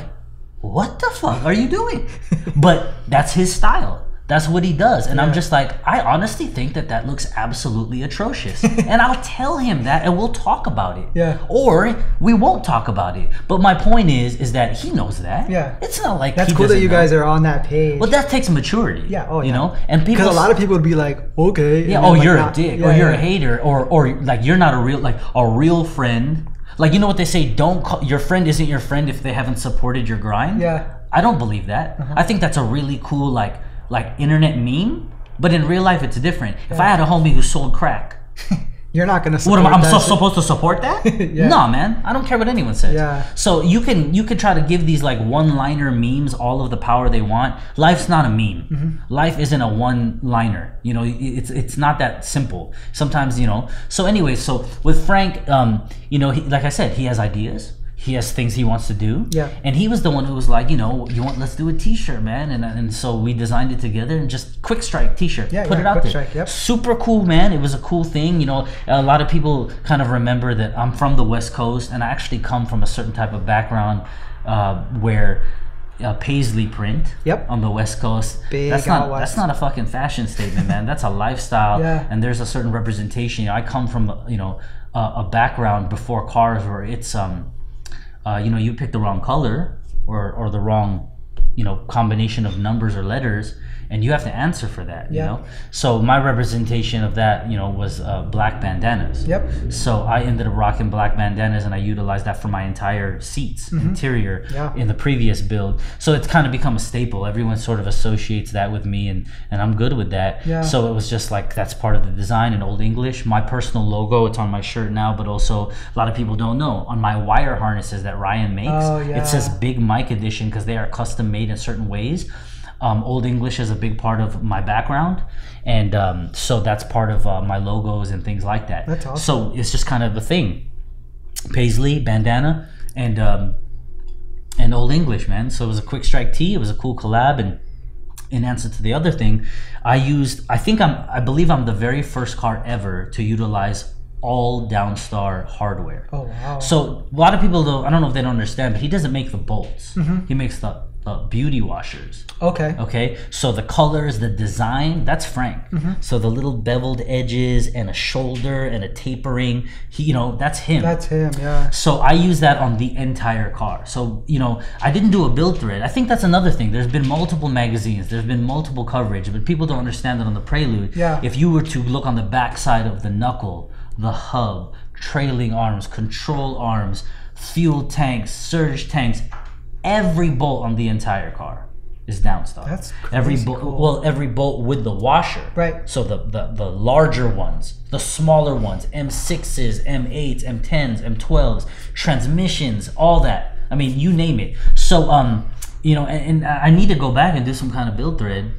what the fuck are you doing? but that's his style. That's what he does. And I'm just like, I honestly think that that looks absolutely atrocious. and I'll tell him that and we'll talk about it. Yeah. Or we won't talk about it. But my point is, is that he knows that. Yeah. It's not like That's he cool that you know. guys are on that page. Well, that takes maturity. Yeah, oh, You know? And people. Because a lot of people would be like, okay. Yeah, oh, like, you're not- a dick, yeah, or you're yeah. a hater, or or like you're not a real like a real friend. Like you know what they say, don't call your friend isn't your friend if they haven't supported your grind. Yeah. Uh-huh. I don't believe that. I think that's a really cool like like internet meme, but in real life it's different. If I had a homie who sold crack, You're not gonna. Support What am I? I'm so supposed to support that? Yeah. No, man. I don't care what anyone says. Yeah. So you can you can try to give these like one-liner memes all of the power they want. Life's not a meme. Mm-hmm. Life isn't a one-liner. You know, it's it's not that simple. Sometimes you know. So anyway, so with Frank, um, you know, he, like I said, he has ideas. He has things he wants to do. Yeah. And he was the one who was like, you know, you want let's do a T-shirt, man. And and so we designed it together and just quick strike T-shirt. Yeah, Put yeah, it out Quick there. Strike, yep. Super cool, man. It was a cool thing. You know, a lot of people kind of remember that I'm from the West Coast and I actually come from a certain type of background uh, where. Uh, paisley print Yep. on the west coast Big that's not west. that's not a fucking fashion statement man that's a lifestyle Yeah. and there's a certain representation you know, i come from you know a, a background before cars where it's um uh, you know you pick the wrong color or or the wrong you know combination of numbers or letters and you have to answer for that you know so my representation of that you know was uh, black bandanas Yep. so i ended up rocking black bandanas and i utilized that for my entire seats interior Mm-hmm. Yeah. in the previous build so it's kind of become a staple everyone sort of associates that with me and and i'm good with that Yeah. so it was just like that's part of the design in old english my personal logo it's on my shirt now but also a lot of people don't know on my wire harnesses that ryan makes Oh, yeah. it says big Mike edition because they are custom made in certain ways um, old english is a big part of my background and um, so that's part of uh, my logos and things like that That's awesome. so it's just kind of a thing paisley bandana and um, and old english man so it was a quick strike tee it was a cool collab and in answer to the other thing i used i think i'm i believe i'm the very first car ever to utilize all downstar hardware Oh wow. so a lot of people don't i don't know if they don't understand but he doesn't make the bolts Mm-hmm. he makes the, the beauty washers okay. Okay, so the colors, the design, that's Frank. Mm-hmm. So the little beveled edges and a shoulder and a tapering, he, you know, that's him. That's him. Yeah. so I use that on the entire car. So you know, I didn't do a build thread. I think that's another thing. There's been multiple magazines. There's been multiple coverage, but people don't understand that on the Prelude. Yeah. If you were to look on the back side of the knuckle, the hub, trailing arms, control arms, fuel tanks, surge tanks, every bolt on the entire car is downstar. That's every bolt. cool. Well, every bolt with the washer. Right. So the, the the larger ones, the smaller ones, M6s, M8s, M10s, M12s, transmissions, all that. I mean, you name it. So um, you know, and, and I need to go back and do some kind of build thread.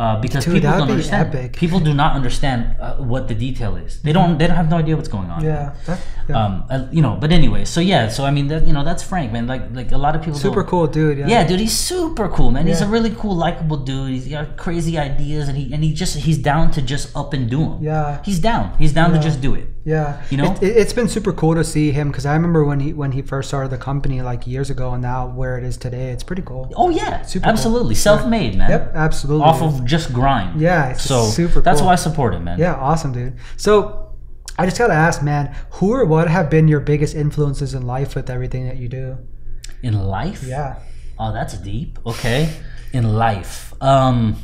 Uh, because Dude, people don't understand. epic. People do not understand uh, what the detail is. They don't. They don't have no idea what's going on. Yeah. That, yeah. Um. uh, you know. But anyway. So yeah. So I mean, that you know, that's Frank, man. Like like a lot of people. Super cool dude. Yeah. yeah, dude, he's super cool, man. He's a really cool, likable dude. He's got crazy ideas, and he and he just he's down to just up and do them. Yeah. he's down. He's down Yeah. to just do it. Yeah, You know? it, it's been super cool to see him because I remember when he when he first started the company like years ago, and now where it is today, it's pretty cool. Oh yeah, Super cool. absolutely, self-made, man. Yep, absolutely. Off of just grind. Yeah, it's so super That's cool. why I support him, man. yeah, awesome, dude. So I just gotta ask, man, who or what have been your biggest influences in life with everything that you do? In life. Yeah, Oh, that's deep. Okay. In life, um,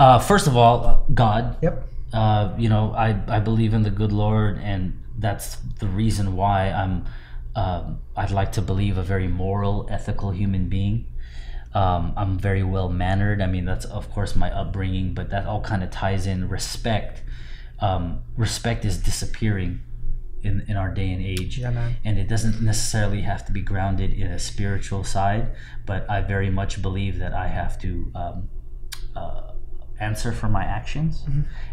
uh, first of all, uh, God. yep, uh, you know, I, I believe in the good Lord, and that's the reason why I'm. Um, I'd like to believe a very moral, ethical human being. Um, I'm very well mannered. I mean, that's of course my upbringing, but that all kind of ties in respect. Um, respect is disappearing in, in our day and age yeah, and it doesn't necessarily have to be grounded in a spiritual side but i very much believe that i have to um, uh, answer for my actions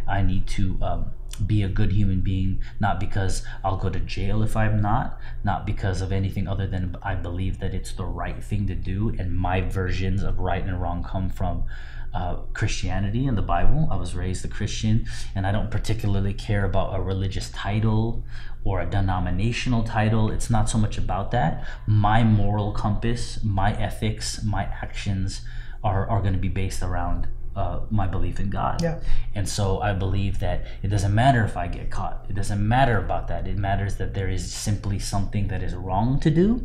i need to um, be a good human being not because i'll go to jail if i'm not not because of anything other than i believe that it's the right thing to do and my versions of right and wrong come from uh, Christianity and the Bible. I was raised a Christian, and I don't particularly care about a religious title or a denominational title. It's not so much about that. My moral compass, my ethics, my actions are, are going to be based around uh, my belief in God. Yeah. And so I believe that it doesn't matter if I get caught. It doesn't matter about that. It matters that there is simply something that is wrong to do,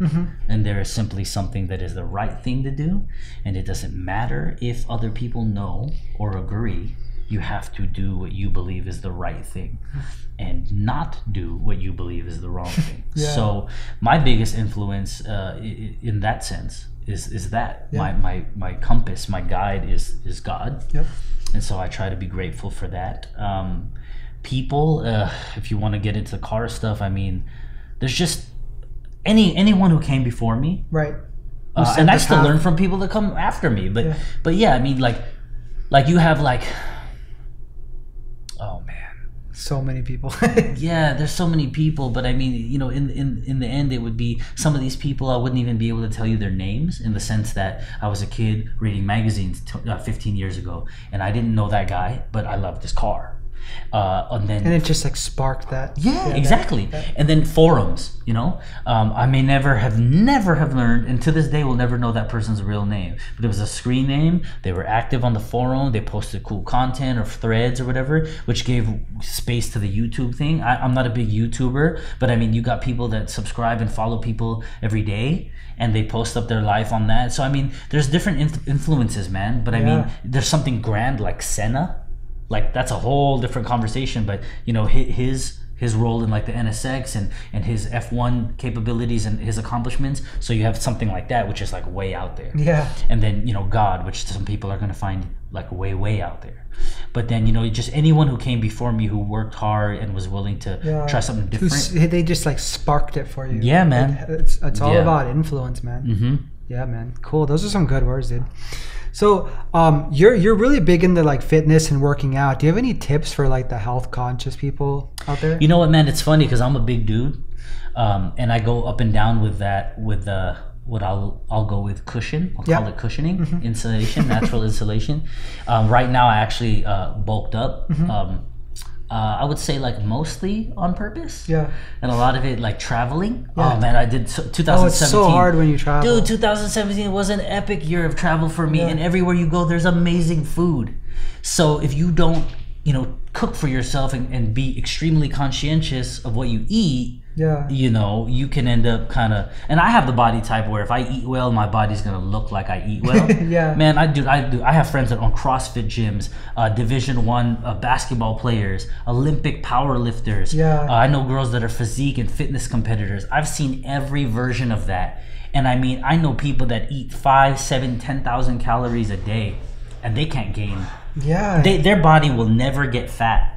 and there is simply something that is the right thing to do. And it doesn't matter if other people know or agree. You have to do what you believe is the right thing and not do what you believe is the wrong thing. Yeah. So, my biggest influence uh, in that sense is, is that my, my, my compass, my guide is, is God Yep. and so I try to be grateful for that. Um, people. Uh, if you want to get into car stuff, I mean, there's just any anyone who came before me, Right. uh, and I still path. learn from people that come after me. But Yeah. but yeah, I mean, like like you have like. So many people. Yeah, there's so many people, but I mean, you know, in in in the end, it would be some of these people I wouldn't even be able to tell you their names in the sense that I was a kid reading magazines t- uh, 15 years ago, and I didn't know that guy, but I loved his car. Uh, and then and it just like sparked that. yeah, that- exactly. that- And then forums, you know, um, I may never have never have learned, and to this day we'll never know that person's real name. But it was a screen name. They were active on the forum. They posted cool content or threads or whatever, which gave space to the YouTube thing. I, I'm not a big YouTuber, but I mean, you got people that subscribe and follow people every day. And they post up their life on that. So I mean, there's different inf- influences, man. But I mean, there's something grand like Senna like that's a whole different conversation but you know his his role in like the nsx and and his f1 capabilities and his accomplishments so you have something like that which is like way out there Yeah. and then you know god which some people are going to find like way way out there but then you know just anyone who came before me who worked hard and was willing to Yeah. try something different s- They just like sparked it for you. Yeah, man. It- It's it's all Yeah. about influence, man. hmm Yeah, man. Cool. Those are some good words, dude. So, um, you're you're really big into like fitness and working out. Do you have any tips for like the health conscious people out there? You know what, man? It's funny because I'm a big dude, um, and I go up and down with that with the what I'll I'll go with cushion. I'll Yeah. call it cushioning, insulation, natural insulation. Um, right now, I actually uh, bulked up. Um, uh, I would say like mostly on purpose. Yeah. And a lot of it like traveling. Yeah. Oh man, I did so, 2017. Oh, it's so hard when you travel. Dude, 2017 was an epic year of travel for me, Yeah. and everywhere you go, there's amazing food. So if you don't, you know, cook for yourself and, and be extremely conscientious of what you eat, Yeah. you know, you can end up kind of. And I have the body type where if I eat well, my body's gonna look like I eat well. Yeah. Man, I do. I do. I have friends that own CrossFit gyms, uh, Division One uh, basketball players, Olympic power lifters. Yeah. Uh, I know girls that are physique and fitness competitors. I've seen every version of that, and I mean, I know people that eat five, seven, ten thousand calories a day, and they can't gain. Yeah. They, their body will never get fat.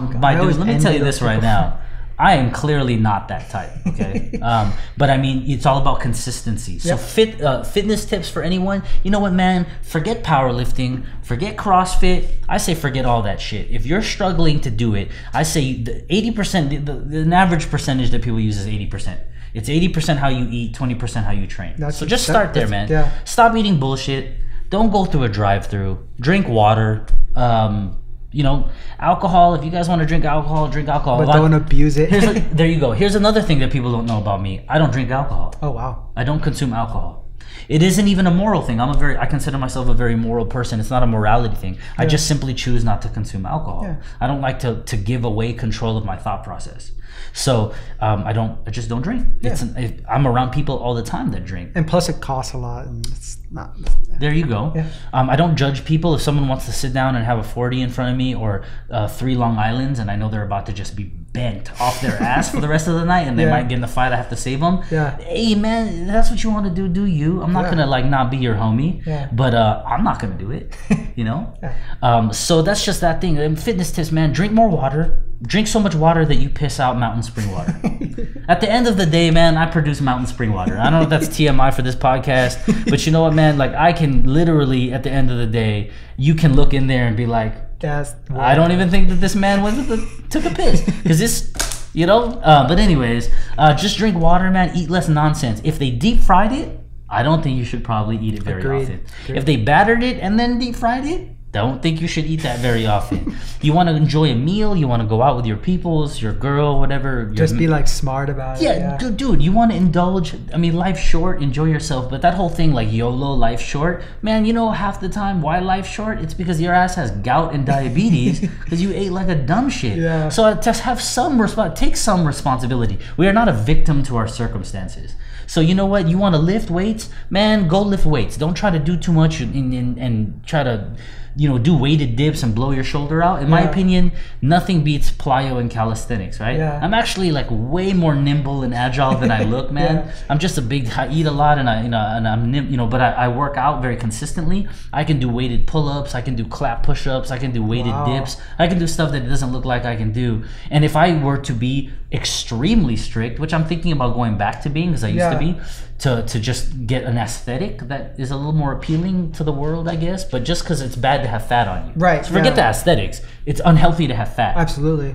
My I dude, let me tell you this right now. I am clearly not that type. Okay, um, but I mean, it's all about consistency. So, Yep. fit uh, fitness tips for anyone. You know what, man? Forget powerlifting. Forget CrossFit. I say forget all that shit. If you're struggling to do it, I say the eighty percent. The, the, the average percentage that people use is eighty percent. It's eighty percent how you eat, twenty percent how you train. That's- so just that- start there, man. yeah. Stop eating bullshit. Don't go through a drive-through. Drink water. Um, you know, alcohol. If you guys want to drink alcohol, drink alcohol. but don't abuse it. Here's a, there you go. Here's another thing that people don't know about me. I don't drink alcohol. oh wow. I don't consume alcohol. It isn't even a moral thing. I'm a very I consider myself a very moral person. It's not a morality thing. I just simply choose not to consume alcohol. Yeah. I don't like to to give away control of my thought process. So um, I don't. I just don't drink. It's an, if, I'm around people all the time that drink. And plus, it costs a lot, and it's not. There you go. Yeah. Um, I don't judge people. If someone wants to sit down and have a 40 in front of me or uh, three Long Islands and I know they're about to just be bent off their ass for the rest of the night and they Yeah. might get in a fight, I have to save them. Yeah. Hey, man, that's what you want to do, do you? I'm not Yeah. going to like not be your homie, Yeah. but uh, I'm not going to do it, you know? Yeah. Um, so that's just that thing. And fitness tips, man, drink more water. Drink so much water that you piss out mountain spring water. At the end of the day, man, I produce mountain spring water. I don't know if that's TMI for this podcast, but you know what, man? Like, I can literally, at the end of the day, you can look in there and be like, That's. I don't even think that this man went the, took a piss because this, you know. Uh, but anyways, uh, just drink water, man. Eat less nonsense. If they deep fried it, I don't think you should probably eat it very Agreed. often. Agreed. If they battered it and then deep fried it, don't think you should eat that very often. you want to enjoy a meal. You want to go out with your peoples, your girl, whatever. Just be like smart about yeah, it. Yeah. du- dude, you want to indulge. I mean, life's short, enjoy yourself. But that whole thing, like YOLO, life short, man, you know, half the time why life short? It's because your ass has gout and diabetes because you ate like a dumb shit. Yeah. So uh, just have some resp- take some responsibility. We are not a victim to our circumstances. So you know what? You want to lift weights, man? Go lift weights. Don't try to do too much and, and, and try to you know do weighted dips and blow your shoulder out. In my opinion, nothing beats plyo and calisthenics, right? Yeah. I'm actually like way more nimble and agile than I look, man. Yeah. I'm just a big. I eat a lot, and I you know and I'm nim- you know, but I, I work out very consistently. I can do weighted pull-ups. I can do clap push-ups. I can do weighted Wow. dips. I can do stuff that it doesn't look like I can do. And if I were to be extremely strict, which I'm thinking about going back to being because I used Yeah. to be, to to just get an aesthetic that is a little more appealing to the world, I guess. But just because it's bad to have fat on you, Right, So forget yeah. the aesthetics. It's unhealthy to have fat. Absolutely.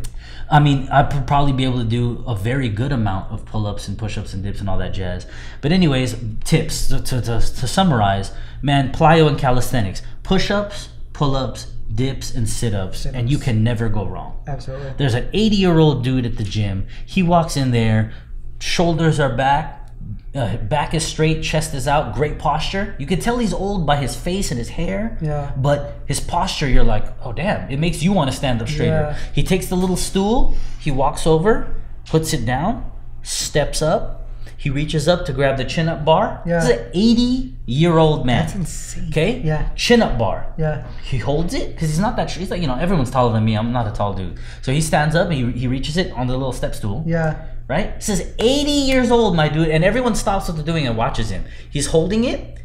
I mean, I'd probably be able to do a very good amount of pull ups and push ups and dips and all that jazz. But, anyways, tips to, to, to, to summarize man, plyo and calisthenics, push ups, pull ups, dips, and sit ups, and you can never go wrong. Absolutely. There's an 80 year old dude at the gym. He walks in there, shoulders are back, uh, back is straight, chest is out, great posture. You can tell he's old by his face and his hair. Yeah. But his posture, you're like, oh damn, it makes you want to stand up straighter. Yeah. He takes the little stool, he walks over, puts it down, steps up, he reaches up to grab the chin up bar. Yeah. This is an 80 year old man. That's insane. Okay? Yeah. Chin up bar Yeah. he holds it because he's not that he's like you know everyone's taller than me i'm not a tall dude so he stands up and he, he reaches it on the little step stool Yeah. right this is 80 years old my dude and everyone stops what they're doing and watches him he's holding it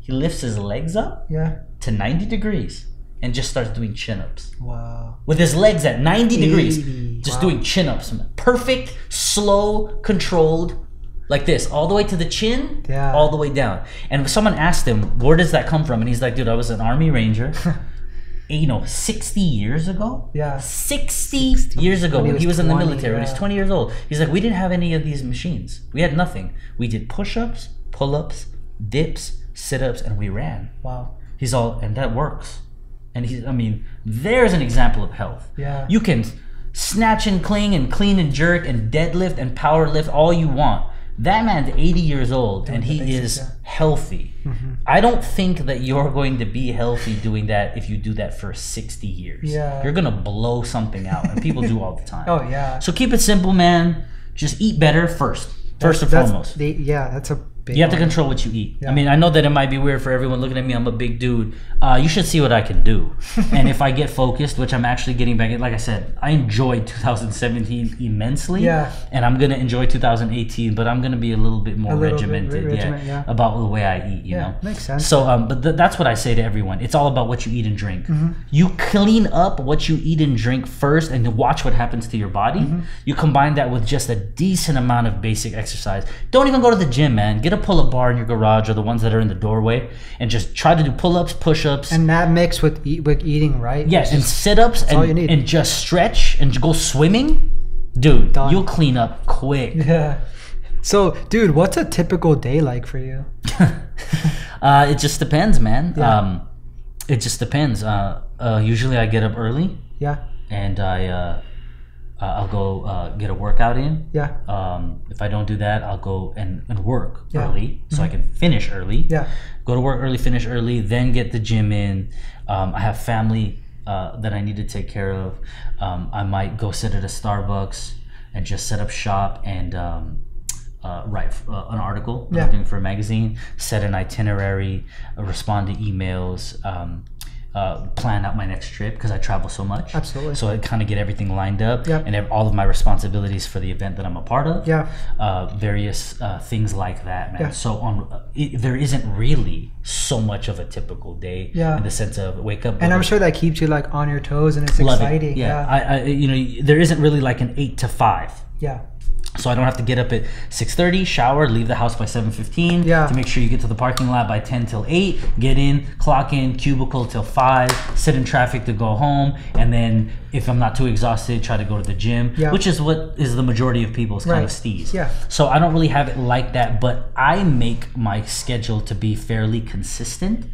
he lifts his legs up Yeah. to 90 degrees and just starts doing chin-ups Wow. with his legs at 90 degrees 80, just wow. doing chin-ups perfect slow controlled like this all the way to the chin Yeah. all the way down and someone asked him where does that come from and he's like dude i was an army ranger you know 60 years ago Yeah. 60, years ago When he he was was in the 20, military when he's 20 years old he's like we didn't have any of these machines we had nothing we did push-ups pull-ups dips sit-ups and we ran Wow. He's all, and that works. And he's, I mean, there's an example of health. Yeah. You can snatch and cling and clean and jerk and deadlift and power lift all you want. That man's 80 years old and he is healthy. Mm-hmm. I don't think that you're going to be healthy doing that if you do that for 60 years. Yeah. You're going to blow something out, and people do all the time. Oh yeah. So keep it simple, man. Just eat better first, first and That's- foremost. the- yeah, that's a You have to control what you eat. Yeah. I mean, I know that it might be weird for everyone looking at me. I'm a big dude. Uh, you should see what I can do. and if I get focused, which I'm actually getting back, like I said, I enjoyed 2017 immensely. Yeah. And I'm gonna enjoy 2018, but I'm gonna be a little bit more A little bit regimented, re- yeah, regiment, yeah. about the way I eat. You Yeah, know, makes sense. So, um, but th- that's what I say to everyone. It's all about what you eat and drink. Mm-hmm. You clean up what you eat and drink first, and watch what happens to your body. Mm-hmm. You combine that with just a decent amount of basic exercise. Don't even go to the gym, man. Get a pull-up bar in your garage or the ones that are in the doorway, and just try to do pull-ups, push-ups. And that mix with eat, with eating right. Yes, and sit-ups all you and, need. and just stretch and go swimming. Dude, Done. you'll clean up quick. Yeah. So, dude, what's a typical day like for you? Uh, it just depends, man. Yeah. Um, it just depends. Uh, uh, usually I get up early Yeah. and I uh, I'll go uh, get a workout in. Yeah. Um, if I don't do that, I'll go and, and work Yeah. Mm-hmm. early so I can finish early. Yeah. Go to work early, finish early, then get the gym in. Um, I have family uh, that I need to take care of. Um, I might go sit at a Starbucks and just set up shop and um, uh, write uh, an article I'm Yeah. doing for a magazine, set an itinerary, uh, respond to emails. Uh, plan out my next trip because I travel so much. Absolutely. So I kind of get everything lined up Yep. and have all of my responsibilities for the event that I'm a part of Yeah. uh, various uh, things like that, man. Yeah. So on, uh, it, there isn't really so much of a typical day Yeah. in the sense of wake up. And I'm sure that keeps you like on your toes and it's love it. exciting. Yeah, Yeah. I, I, you know, there isn't really like an eight to five. Yeah. So I don't have to get up at 6:30, shower, leave the house by 7:15 Yeah. to make sure you get to the parking lot by 10 till 8, get in, clock in, cubicle till 5, sit in traffic to go home, and then if I'm not too exhausted, try to go to the gym, Yeah. which is what is the majority of people's kind of Right. steez. Yeah. So I don't really have it like that, but I make my schedule to be fairly consistent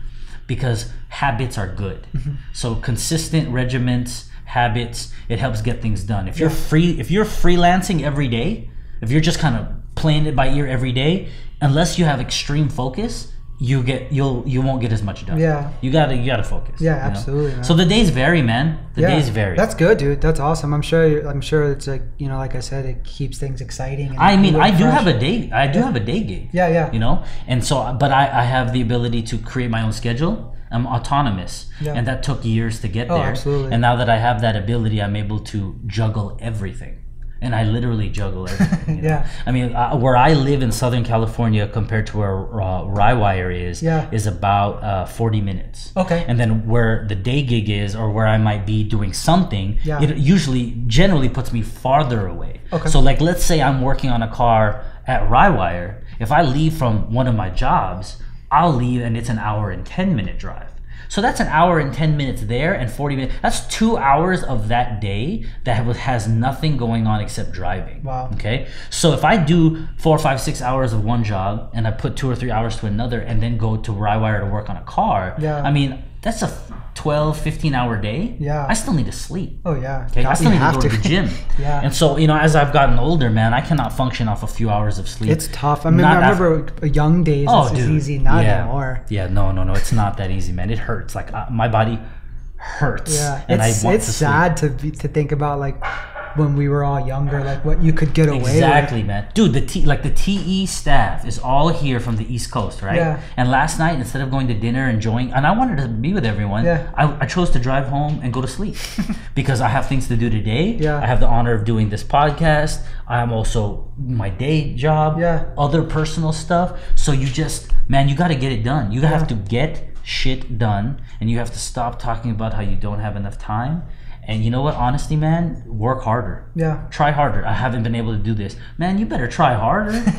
because habits are good. Mm-hmm. So consistent regiments, habits, it helps get things done. If you're free if you're freelancing every day, if you're just kind of playing it by ear every day, unless you have extreme focus, you get you'll you won't get as much done. Yeah. You gotta you gotta focus. Yeah, you know? absolutely. So the days vary, man. The yeah. days vary. That's good, dude. That's awesome. I'm sure. I'm sure it's like you know, like I said, it keeps things exciting. And I mean, I and do fresh. have a day. I do have a day gig. Yeah, yeah. You know, and so, but I, I have the ability to create my own schedule. I'm autonomous, Yeah. and that took years to get Oh, there. absolutely. And now that I have that ability, I'm able to juggle everything, and I literally juggle everything. you know? Yeah. I mean, uh, where I live in Southern California compared to where uh, Rywire is, Yeah. is about uh, 40 minutes. Okay. And then where the day gig is, or where I might be doing something, Yeah. it usually generally puts me farther away. Okay. So, like, let's say I'm working on a car at Rywire. If I leave from one of my jobs, I'll leave and it's an hour and 10 minute drive. So that's an hour and 10 minutes there and 40 minutes. That's two hours of that day that has nothing going on except driving. Wow. Okay. So if I do four, five, six hours of one job and I put two or three hours to another and then go to Rywire to work on a car, Yeah. I mean, that's a 12, 15 hour day. Yeah. I still need to sleep. Oh yeah. Okay, I still need to go to the gym. Yeah. And so, you know, as I've gotten older, man, I cannot function off a few hours of sleep. It's tough. I mean, Not I remember young days. Oh, it's, easy, not yeah. anymore. Yeah, no, no, no. It's not that easy, man. It hurts. Like uh, my body hurts. Yeah, and it's it's to sad to be, to think about like when we were all younger, like what you could get away Exactly, man. Dude, the T like the TE staff is all here from the East Coast, right? Yeah. And last night, instead of going to dinner, and enjoying, and I wanted to be with everyone, Yeah. I, I chose to drive home and go to sleep because I have things to do today. Yeah. I have the honor of doing this podcast. I'm also my day job. Yeah. Other personal stuff. So you just, man, you got to get it done. You have to get shit done, and you have to stop talking about how you don't have enough time. And you know what? Honestly, man, work harder. Yeah. try harder. I haven't been able to do this. Man, you better try harder.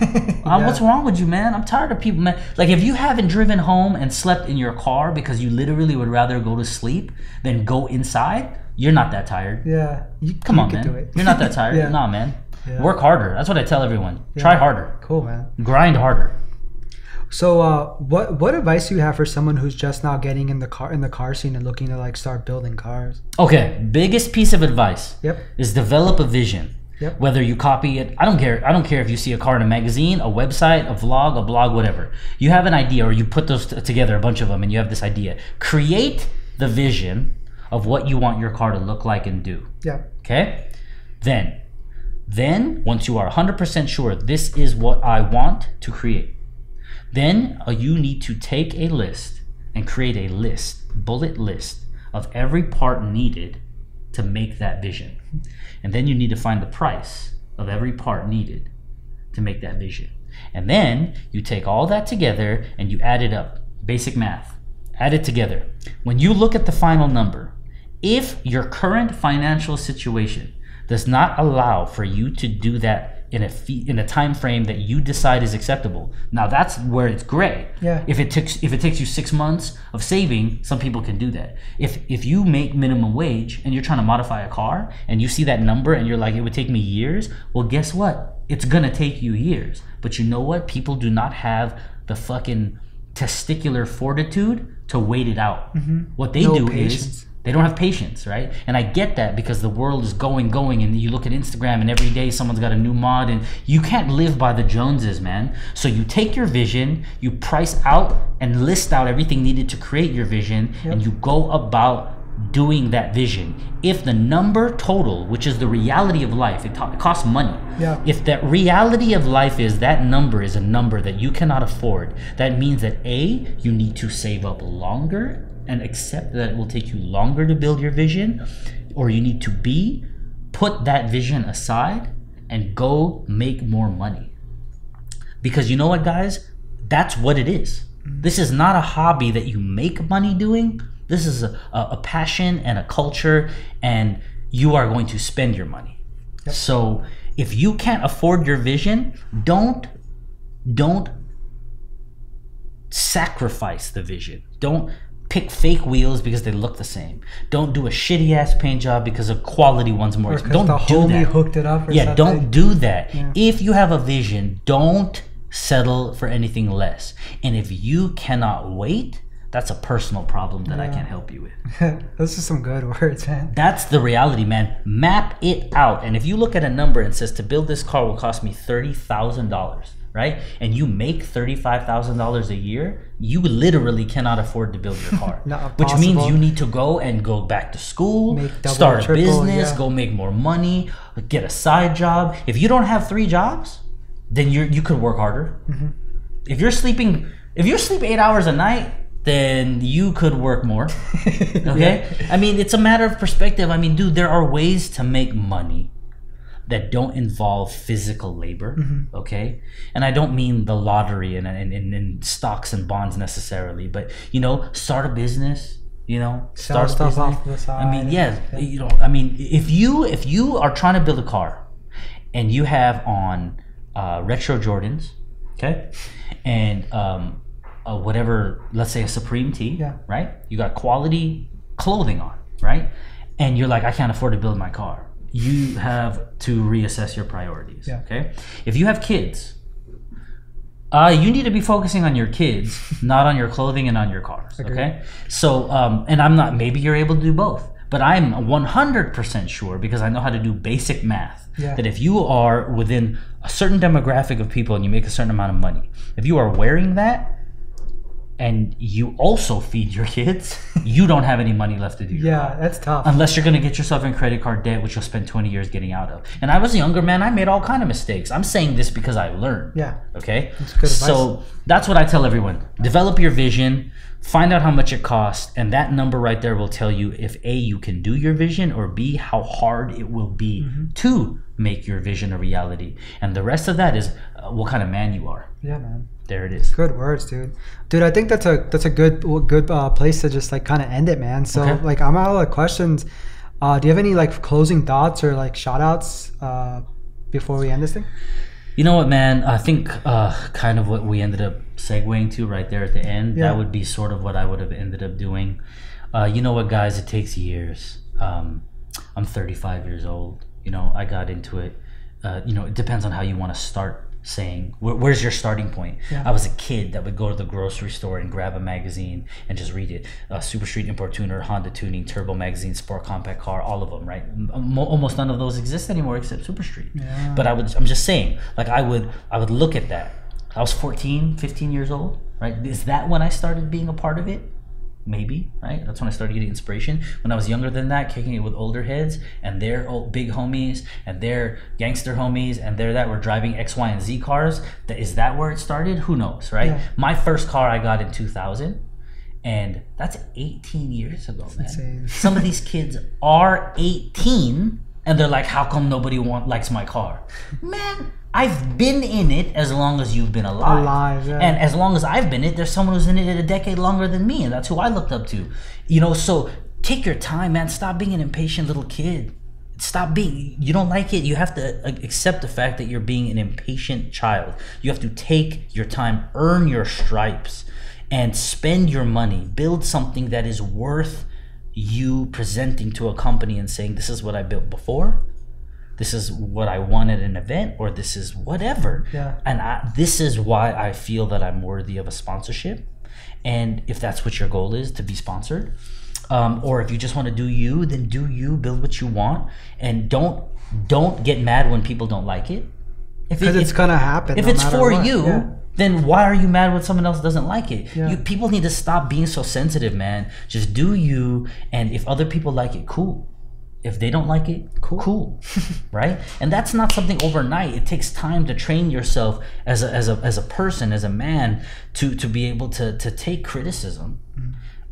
Uh, what's wrong with you, man? I'm tired of people, man. Like, if you haven't driven home and slept in your car because you literally would rather go to sleep than go inside, you're not that tired. Yeah. You, Come you on, man. You're not that tired. Yeah. Nah, man. Yeah. Work harder. That's what I tell everyone. Try harder. Cool, man. Grind harder. So, uh, what what advice do you have for someone who's just now getting in the car in the car scene and looking to like start building cars? Okay, biggest piece of advice Yep. is develop a vision. Yep. Whether you copy it, I don't care. I don't care if you see a car in a magazine, a website, a vlog, a blog, whatever. You have an idea, or you put those t- together, a bunch of them, and you have this idea. Create the vision of what you want your car to look like and do. Yeah. Okay? Then, then once you are 100% sure this is what I want to create, then uh, you need to take a list and create a list, bullet list of every part needed to make that vision. And then you need to find the price of every part needed to make that vision. And then you take all that together and you add it up. Basic math. Add it together. When you look at the final number, if your current financial situation does not allow for you to do that in a fee, in a time frame that you decide is acceptable, now that's where it's gray. Yeah. If it takes if it takes you six months of saving, some people can do that. If if you make minimum wage and you're trying to modify a car and you see that number and you're like it would take me years, well guess what? It's gonna take you years. But you know what? People do not have the fucking testicular fortitude to wait it out. Mm-hmm. What they No do patience. is they don't have patience, right? And I get that because the world is going, going, and you look at Instagram and every day someone's got a new mod, and you can't live by the Joneses, man. So you take your vision, you price out and list out everything needed to create your vision, and you go about doing that vision. If the number total, which is the reality of life, it, it costs money. Yeah. If that reality of life is that number is a number that you cannot afford, that means that A, you need to save up longer and accept that it will take you longer to build your vision, or you need to be put that vision aside and go make more money. Because you know what, guys? That's what it is. This is not a hobby that you make money doing. This is a, a, a passion and a culture, and you are going to spend your money. So if you can't afford your vision, don't don't sacrifice the vision. Don't pick fake wheels because they look the same. Don't do a shitty ass paint job because a quality one's more Or expensive. Don't the do homie that. hooked it up or Yeah, something. don't do that. Yeah. If you have a vision, don't settle for anything less. And if you cannot wait, that's a personal problem that I can't help you with. Those are some good words, man. That's the reality, man. Map it out. And if you look at a number and says to build this car will cost me $30,000, right? And you make $35,000 a year, you literally cannot afford to build your car. Which means you need to go and go back to school, Make double, start a triple, business, yeah. go make more money, get a side job. If you don't have three jobs, then you you could work harder. Mm-hmm. If you're sleeping, if you sleep eight hours a night, then you could work more. Okay? I mean, it's a matter of perspective. I mean, dude, there are ways to make money that don't involve physical labor. Mm-hmm. Okay? And I don't mean the lottery and, and, and, and stocks and bonds necessarily, but, you know, start a business. You know, Sell start a stuff off the side. I mean, yeah, Yeah. you know, I mean, if you if you are trying to build a car, and you have on uh, retro Jordans, okay, and um, uh, whatever, let's say a Supreme tee, Yeah. right? You got quality clothing on, right? And you're like, I can't afford to build my car. You have to reassess your priorities. Yeah. Okay. If you have kids, uh, you need to be focusing on your kids, not on your clothing and on your cars. Agreed. Okay. So, um, and I'm not. Maybe you're able to do both, but I'm 100% sure because I know how to do basic math. Yeah. That if you are within a certain demographic of people and you make a certain amount of money, if you are wearing that and you also feed your kids, you don't have any money left to do your Yeah, that's tough. unless you're going to get yourself in credit card debt which you'll spend 20 years getting out of and i was a younger man i made all kind of mistakes i'm saying this because i learned yeah. okay That's good advice. so that's what i tell everyone develop your vision find out how much it costs and that number right there will tell you if a you can do your vision or b how hard it will be Mm-hmm. to make your vision a reality and the rest of that is uh, what kind of man you are Yeah, man. There it is Good words, dude. Dude, I think that's a that's a good good uh, place to just like kind of end it, man. So Okay. like I'm out of questions. Uh, do you have any like closing thoughts or like shout outs uh, before we end this thing? You know what, man? I think uh, kind of what we ended up segueing to right there at the end. Yeah. That would be sort of what I would have ended up doing. Uh, you know what, guys? It takes years. Um, I'm 35 years old. You know, I got into it. Uh, you know, it depends on how you want to start saying. Where, where's your starting point? Yeah. I was a kid that would go to the grocery store and grab a magazine and just read it. Uh, Super Street Import Tuner, Honda Tuning, Turbo Magazine, Sport Compact Car, all of them, right? M- almost none of those exist anymore except Super Street. Yeah. But I would, I'm just saying, like I would, I would look at that. I was 14, 15 years old, right? Is that when I started being a part of it? Maybe, right? That's when I started getting inspiration. When I was younger than that, kicking it with older heads and their old big homies and their gangster homies and their that were driving X, Y, and Z cars. That is that where it started? Who knows, right? Yeah. My first car I got in 2000, and that's 18 years ago, man. Some of these kids are 18 and they're like, how come nobody want, likes my car? Man, I've been in it as long as you've been alive. Alive, yeah. And as long as I've been it, there's someone who's in it a decade longer than me, and that's who I looked up to. You know, so take your time, man. Stop being an impatient little kid. Stop being. You don't like it. You have to uh, accept the fact that you're being an impatient child. You have to take your time, earn your stripes, and spend your money. Build something that is worth you presenting to a company and saying, "This is what I built before." This is what I at an event, or this is whatever Yeah. and I, this is why I feel that I'm worthy of a sponsorship. And if that's what your goal is to be sponsored, um, or if you just want to do you, then do you. Build what you want, and don't don't get mad when people don't like it. If Because it- it's if- gonna happen. if no it's for what. you, Yeah. Then why are you mad when someone else doesn't like it? Yeah. You, people need to stop being so sensitive, man. Just do you, and if other people like it, cool. If they don't like it, Cool. cool, right? And that's not something overnight. It takes time to train yourself as a, as a, as a person, as a man, to to be able to to take criticism,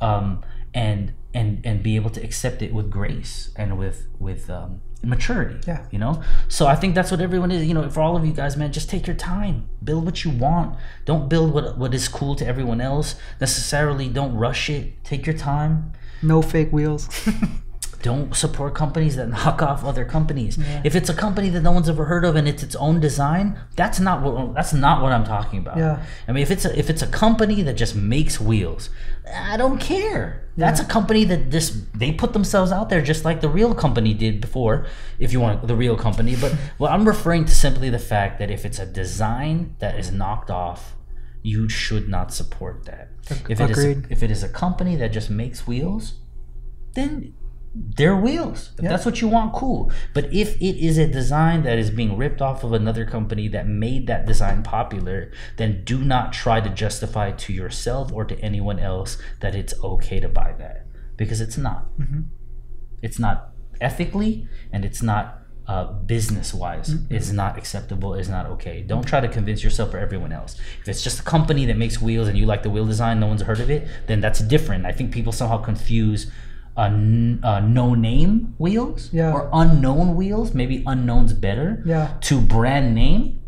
um, and and and be able to accept it with grace and with with um, maturity. Yeah. You know. So I think that's what everyone is. You know, for all of you guys, man, just take your time. Build what you want. Don't build what what is cool to everyone else. Necessarily, don't rush it. Take your time No fake wheels. don't support companies that knock off other companies. If it's a company that no one's ever heard of and it's its own design, that's not what that's not what I'm talking about. Yeah. I mean, if it's a, if it's a company that just makes wheels, I don't care. That's a company that just they put themselves out there just like the real company did before. If you want the real company, but well, I'm referring to simply the fact that if it's a design that is knocked off, you should not support that. If it is if it is a company that just makes wheels, then they're wheels. If Yeah. that's what you want, cool. But if it is a design that is being ripped off of another company that made that design popular, then do not try to justify to yourself or to anyone else that it's okay to buy that because it's not. Mm-hmm. It's not ethically and it's not uh, business wise is not acceptable is not okay don't try to convince yourself or everyone else if it's just a company that makes wheels and you like the wheel design no one's heard of it then that's different i think people somehow confuse uh, uh, no name wheels Yeah. or unknown wheels maybe unknown's better Yeah. to brand name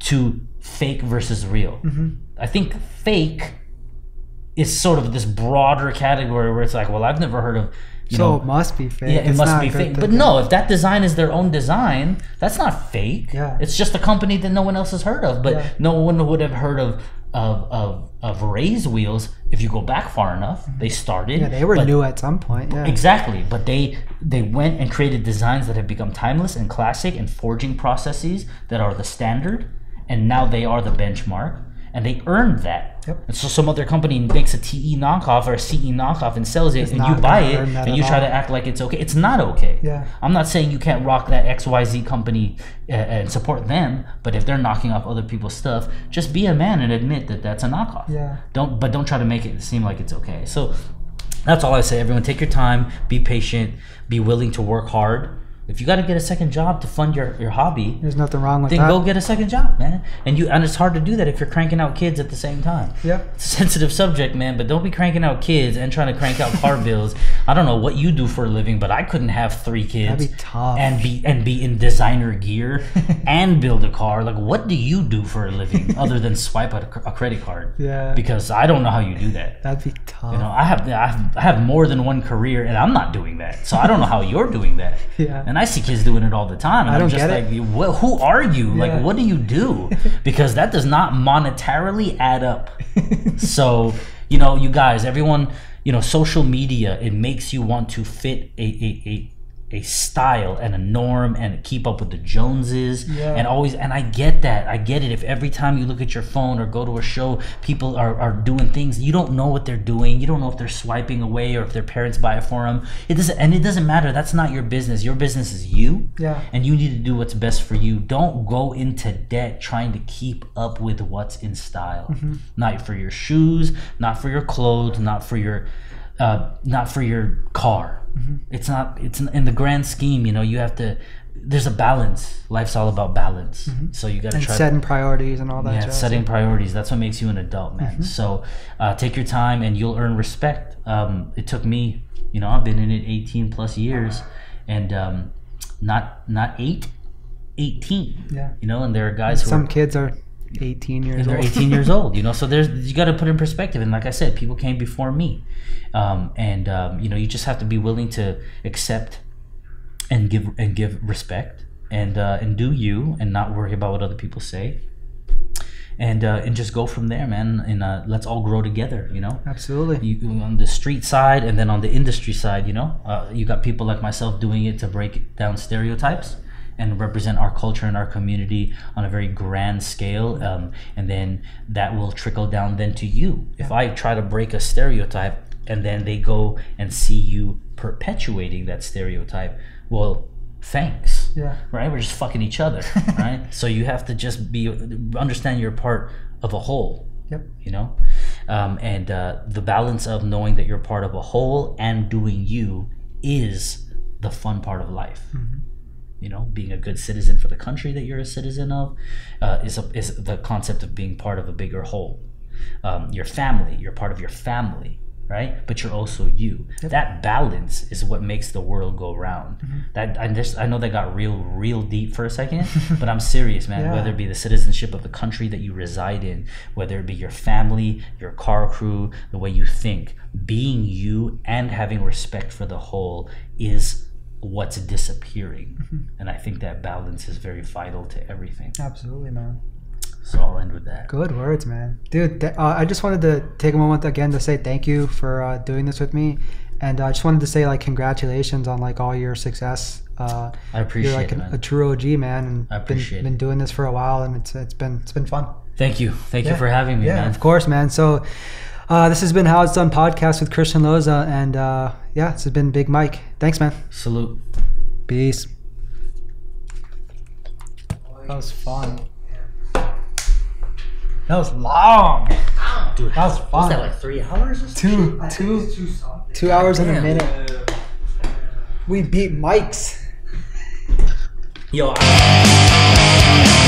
to fake versus real Mm-hmm. i think fake is sort of this broader category where it's like well i've never heard of you so know it must be fake. yeah, it It's must be fake. But no, if that design is their own design, that's not fake. Yeah. It's just a company that no one else has heard of. But Yeah. no one would have heard of of of, of Rays wheels if you go back far enough. Mm-hmm. They started. Yeah, they were but- new at some point. Yeah. Exactly, but they they went and created designs that have become timeless and classic and forging processes that are the standard, and now they are the benchmark, and they earned that. Yep. And so some other company makes a TE knockoff or a CE knockoff and sells it, and you buy it, and you try all. to act like it's okay. It's not okay. Yeah. I'm not saying you can't rock that XYZ company uh, and support them, but if they're knocking off other people's stuff, just be a man and admit that that's a knockoff. Yeah. Don't but don't try to make it seem like it's okay. So that's all I say. Everyone take your time, be patient, be willing to work hard. If you got to get a second job to fund your, your hobby, There's nothing wrong with then that. go get a second job, man. And you and it's hard to do that if you're cranking out kids at the same time. Yep. It's a sensitive subject, man, but don't be cranking out kids and trying to crank out car bills. I don't know what you do for a living, but I couldn't have three kids That'd be tough. and be and be in designer gear and build a car. Like, what do you do for a living other than swipe a, a credit card? Yeah. Because I don't know how you do that. That'd be tough. You know, I have I have, I have more than one career, and I'm not doing that. So I don't know how you're doing that. Yeah. And I see kids doing it all the time, and I don't just get like, it. "Wh- who are you? Yeah. Like, what do you do? Because that does not monetarily add up. so you know, you guys, everyone, you know, social media it makes you want to fit a a. a a style and a norm and keep up with the Joneses Yeah. and always and I get that. I get it. If every time you look at your phone or go to a show people are, are doing things you don't know what they're doing. You don't know if they're swiping away or if their parents buy it for them it doesn't and it doesn't matter. That's not your business. Your business is you. Yeah. and you need to do what's best for you. Don't go into debt trying to keep up with what's in style. Mm-hmm. not for your shoes not for your clothes not for your uh, not for your car Mm-hmm. it's not it's in the grand scheme you know you have to there's a balance life's all about balance so you got to Mm-hmm. and try setting priorities and all that. yeah, setting priorities. That's what makes you an adult, man. Mm-hmm. So uh, take your time and you'll earn respect. Um, it took me, you know, I've been in it 18 plus years and um, not not eight, 18. Yeah. You know, and there are guys who Some are, kids are 18 years and they're old. 18 years old, you know, so there's, you got to put in perspective. And like I said, people came before me. Um, and, um, you know, you just have to be willing to accept and give, and give respect and, uh, and do you and not worry about what other people say and uh, and just go from there, man. And uh, let's all grow together. You know, Absolutely. you, on the street side and then on the industry side. You know, uh, you got people like myself doing it to break down stereotypes and represent our culture and our community on a very grand scale. Um, and then that will trickle down then to you. If I try to break a stereotype and then they go and see you perpetuating that stereotype, well, thanks Yeah. right? We're just fucking each other, right? so you have to just be understand you're part of a whole, Yep. you know, um, and uh, the balance of knowing that you're part of a whole and doing you is the fun part of life. You know, being a good citizen for the country that you're a citizen of uh, is a, is the concept of being part of a bigger whole. Um, your family, you're part of your family, right? But you're also you. That balance is what makes the world go round. That I just I know that got real real deep for a second, but I'm serious, man. Yeah. Whether it be the citizenship of the country that you reside in, whether it be your family, your car crew, the way you think, being you and having respect for the whole is what's disappearing. And I think that balance is very vital to everything. Absolutely, man. So I'll end with that. Good words, man. Dude, th- uh, I just wanted to take a moment again to say thank you for uh, doing this with me. And uh, I just wanted to say, like, congratulations on, like, all your success. Uh, I appreciate you're like it, an, man. a true OG, man. And I appreciate been, it. been doing this for a while, and it's it's been it's been fun. Thank you. Thank you for having me, Yeah, man. of course, man. So uh, this has been How It's Done podcast with Christian Loza, and uh, yeah, this has been Big Mike. Thanks, man. Salute. Peace. That was fun. That was long. Dude, That was fun. was fun. that like three hours or something? Two, two, two hours and a minute. We beat Mike's. Yo. I-